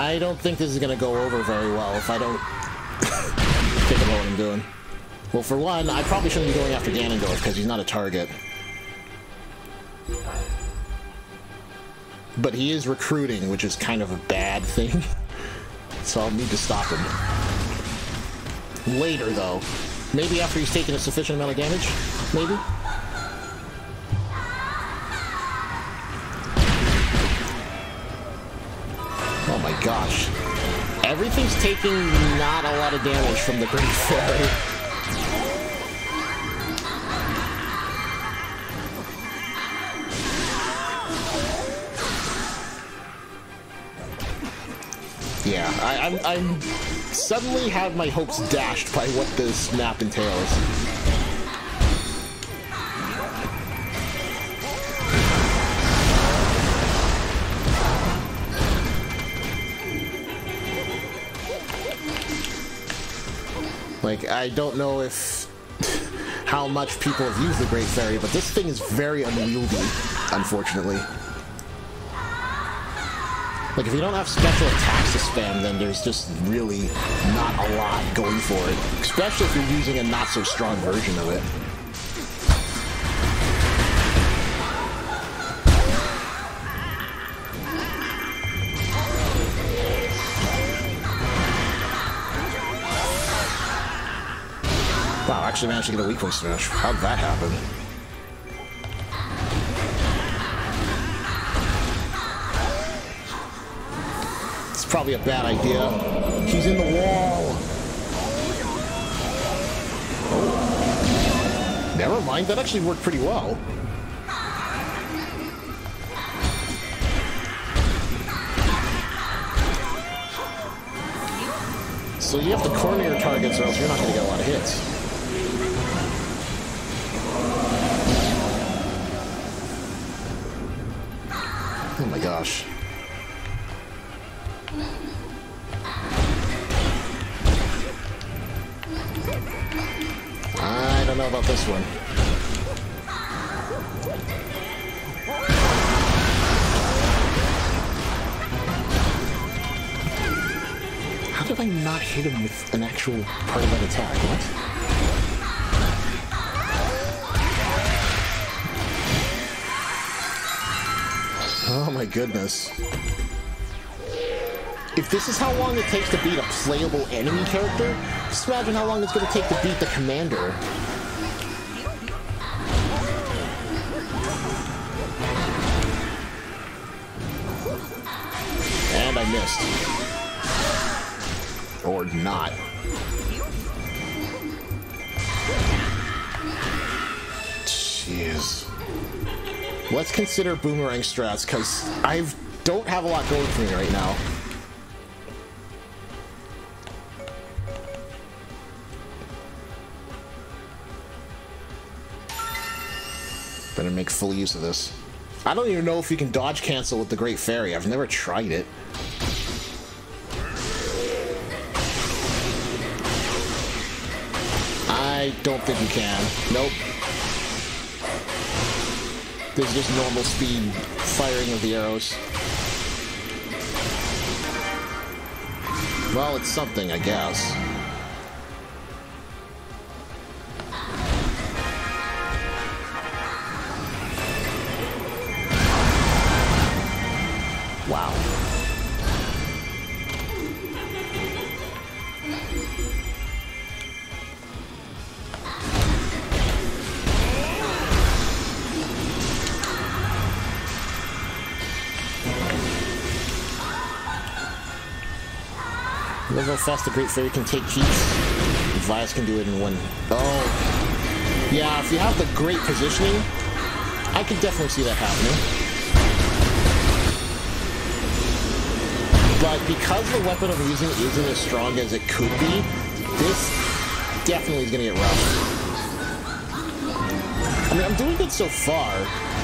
I don't think this is going to go over very well if I don't think about what I'm doing. Well, for one, I probably shouldn't be going after Ganondorf because he's not a target. But he is recruiting, which is kind of a bad thing. so I'll need to stop him. Later, though. Maybe after he's taken a sufficient amount of damage? Maybe? Taking not a lot of damage from the Great Fairy. Yeah, I, I'm, I'm suddenly have my hopes dashed by what this map entails. Like, I don't know if how much people have used the Great Fairy, but this thing is very unwieldy, unfortunately. Like, if you don't have special attacks to spam, then there's just really not a lot going for it. Especially if you're using a not-so-strong version of it. Actually managed to get a weak point smash. How'd that happen? It's probably a bad idea. He's in the wall. Oh. Never mind, that actually worked pretty well. So you have to corner your targets or else you're not going to get a lot of hits. Gosh. I don't know about this one. How did I not hit him with an actual part of that attack? What? Goodness. if this is how long it takes to beat a playable enemy character, just imagine how long it's going to take to beat the commander. Consider boomerang strats, because I don't have a lot going for me right now. Better make full use of this. I don't even know if you can dodge cancel with the Great Fairy. I've never tried it. I don't think you can. Nope. There's just normal speed firing of the arrows. Well, it's something, I guess. Fast the Great Fairy can take heats. Vias can do it in one. Oh. Yeah, if you have the great positioning, I could definitely see that happening. But because the weapon I'm using isn't as strong as it could be, this definitely is going to get rough. I mean, I'm doing good so far,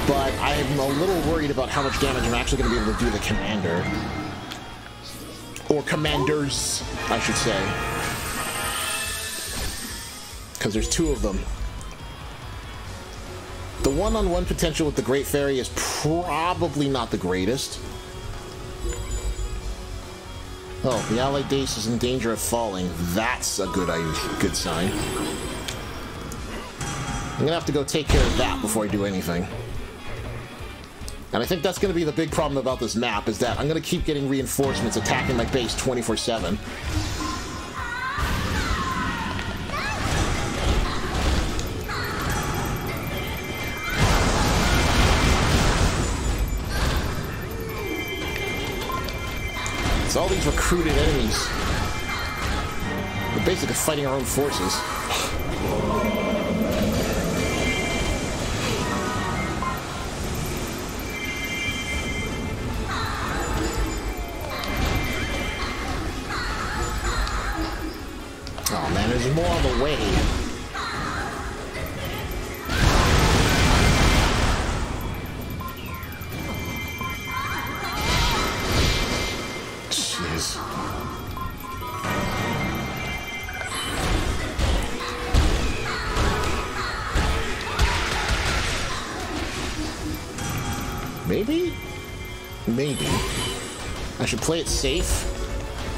but I'm a little worried about how much damage I'm actually going to be able to do the commander. Or commanders, I should say. Because there's two of them. The one-on-one -on -one potential with the Great Fairy is probably not the greatest. Oh, the allied base is in danger of falling. That's a good, good sign. I'm gonna have to go take care of that before I do anything. And I think that's going to be the big problem about this map, is that I'm going to keep getting reinforcements attacking my base 24-7. It's all these recruited enemies. We're basically fighting our own forces. Play it safe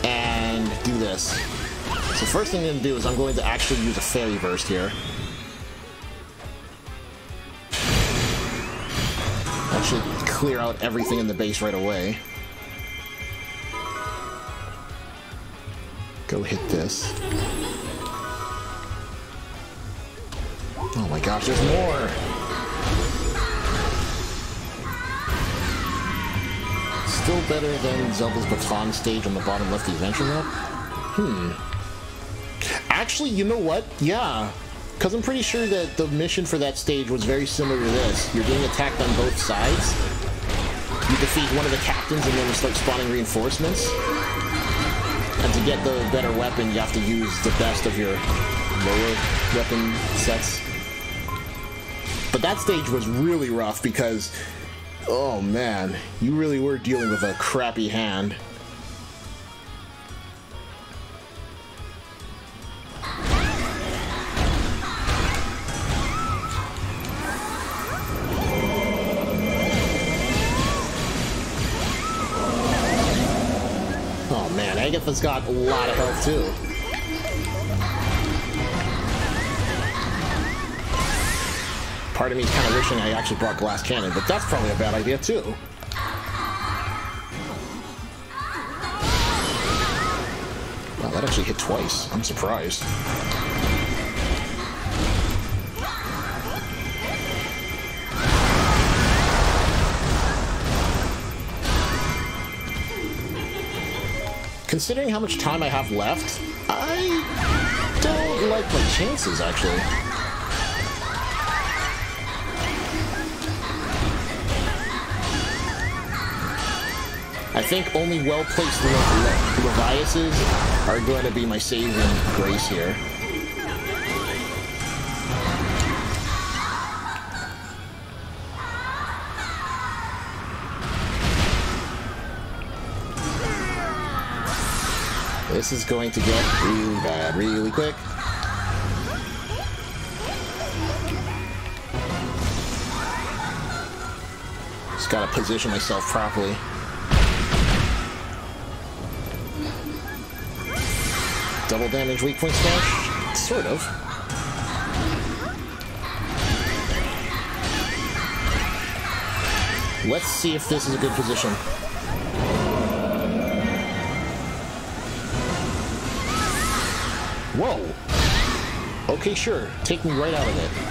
and do this. So first thing I'm going to do is I'm going to actually use a Fairy Burst here. That should clear out everything in the base right away. Go hit this. Oh my gosh, there's more! Better than Zelda's Baton stage on the bottom left of the adventure map? Hmm. Actually, you know what? Yeah. Because I'm pretty sure that the mission for that stage was very similar to this. You're getting attacked on both sides. You defeat one of the captains and then you start spawning reinforcements. And to get the better weapon, you have to use the best of your lower weapon sets. But that stage was really rough because, oh man, you really were dealing with a crappy hand. Oh, man, Agitha's got a lot of health too. Part of me kind of wishing I actually brought Glass Cannon, but that's probably a bad idea too. Wow, that actually hit twice. I'm surprised. Considering how much time I have left, I don't like my chances, actually. I think only well-placed Le Le Leviuses are going to be my saving grace here. This is going to get really bad really quick. Just gotta position myself properly. Double damage weak point smash? Sort of. Let's see if this is a good position. Whoa! Okay, sure. Take me right out of it.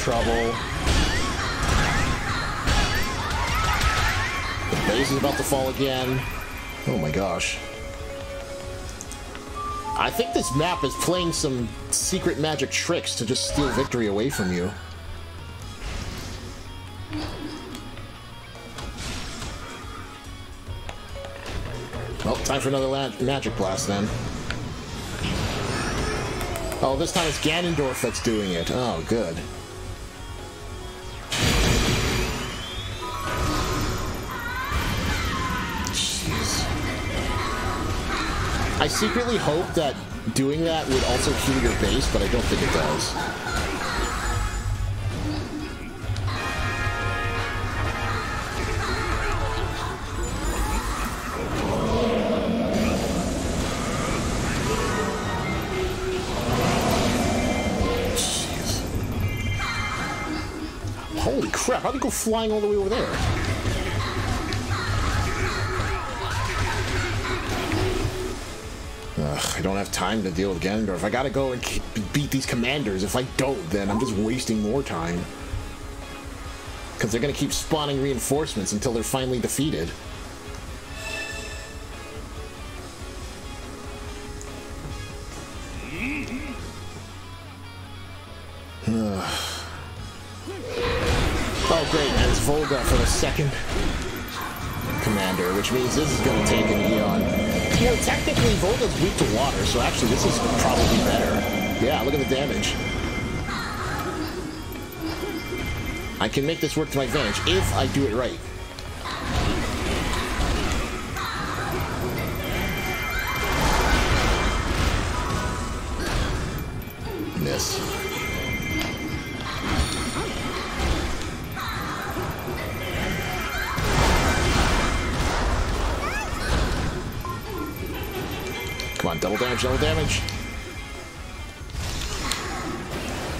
Trouble. The base is about to fall again. Oh my gosh. I think this map is playing some secret magic tricks to just steal victory away from you. Well, time for another magic blast then. Oh, this time it's Ganondorf that's doing it. Oh, good. Secretly hope that doing that would also heal your base, but I don't think it does. Holy crap, how'd he go flying all the way over there? I don't have time to deal with Ganondorf. I gotta go and beat these commanders. If I don't, then I'm just wasting more time. Because they're gonna keep spawning reinforcements until they're finally defeated. Oh great, and it's Volga for the second commander, which means this is to take an Eon. You know, technically, Volga's weak to water, so actually this is probably better. Yeah, look at the damage. I can make this work to my advantage if I do it right. Damage, double damage.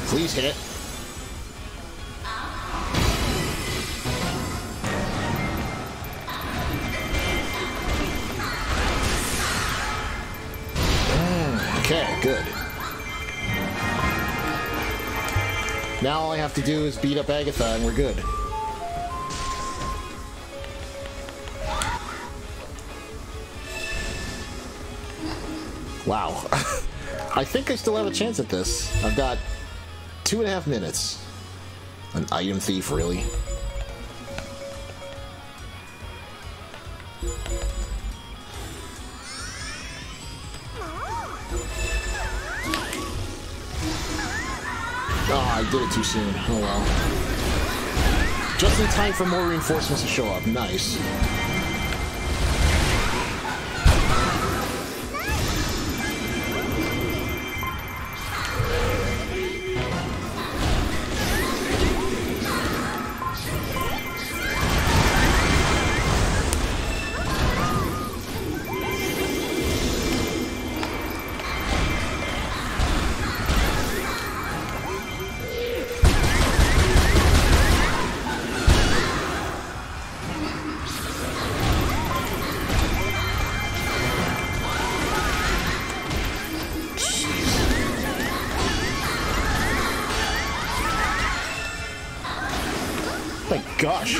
Please hit. Mm, okay, good. Now all I have to do is beat up Agitha and we're good. I think I still have a chance at this. I've got two and a half minutes. An item thief, really? Oh, I did it too soon. Oh well. Just in time for more reinforcements to show up. Nice.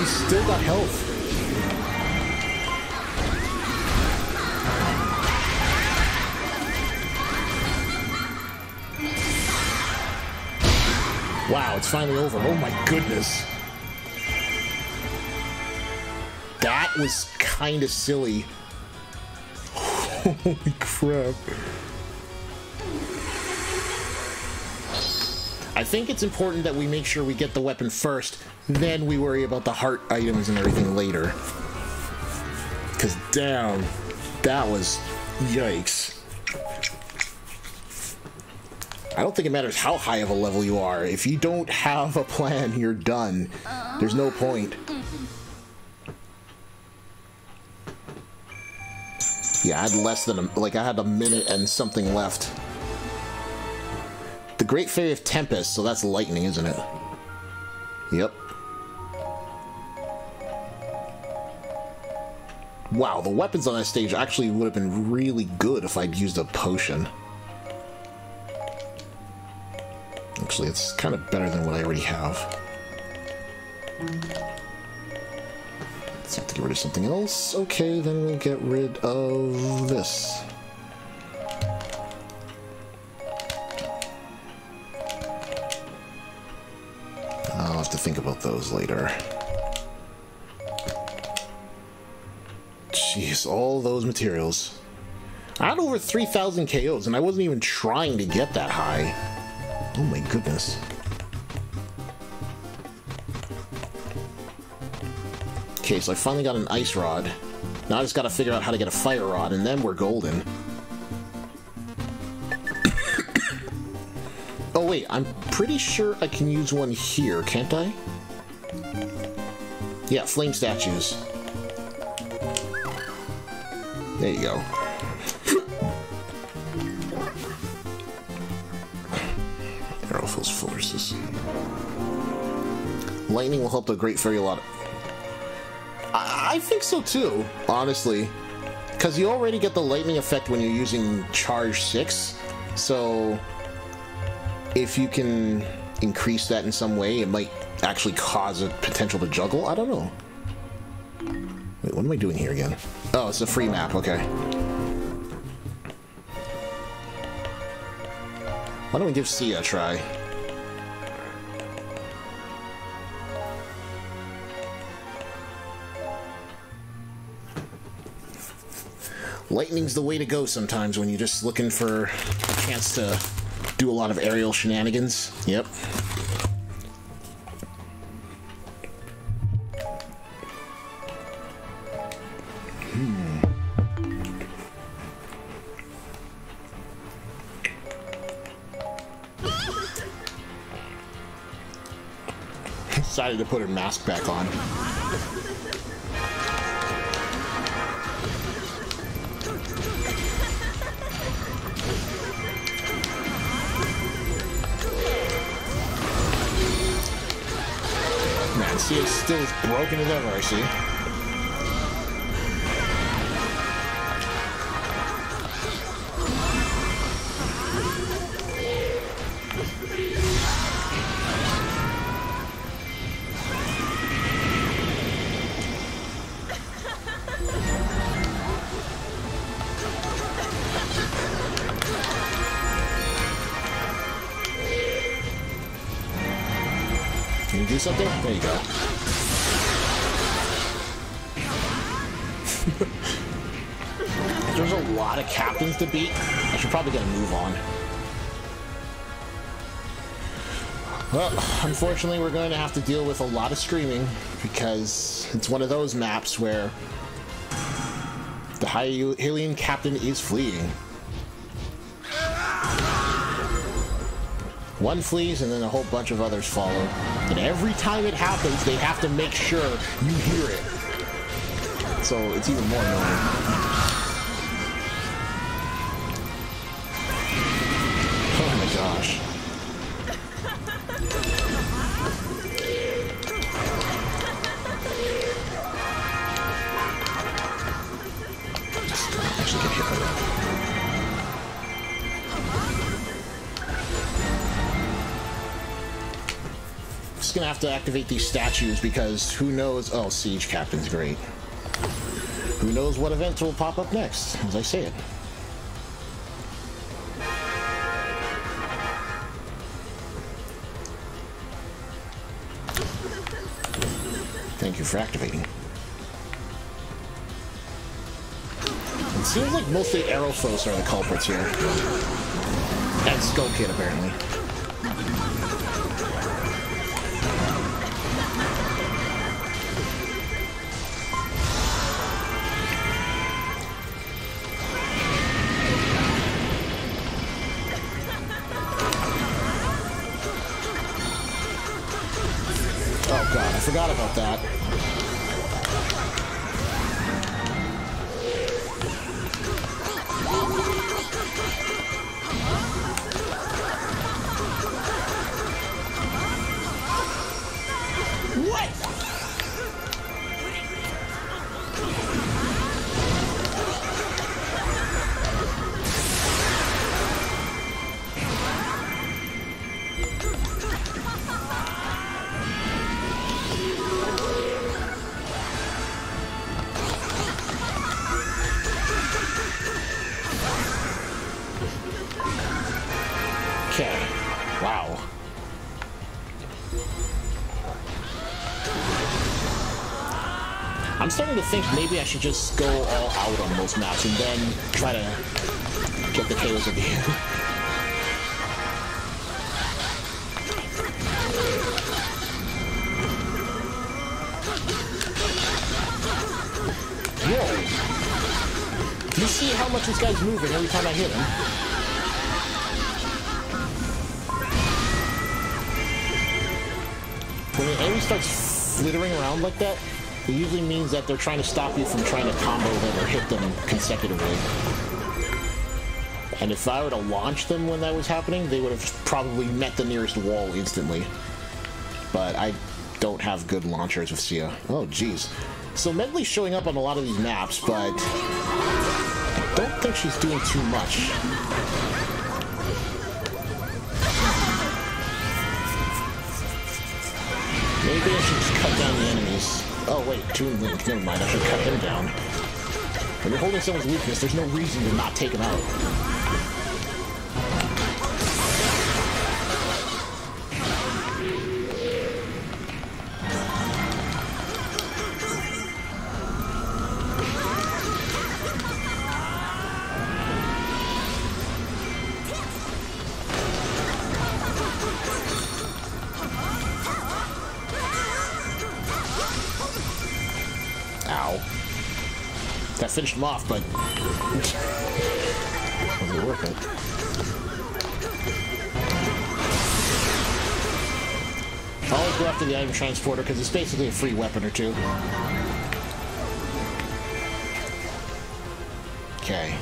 She's still got health. Wow, it's finally over. Oh my goodness. That was kind of silly. Holy crap. I think it's important that we make sure we get the weapon first, then we worry about the heart items and everything later. Because damn, that was yikes. I don't think it matters how high of a level you are. If you don't have a plan, you're done. There's no point. Yeah, I had less than a, like I had a minute and something left. The Great Fairy of Tempest, so that's lightning, isn't it? Yep. Wow, the weapons on that stage actually would have been really good if I'd used a potion. Actually, it's kind of better than what I already have. Let's have to get rid of something else. Okay, then we'll get rid of this. I'll have to think about those later. Jeez, all those materials. I had over 3,000 KOs, and I wasn't even trying to get that high. Oh my goodness. Okay, so I finally got an ice rod. Now I just gotta figure out how to get a fire rod, and then we're golden. oh wait, I'm pretty sure I can use one here, can't I? Yeah, flame statues. There you go. Arrowful's forces. Lightning will help the Great Fairy a lot. I, I think so too, honestly. Because you already get the lightning effect when you're using Charge 6. So, if you can increase that in some way, it might actually cause a potential to juggle. I don't know. Wait, what am I doing here again? Oh, it's a free map, okay. Why don't we give Cia a try? Lightning's the way to go sometimes when you're just looking for a chance to do a lot of aerial shenanigans. Yep. Decided to put her mask back on. Man, see, it's still as broken as ever, I see. Well, unfortunately, we're going to have to deal with a lot of screaming because it's one of those maps where the Hylian captain is fleeing. One flees and then a whole bunch of others follow. And every time it happens, they have to make sure you hear it. So it's even more annoying. Activate these statues because who knows? Oh, Siege Captain's great. Who knows what events will pop up next, as I say it. Thank you for activating. It seems like mostly Aeralfos are the culprits here. And Skull Kid, apparently. Think maybe I should just go all out on most maps and then try to get the KOs at the. Whoa! Do you see how much this guy's moving every time I hit him? When an enemy starts flittering around like that, it usually means that they're trying to stop you from trying to combo them or hit them consecutively. And if I were to launch them when that was happening, they would have probably met the nearest wall instantly. But I don't have good launchers with Cia. Oh, jeez. So Medli's showing up on a lot of these maps, but I don't think she's doing too much. Wait, Toon Link, never mind, I should cut him down. When you're holding someone's weakness, there's no reason to not take him out. Off, but... wasn't worth it. Always go after the item transporter, because it's basically a free weapon or two. Okay.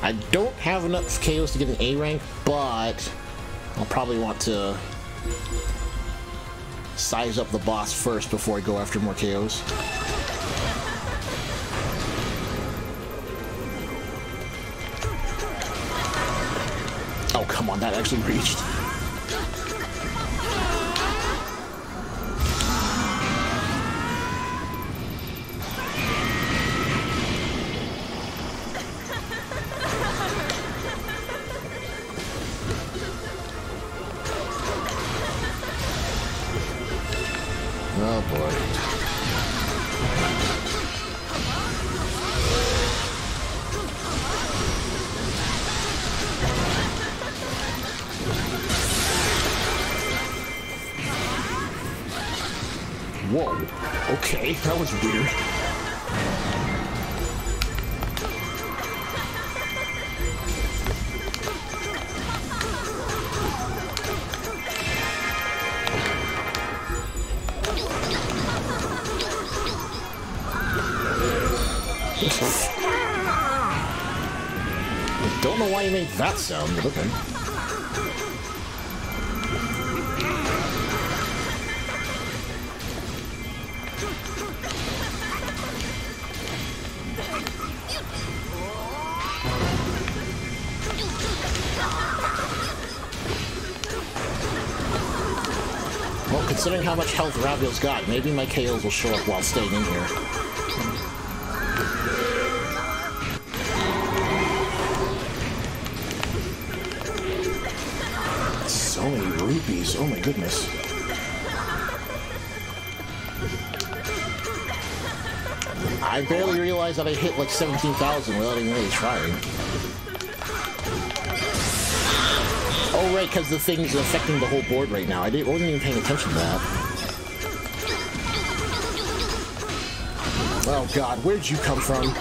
I don't have enough KOs to get an A rank, but I'll probably want to size up the boss first before I go after more KOs. That actually reached. Sound, but okay. Well, considering how much health Ravio's got, maybe my KOs will show up while staying in here. Oh my goodness. I barely realized that I hit like 17,000 without even really trying. Oh, right, because the thing's affecting the whole board right now. I didn't, wasn't even paying attention to that. Oh, God, where'd you come from?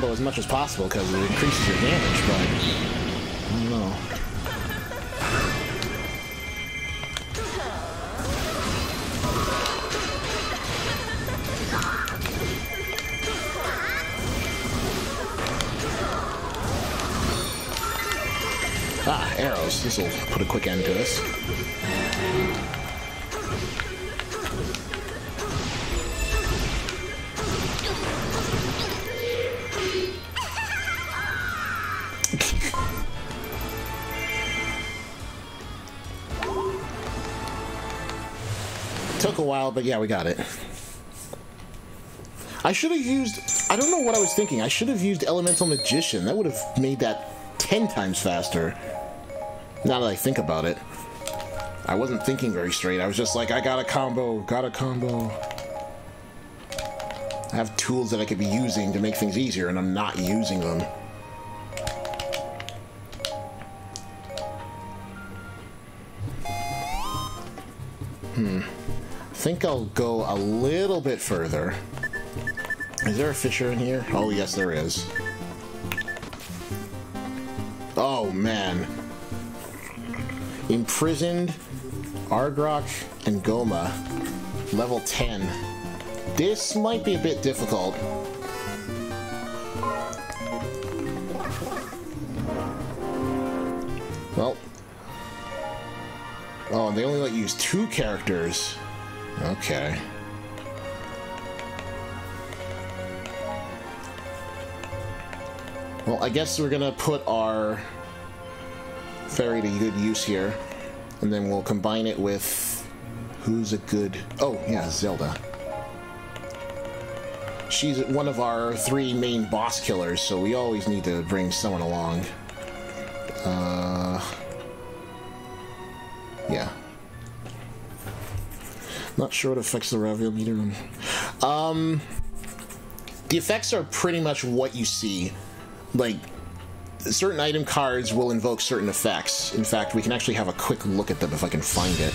Combo as much as possible because it increases your damage, but I don't know. Ah, arrows. This will put a quick end to this. But yeah, we got it. I should have used... I don't know what I was thinking. I should have used Elemental Magician. That would have made that 10 times faster. Now that I think about it. I wasn't thinking very straight. I was just like, I got a combo, got a combo. I have tools that I could be using to make things easier, and I'm not using them. I'll go a little bit further. Is there a Fisher in here? Oh, yes, there is. Oh, man. Imprisoned, Argrok, and Gohma. Level 10. This might be a bit difficult. Well. Oh, and they only let you use two characters. Okay. Well, I guess we're gonna put our fairy to good use here, and then we'll combine it with who's a good... Oh, yeah, Zelda. She's one of our three main boss killers, so we always need to bring someone along. Uh... Yeah. Not sure what affects the Ravio meter. Um, the effects are pretty much what you see. Like, certain item cards will invoke certain effects. In fact, we can actually have a quick look at them if I can find it.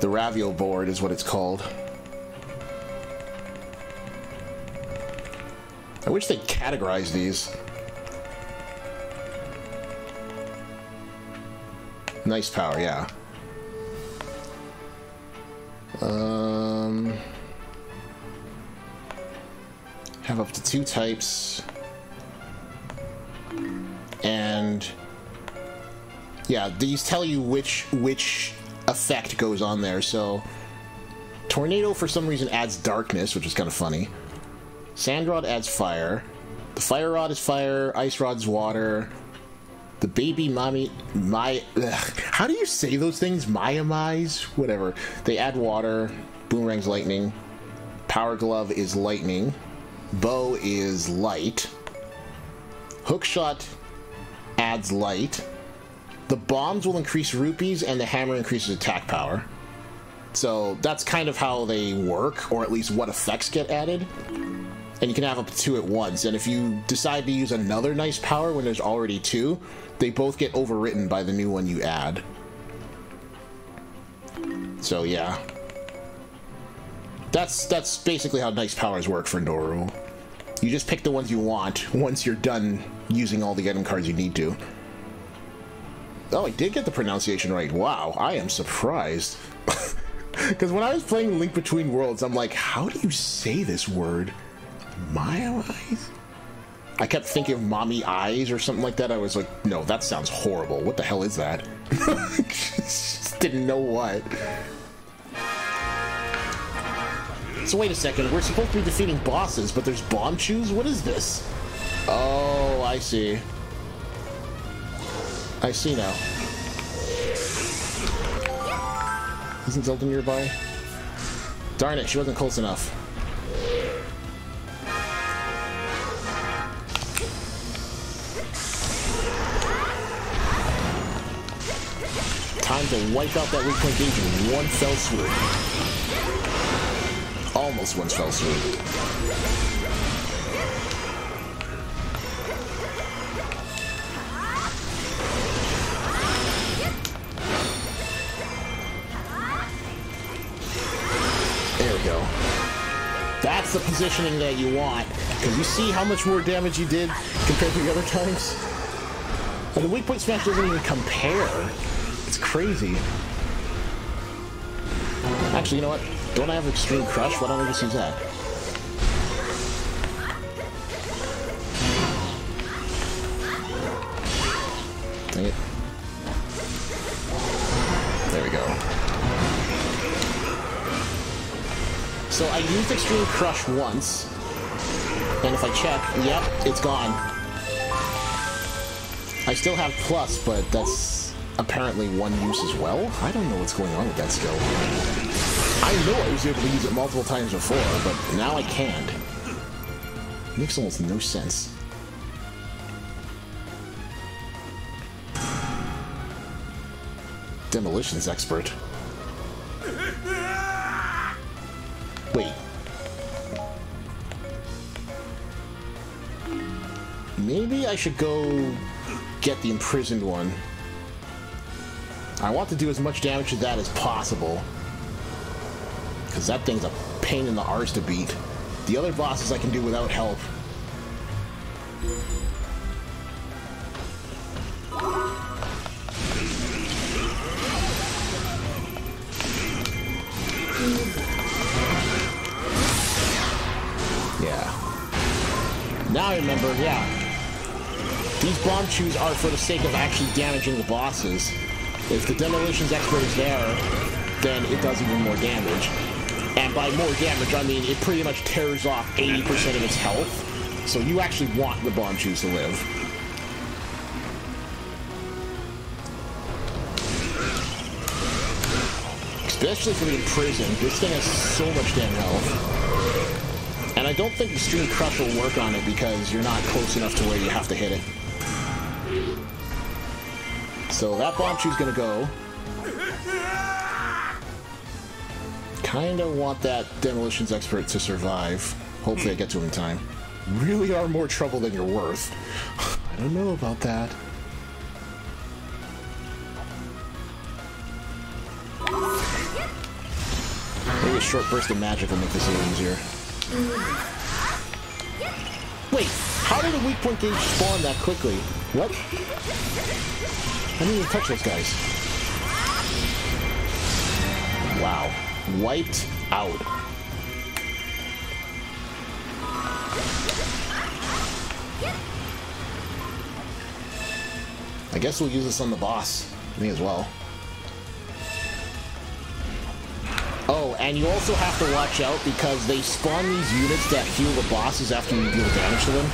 The Ravio board is what it's called. I wish they'd categorize these. Nice power, yeah. Um, have up to two types. And yeah, these tell you which which effect goes on there. So Tornado for some reason adds darkness, which is kind of funny. Sand Rod adds fire. The Fire Rod is fire, Ice Rod is water, the baby mommy, my, ugh, how do you say those things? Maiamais? Whatever. They add water. Boomerang's lightning. Power glove is lightning. Bow is light. Hookshot adds light. The bombs will increase rupees, and the hammer increases attack power. So that's kind of how they work, or at least what effects get added and you can have up to two at once. And if you decide to use another nice power when there's already two, they both get overwritten by the new one you add. So yeah. That's that's basically how nice powers work for Noru. You just pick the ones you want once you're done using all the item cards you need to. Oh, I did get the pronunciation right. Wow, I am surprised. Because when I was playing Link Between Worlds, I'm like, how do you say this word? My eyes? I kept thinking of mommy eyes or something like that. I was like, no, that sounds horrible. What the hell is that? Just didn't know what. So wait a second, we're supposed to be defeating bosses, but there's bomb Bombchus? What is this? Oh, I see. I see now. Isn't Zelda nearby? Darn it, she wasn't close enough. To wipe out that weak point gauge in one fell swoop. Almost one fell swoop. There we go. That's the positioning that you want. Because you see how much more damage you did compared to the other times? And the weak point smash doesn't even compare. Crazy. Actually, you know what? Don't I have Extreme Crush? Why don't I just use that? Dang it. There we go. So I used Extreme Crush once, and if I check, yep, it's gone. I still have Plus, but that's apparently one use as well? I don't know what's going on with that skill. I know I was able to use it multiple times before, but now I can't. Makes almost no sense. Demolitions expert. Wait. Maybe I should go get the imprisoned one. I want to do as much damage to that as possible. Because that thing's a pain in the arse to beat. The other bosses I can do without help. Yeah. Now I remember, yeah. These Bombchus are for the sake of actually damaging the bosses. If the demolitions expert is there, then it does even more damage. And by more damage, I mean it pretty much tears off 80% of its health. So you actually want the bomb Bombchus to live. Especially for the imprisoned, this thing has so much damn health. And I don't think Extreme Crush will work on it because you're not close enough to where you have to hit it. So that Bombchu's gonna go. Kinda want that Demolitions Expert to survive. Hopefully I get to him in time. Really are more trouble than you're worth. I don't know about that. Maybe a short burst of magic will make this a little easier. Wait, how did a weak point gauge spawn that quickly? What? I didn't even touch those guys. Wow. Wiped out. I guess we'll use this on the boss. Me as well. Oh, and you also have to watch out because they spawn these units that heal the bosses after you deal damage to them.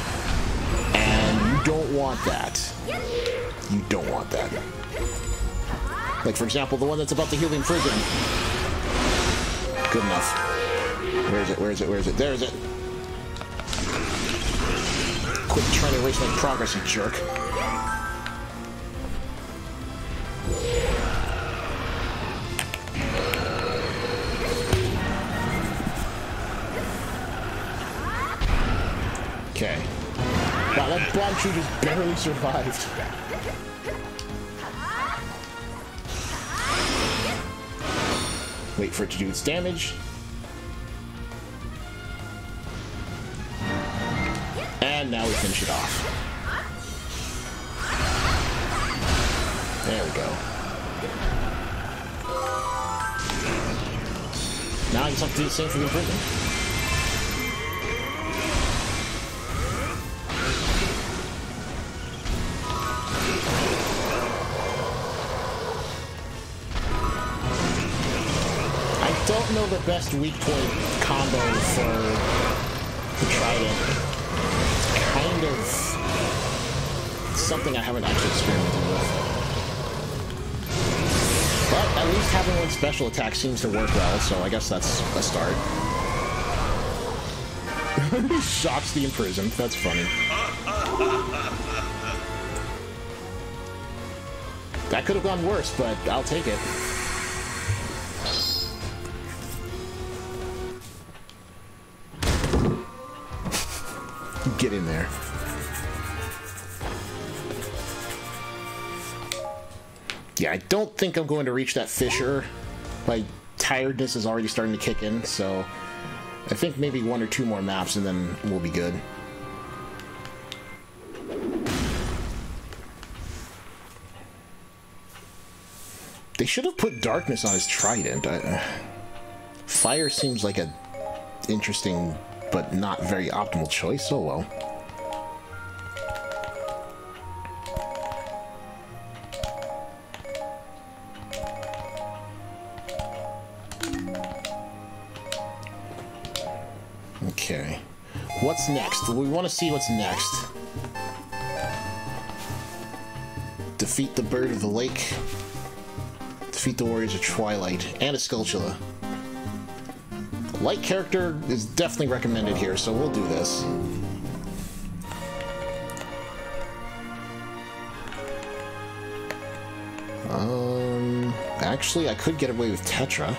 And you don't want that. You don't want that. Like, for example, the one that's about the heal imprisoned. Good enough. Where is it? Where is it? Where is it? There is it. Quit trying to erase my progress, you jerk. Bombchu just barely survived. Wait for it to do its damage. And now we finish it off. There we go. Now I just have to do the same for the imprisoned. Best weak point combo for the Trident. It's kind of something I haven't actually experimented with. But at least having one special attack seems to work well, so I guess that's a start. Shocks the imprisoned. That's funny. That could have gone worse, but I'll take it. Get in there. Yeah, I don't think I'm going to reach that fissure. My tiredness is already starting to kick in, so I think maybe one or two more maps and then we'll be good. They should have put darkness on his trident. I, uh, fire seems like a interesting but not very optimal choice. Oh well. Okay. What's next? We want to see what's next. Defeat the Bird of the Lake. Defeat the Warriors of Twilight. And a Skulltula. Light character is definitely recommended here, so we'll do this. Um, actually, I could get away with Tetra.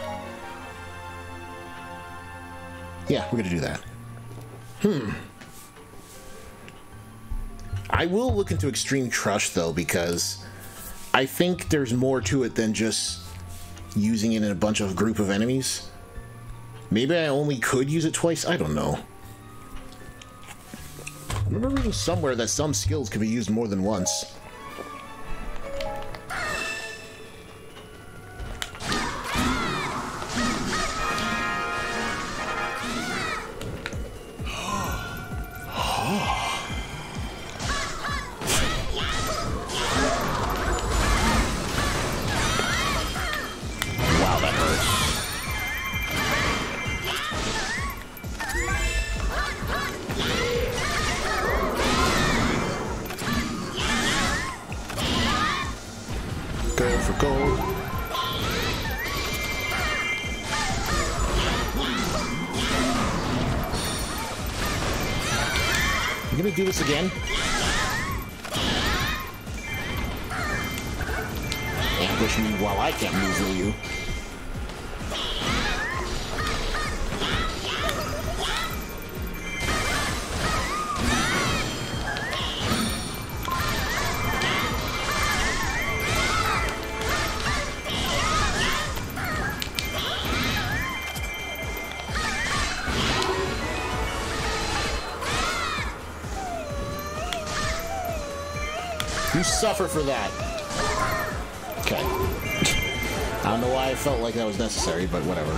Yeah, we're gonna do that. Hmm. I will look into Extreme Crush, though, because I think there's more to it than just using it in a bunch of group of enemies. Maybe I only could use it twice? I don't know. I remember reading somewhere that some skills can be used more than once. For that. Okay. I don't know why I felt like that was necessary, but whatever.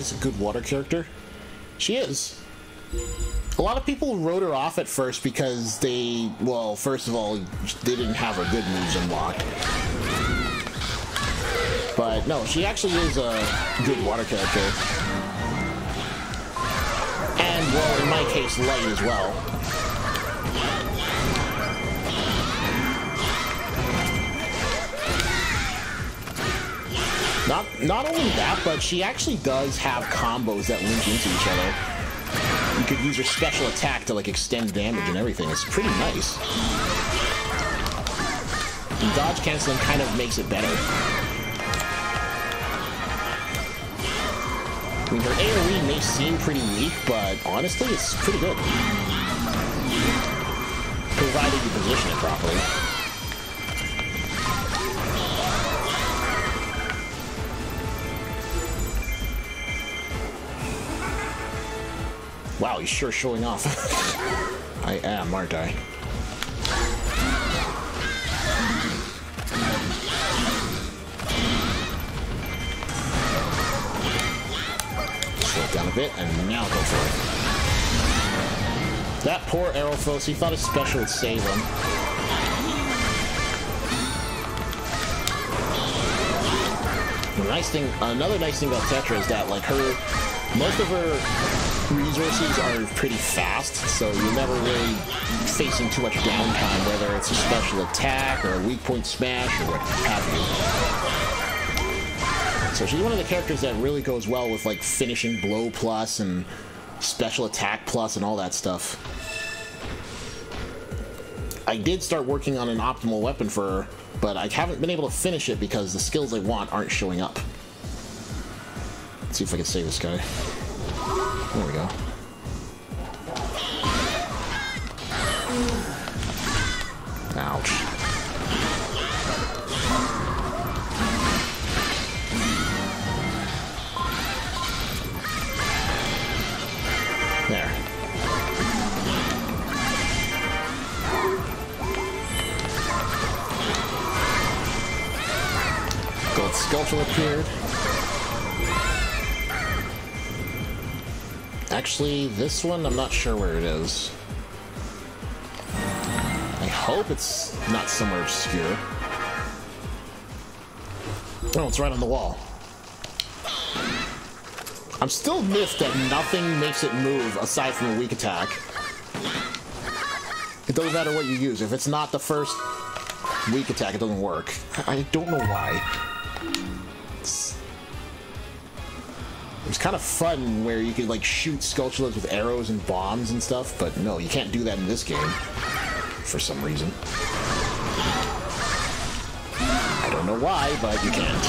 Tetra's a good water character? She is. A lot of people wrote her off at first because they, well, first of all, they didn't have her good moves unlocked. But no, she actually is a good water character. And, well, in my case, light as well. Not not only that, but she actually does have combos that link into each other. You could use her special attack to like extend damage and everything. It's pretty nice. And dodge canceling kind of makes it better. I mean, her AoE may seem pretty weak, but honestly, it's pretty good. Provided you position it properly. Wow, he's sure showing off. I am, aren't I? Slow down a bit, and now go for it. That poor Aeralfos, he thought his special would save him. The nice thing, another nice thing about Tetra is that, like, her, most of her resources are pretty fast, so you're never really facing too much downtime, whether it's a special attack or a weak point smash or what have you. So she's one of the characters that really goes well with like finishing blow plus and special attack plus and all that stuff. I did start working on an optimal weapon for her, but I haven't been able to finish it because the skills I want aren't showing up. Let's see if I can save this guy. There we go. This one, I'm not sure where it is. I hope it's not somewhere obscure. Oh, it's right on the wall. I'm still miffed that nothing makes it move aside from a weak attack. It doesn't matter what you use. If it's not the first weak attack, it doesn't work. I don't know why. Was kind of fun where you could like shoot Skulltulas with arrows and bombs and stuff, but no, you can't do that in this game for some reason. I don't know why, but you can't.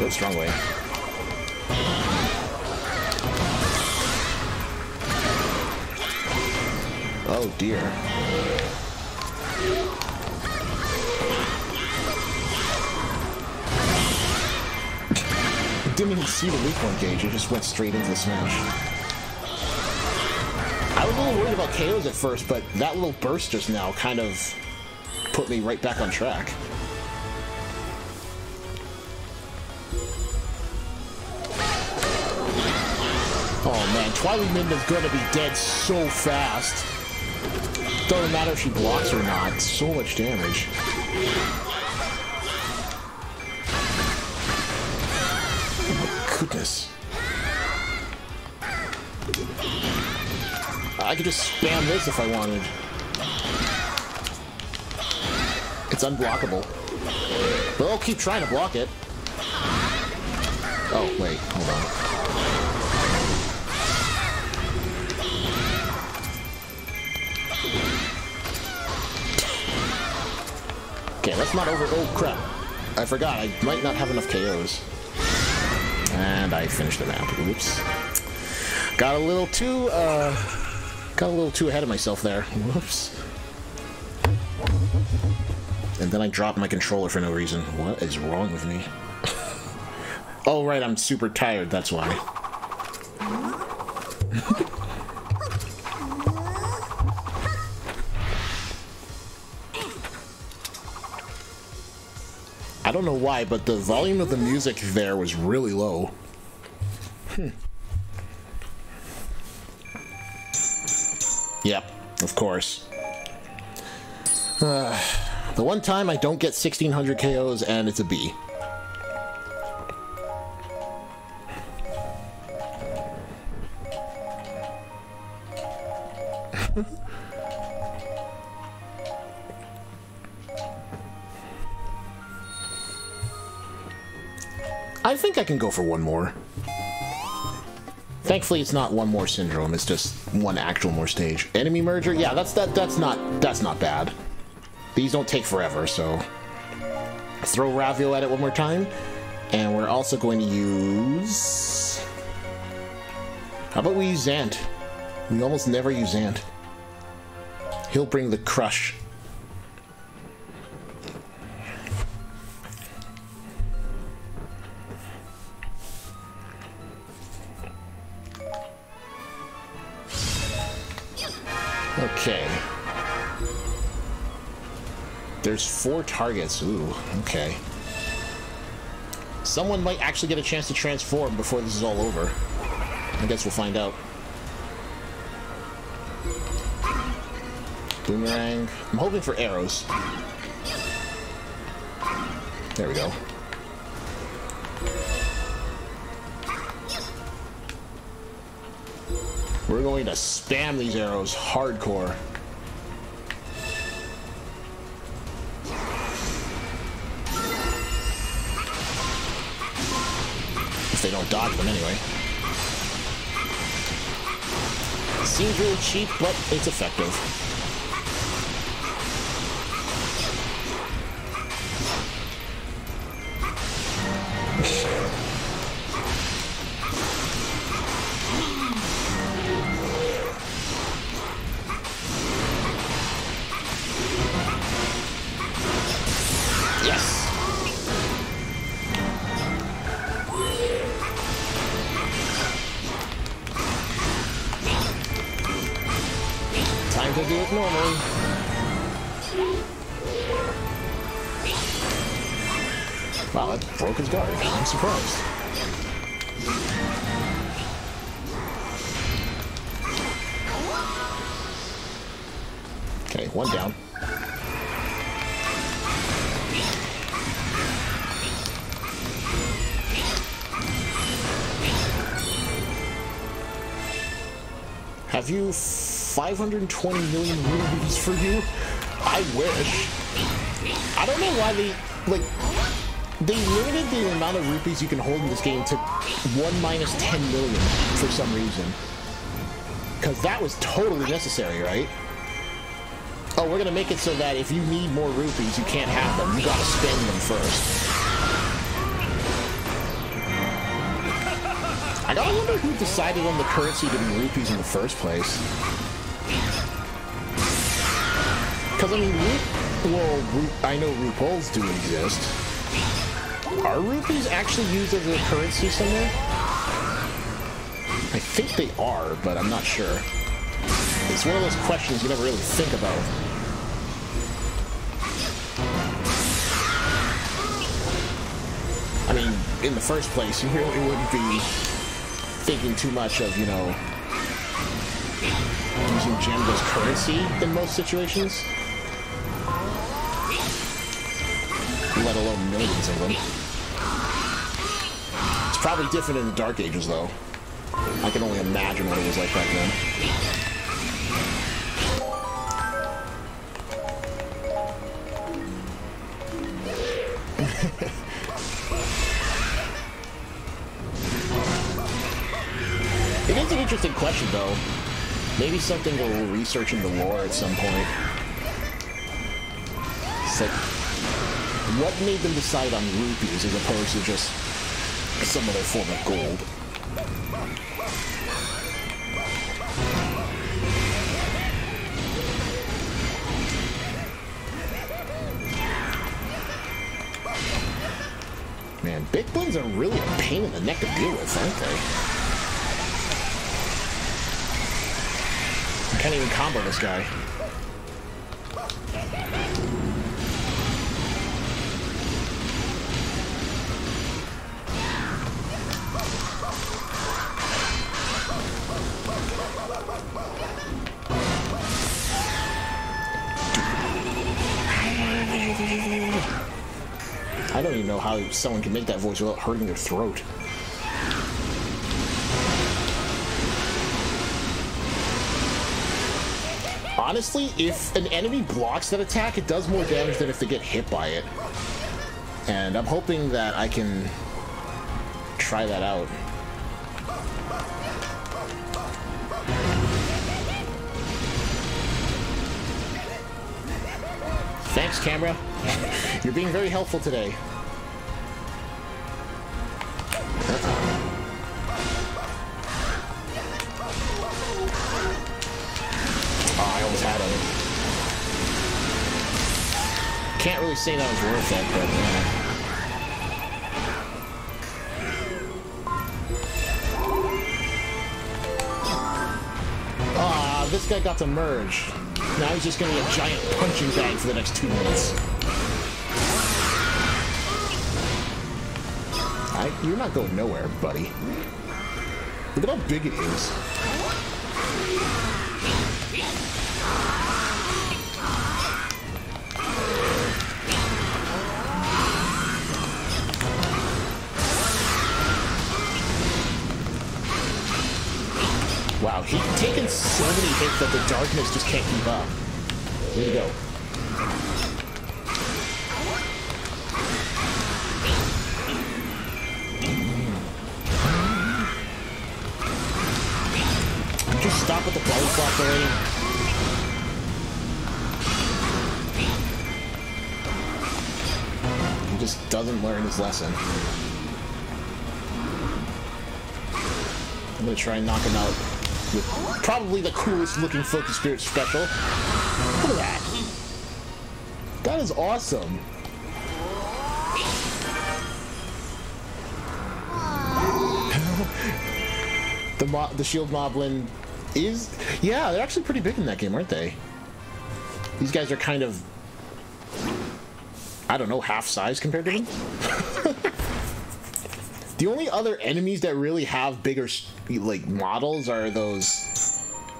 Go strong way. Oh dear. Didn't even see the weak point gauge, it just went straight into the smash. I was a little worried about KOs at first, but that little burst just now kind of put me right back on track. Oh man, Twilight Midna's gonna be dead so fast. Doesn't matter if she blocks or not, so much damage. I could just spam this if I wanted. It's unblockable. But I'll keep trying to block it. Oh, wait, hold on. Okay, let's not over- oh crap. I forgot, I might not have enough KOs. And I finished the map. Oops. Got a little too, uh, got a little too ahead of myself there. Whoops. And then I dropped my controller for no reason. What is wrong with me? oh, right, I'm super tired, that's why. I don't know why, but the volume of the music there was really low. Hmm. Yep, of course. Uh, the one time I don't get 1600 KOs and it's a B. I think I can go for one more. Thankfully, it's not one more syndrome. It's just one actual more stage. Enemy merger, yeah, that's that. That's not that's not bad. These don't take forever, so throw Ravio at it one more time, and we're also going to use How about we use Zant? We almost never use Zant. He'll bring the crush. There's four targets. Ooh, okay. Someone might actually get a chance to transform before this is all over. I guess we'll find out. Boomerang. I'm hoping for arrows. There we go. We're going to spam these arrows hardcore. Don't dodge them anyway. Seems really cheap, but it's effective. 520 million rubies for you? I wish. I don't know why they, like, they limited the amount of rupees you can hold in this game to 1 minus 10 million for some reason. Because that was totally necessary, right? Oh, we're going to make it so that if you need more rupees, you can't have them. You got to spend them first. I gotta wonder who decided on the currency to be rupees in the first place. Because, I mean, Ru well, I know RuPaul's do exist. Are rupees actually used as a currency somewhere? I think they are, but I'm not sure. It's one of those questions you never really think about. I mean, in the first place, you really wouldn't be thinking too much of, you know, using gems as currency in most situations. Let alone millions of them. Probably different in the Dark Ages, though. I can only imagine what it was like back then. it is an interesting question, though. Maybe something we'll research in the lore at some point. It's like, what made them decide on rupees as opposed to just some other form of gold. Man, big blends are really a pain in the neck to deal with, aren't they? I can't even combo this guy. Someone can make that voice without hurting their throat. Honestly, if an enemy blocks that attack, it does more damage than if they get hit by it. And I'm hoping that I can try that out. Thanks, camera. You're being very helpful today. Can't say that was worth it, but yeah. Ah, this guy got to merge. Now he's just gonna be a giant punching bag for the next two minutes. I, you're not going nowhere, buddy. Look at how big it is. Wow, he's taken so many hits that the darkness just can't keep up. Here we go. Mm. Just stop with the belly flop already. He just doesn't learn his lesson. I'm gonna try and knock him out probably the coolest looking Focus Spirit special. Look at that. That is awesome. the mo the Shield Moblin is yeah, they're actually pretty big in that game, aren't they? These guys are kind of I don't know, half size compared to them. The only other enemies that really have bigger like models are those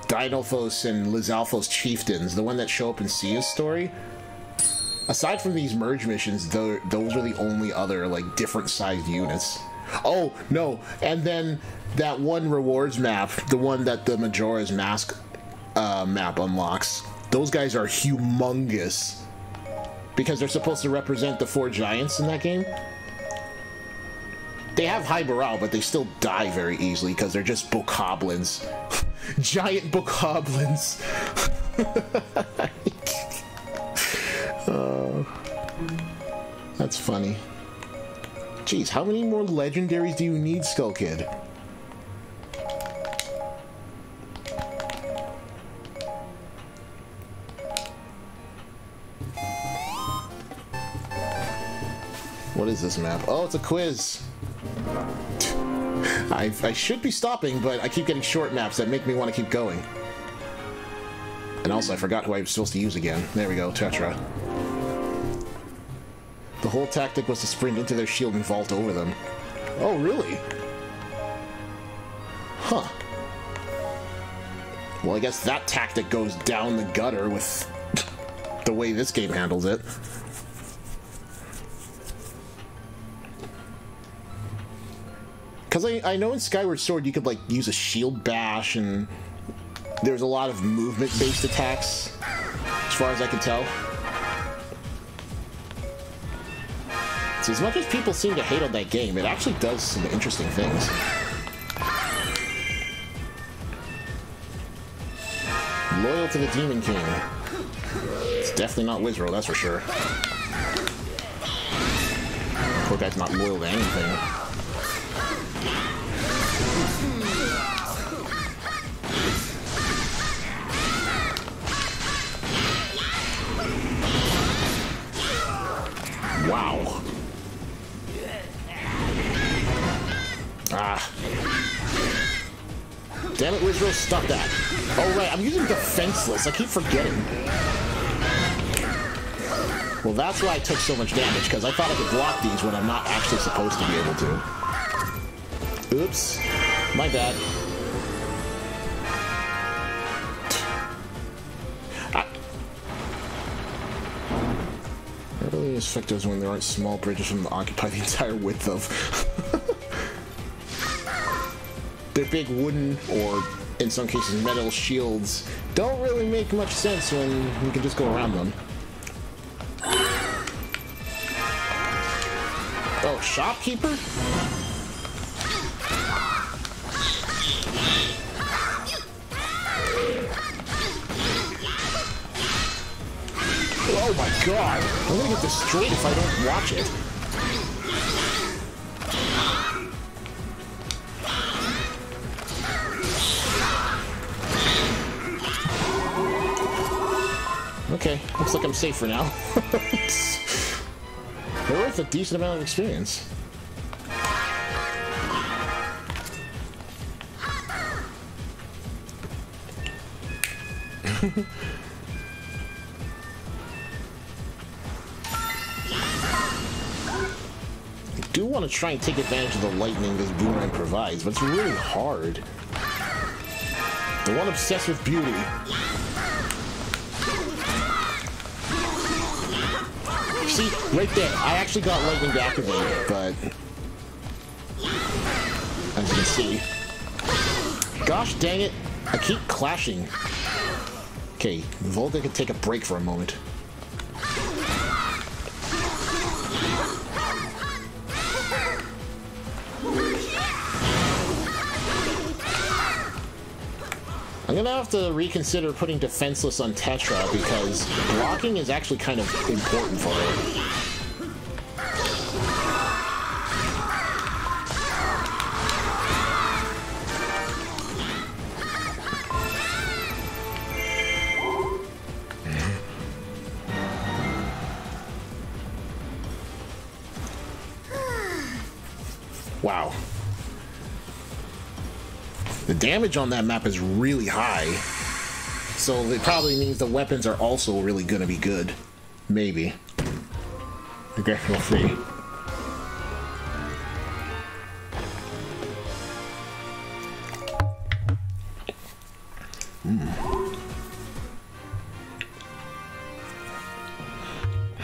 Dinolfos and Lizalfos chieftains, the one that show up in Cia's story. Aside from these merge missions, those are the only other like different sized units. Oh no! And then that one rewards map, the one that the Majora's Mask uh, map unlocks. Those guys are humongous because they're supposed to represent the four giants in that game. They have high morale, but they still die very easily because they're just book bokoblins. Giant bokoblins. uh, that's funny. Jeez, how many more legendaries do you need, Skull Kid? What is this map? Oh, it's a quiz. I, I should be stopping, but I keep getting short maps that make me want to keep going. And also, I forgot who I was supposed to use again. There we go, Tetra. The whole tactic was to sprint into their shield and vault over them. Oh, really? Huh. Well, I guess that tactic goes down the gutter with the way this game handles it. Because I, I know in Skyward Sword you could, like, use a shield bash, and there's a lot of movement-based attacks, as far as I can tell. So as much as people seem to hate on that game, it actually does some interesting things. Loyal to the Demon King. It's definitely not Wizzro, that's for sure. Poor guy's not loyal to anything. Wow. Ah. Damn it, Wizzro, stop that. Oh, right, I'm using Defenseless. I keep forgetting. Well, that's why I took so much damage, because I thought I could block these when I'm not actually supposed to be able to. Oops. My bad. They're really effective when there aren't small bridges from occupy the entire width of. Their big wooden, or in some cases metal shields, don't really make much sense when you can just go around them. Oh, shopkeeper? Oh my god! I'm gonna get destroyed if I don't watch it. Okay, looks like I'm safe for now. They're worth a decent amount of experience. do want to try and take advantage of the lightning this boomerang provides, but it's really hard. The one obsessed with beauty. See, right there, I actually got lightning to activate, but... As you can see... Gosh dang it, I keep clashing. Okay, Volga can take a break for a moment. I'm gonna have to reconsider putting Defenseless on Tetra because blocking is actually kind of important for her. Damage on that map is really high. So it probably means the weapons are also really gonna be good. Maybe. Okay, we'll see. Hmm.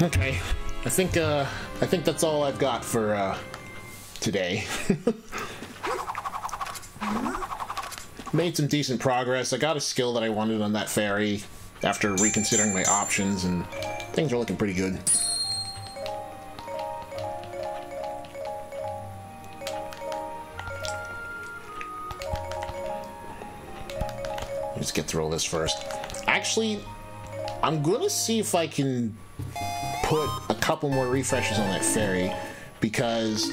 Okay. I think uh I think that's all I've got for uh today. Made some decent progress. I got a skill that I wanted on that fairy after reconsidering my options, and things are looking pretty good. Let's get through all this first. Actually, I'm gonna see if I can put a couple more refreshes on that fairy, because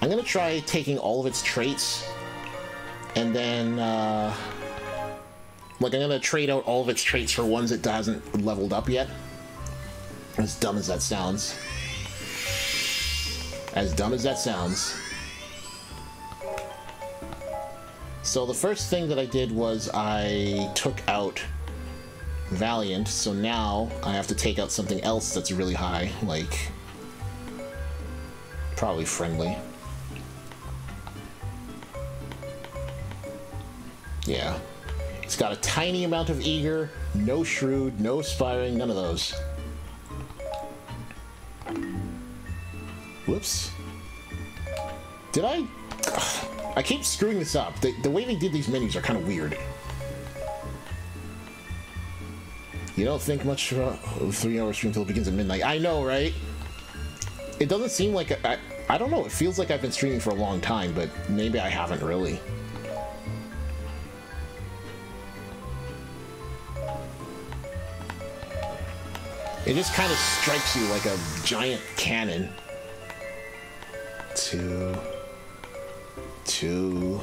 I'm gonna try taking all of its traits and then uh, like I'm gonna trade out all of its traits for ones it hasn't leveled up yet. As dumb as that sounds. As dumb as that sounds. So the first thing that I did was I took out Valiant, so now I have to take out something else that's really high, like probably friendly. Yeah. It's got a tiny amount of eager, no shrewd, no aspiring, none of those. Whoops. Did I? Ugh, I keep screwing this up. The, the way they did these menus are kind of weird. You don't think much uh, three hour stream until it begins at midnight. I know, right? It doesn't seem like I, I, I don't know. It feels like I've been streaming for a long time, but maybe I haven't really. It just kind of strikes you like a giant cannon. Two. Two.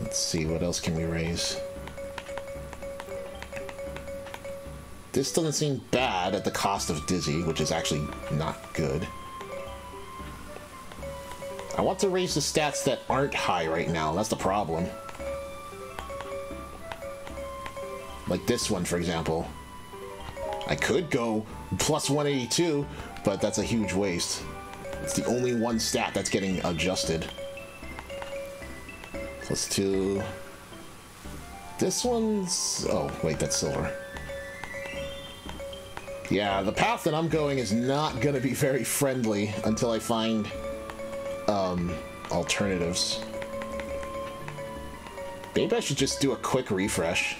Let's see, what else can we raise? This doesn't seem bad at the cost of Dizzy, which is actually not good. I want to raise the stats that aren't high right now, that's the problem. Like this one, for example. I could go plus 182, but that's a huge waste. It's the only one stat that's getting adjusted. Plus two. This one's... Oh, wait, that's silver. Yeah, the path that I'm going is not going to be very friendly until I find um, alternatives. Maybe I should just do a quick refresh.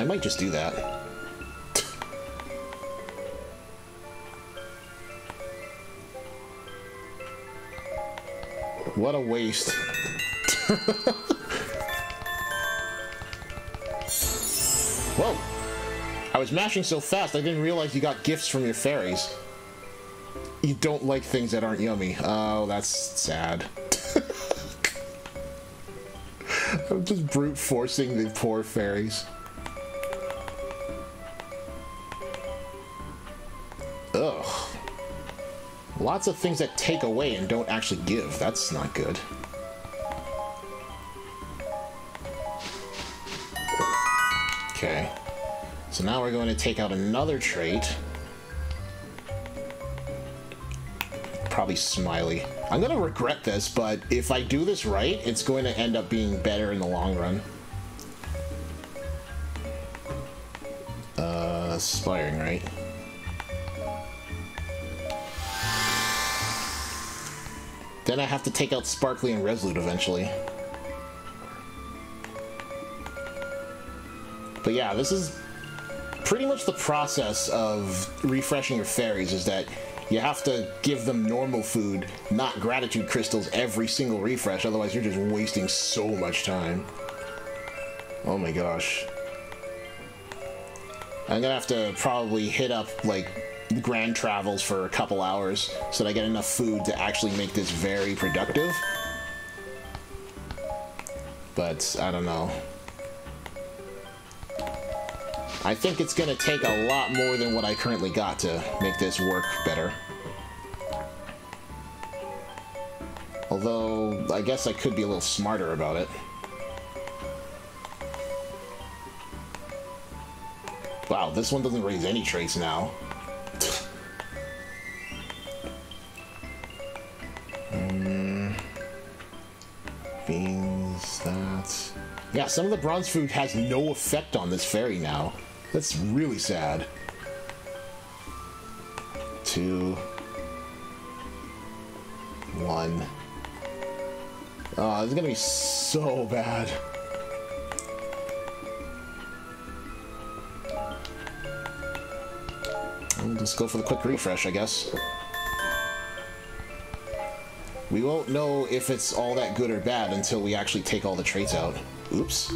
I might just do that. what a waste. Whoa! I was mashing so fast I didn't realize you got gifts from your fairies. You don't like things that aren't yummy. Oh, that's sad. I'm just brute forcing the poor fairies. Ugh. Lots of things that take away and don't actually give. That's not good. Okay. So now we're going to take out another trait. Probably Smiley. I'm going to regret this, but if I do this right, it's going to end up being better in the long run. Uh, aspiring, right? Then I have to take out Sparkly and Resolute eventually. But yeah, this is pretty much the process of refreshing your fairies is that you have to give them normal food, not gratitude crystals every single refresh, otherwise you're just wasting so much time. Oh my gosh. I'm gonna have to probably hit up, like, grand travels for a couple hours so that I get enough food to actually make this very productive. But, I don't know. I think it's going to take a lot more than what I currently got to make this work better. Although, I guess I could be a little smarter about it. Wow, this one doesn't raise any traits now. Um, beans, that... Yeah, some of the bronze food has no effect on this fairy now. That's really sad. Two. One. Oh, this is gonna be so bad. Just go for the quick refresh, I guess. We won't know if it's all that good or bad until we actually take all the traits out. Oops.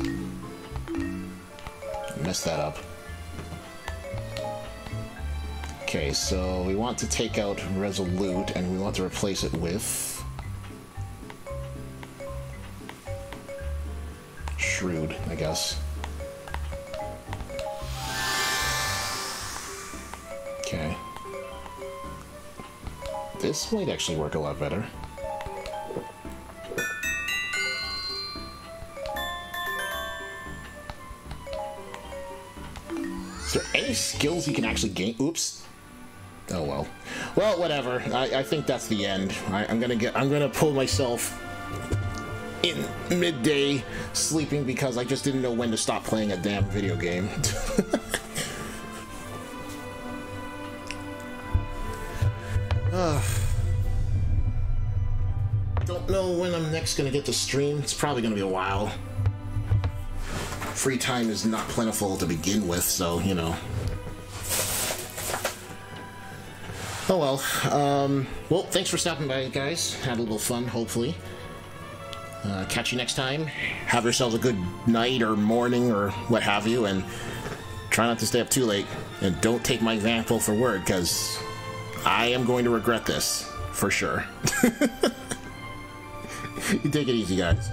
Messed that up. Okay, so we want to take out Resolute, and we want to replace it with... Shrewd, I guess. Okay. This might actually work a lot better. There any skills you can actually gain? Oops. Oh well. Well, whatever. I, I think that's the end. I, I'm gonna get. I'm gonna pull myself in midday sleeping because I just didn't know when to stop playing a damn video game. Don't know when I'm next gonna get to stream. It's probably gonna be a while. Free time is not plentiful to begin with, so you know. Oh well. Um, well, thanks for stopping by, guys. Had a little fun, hopefully. Uh, catch you next time. Have yourselves a good night or morning or what have you, and try not to stay up too late. And don't take my example for word, because I am going to regret this for sure. you take it easy, guys.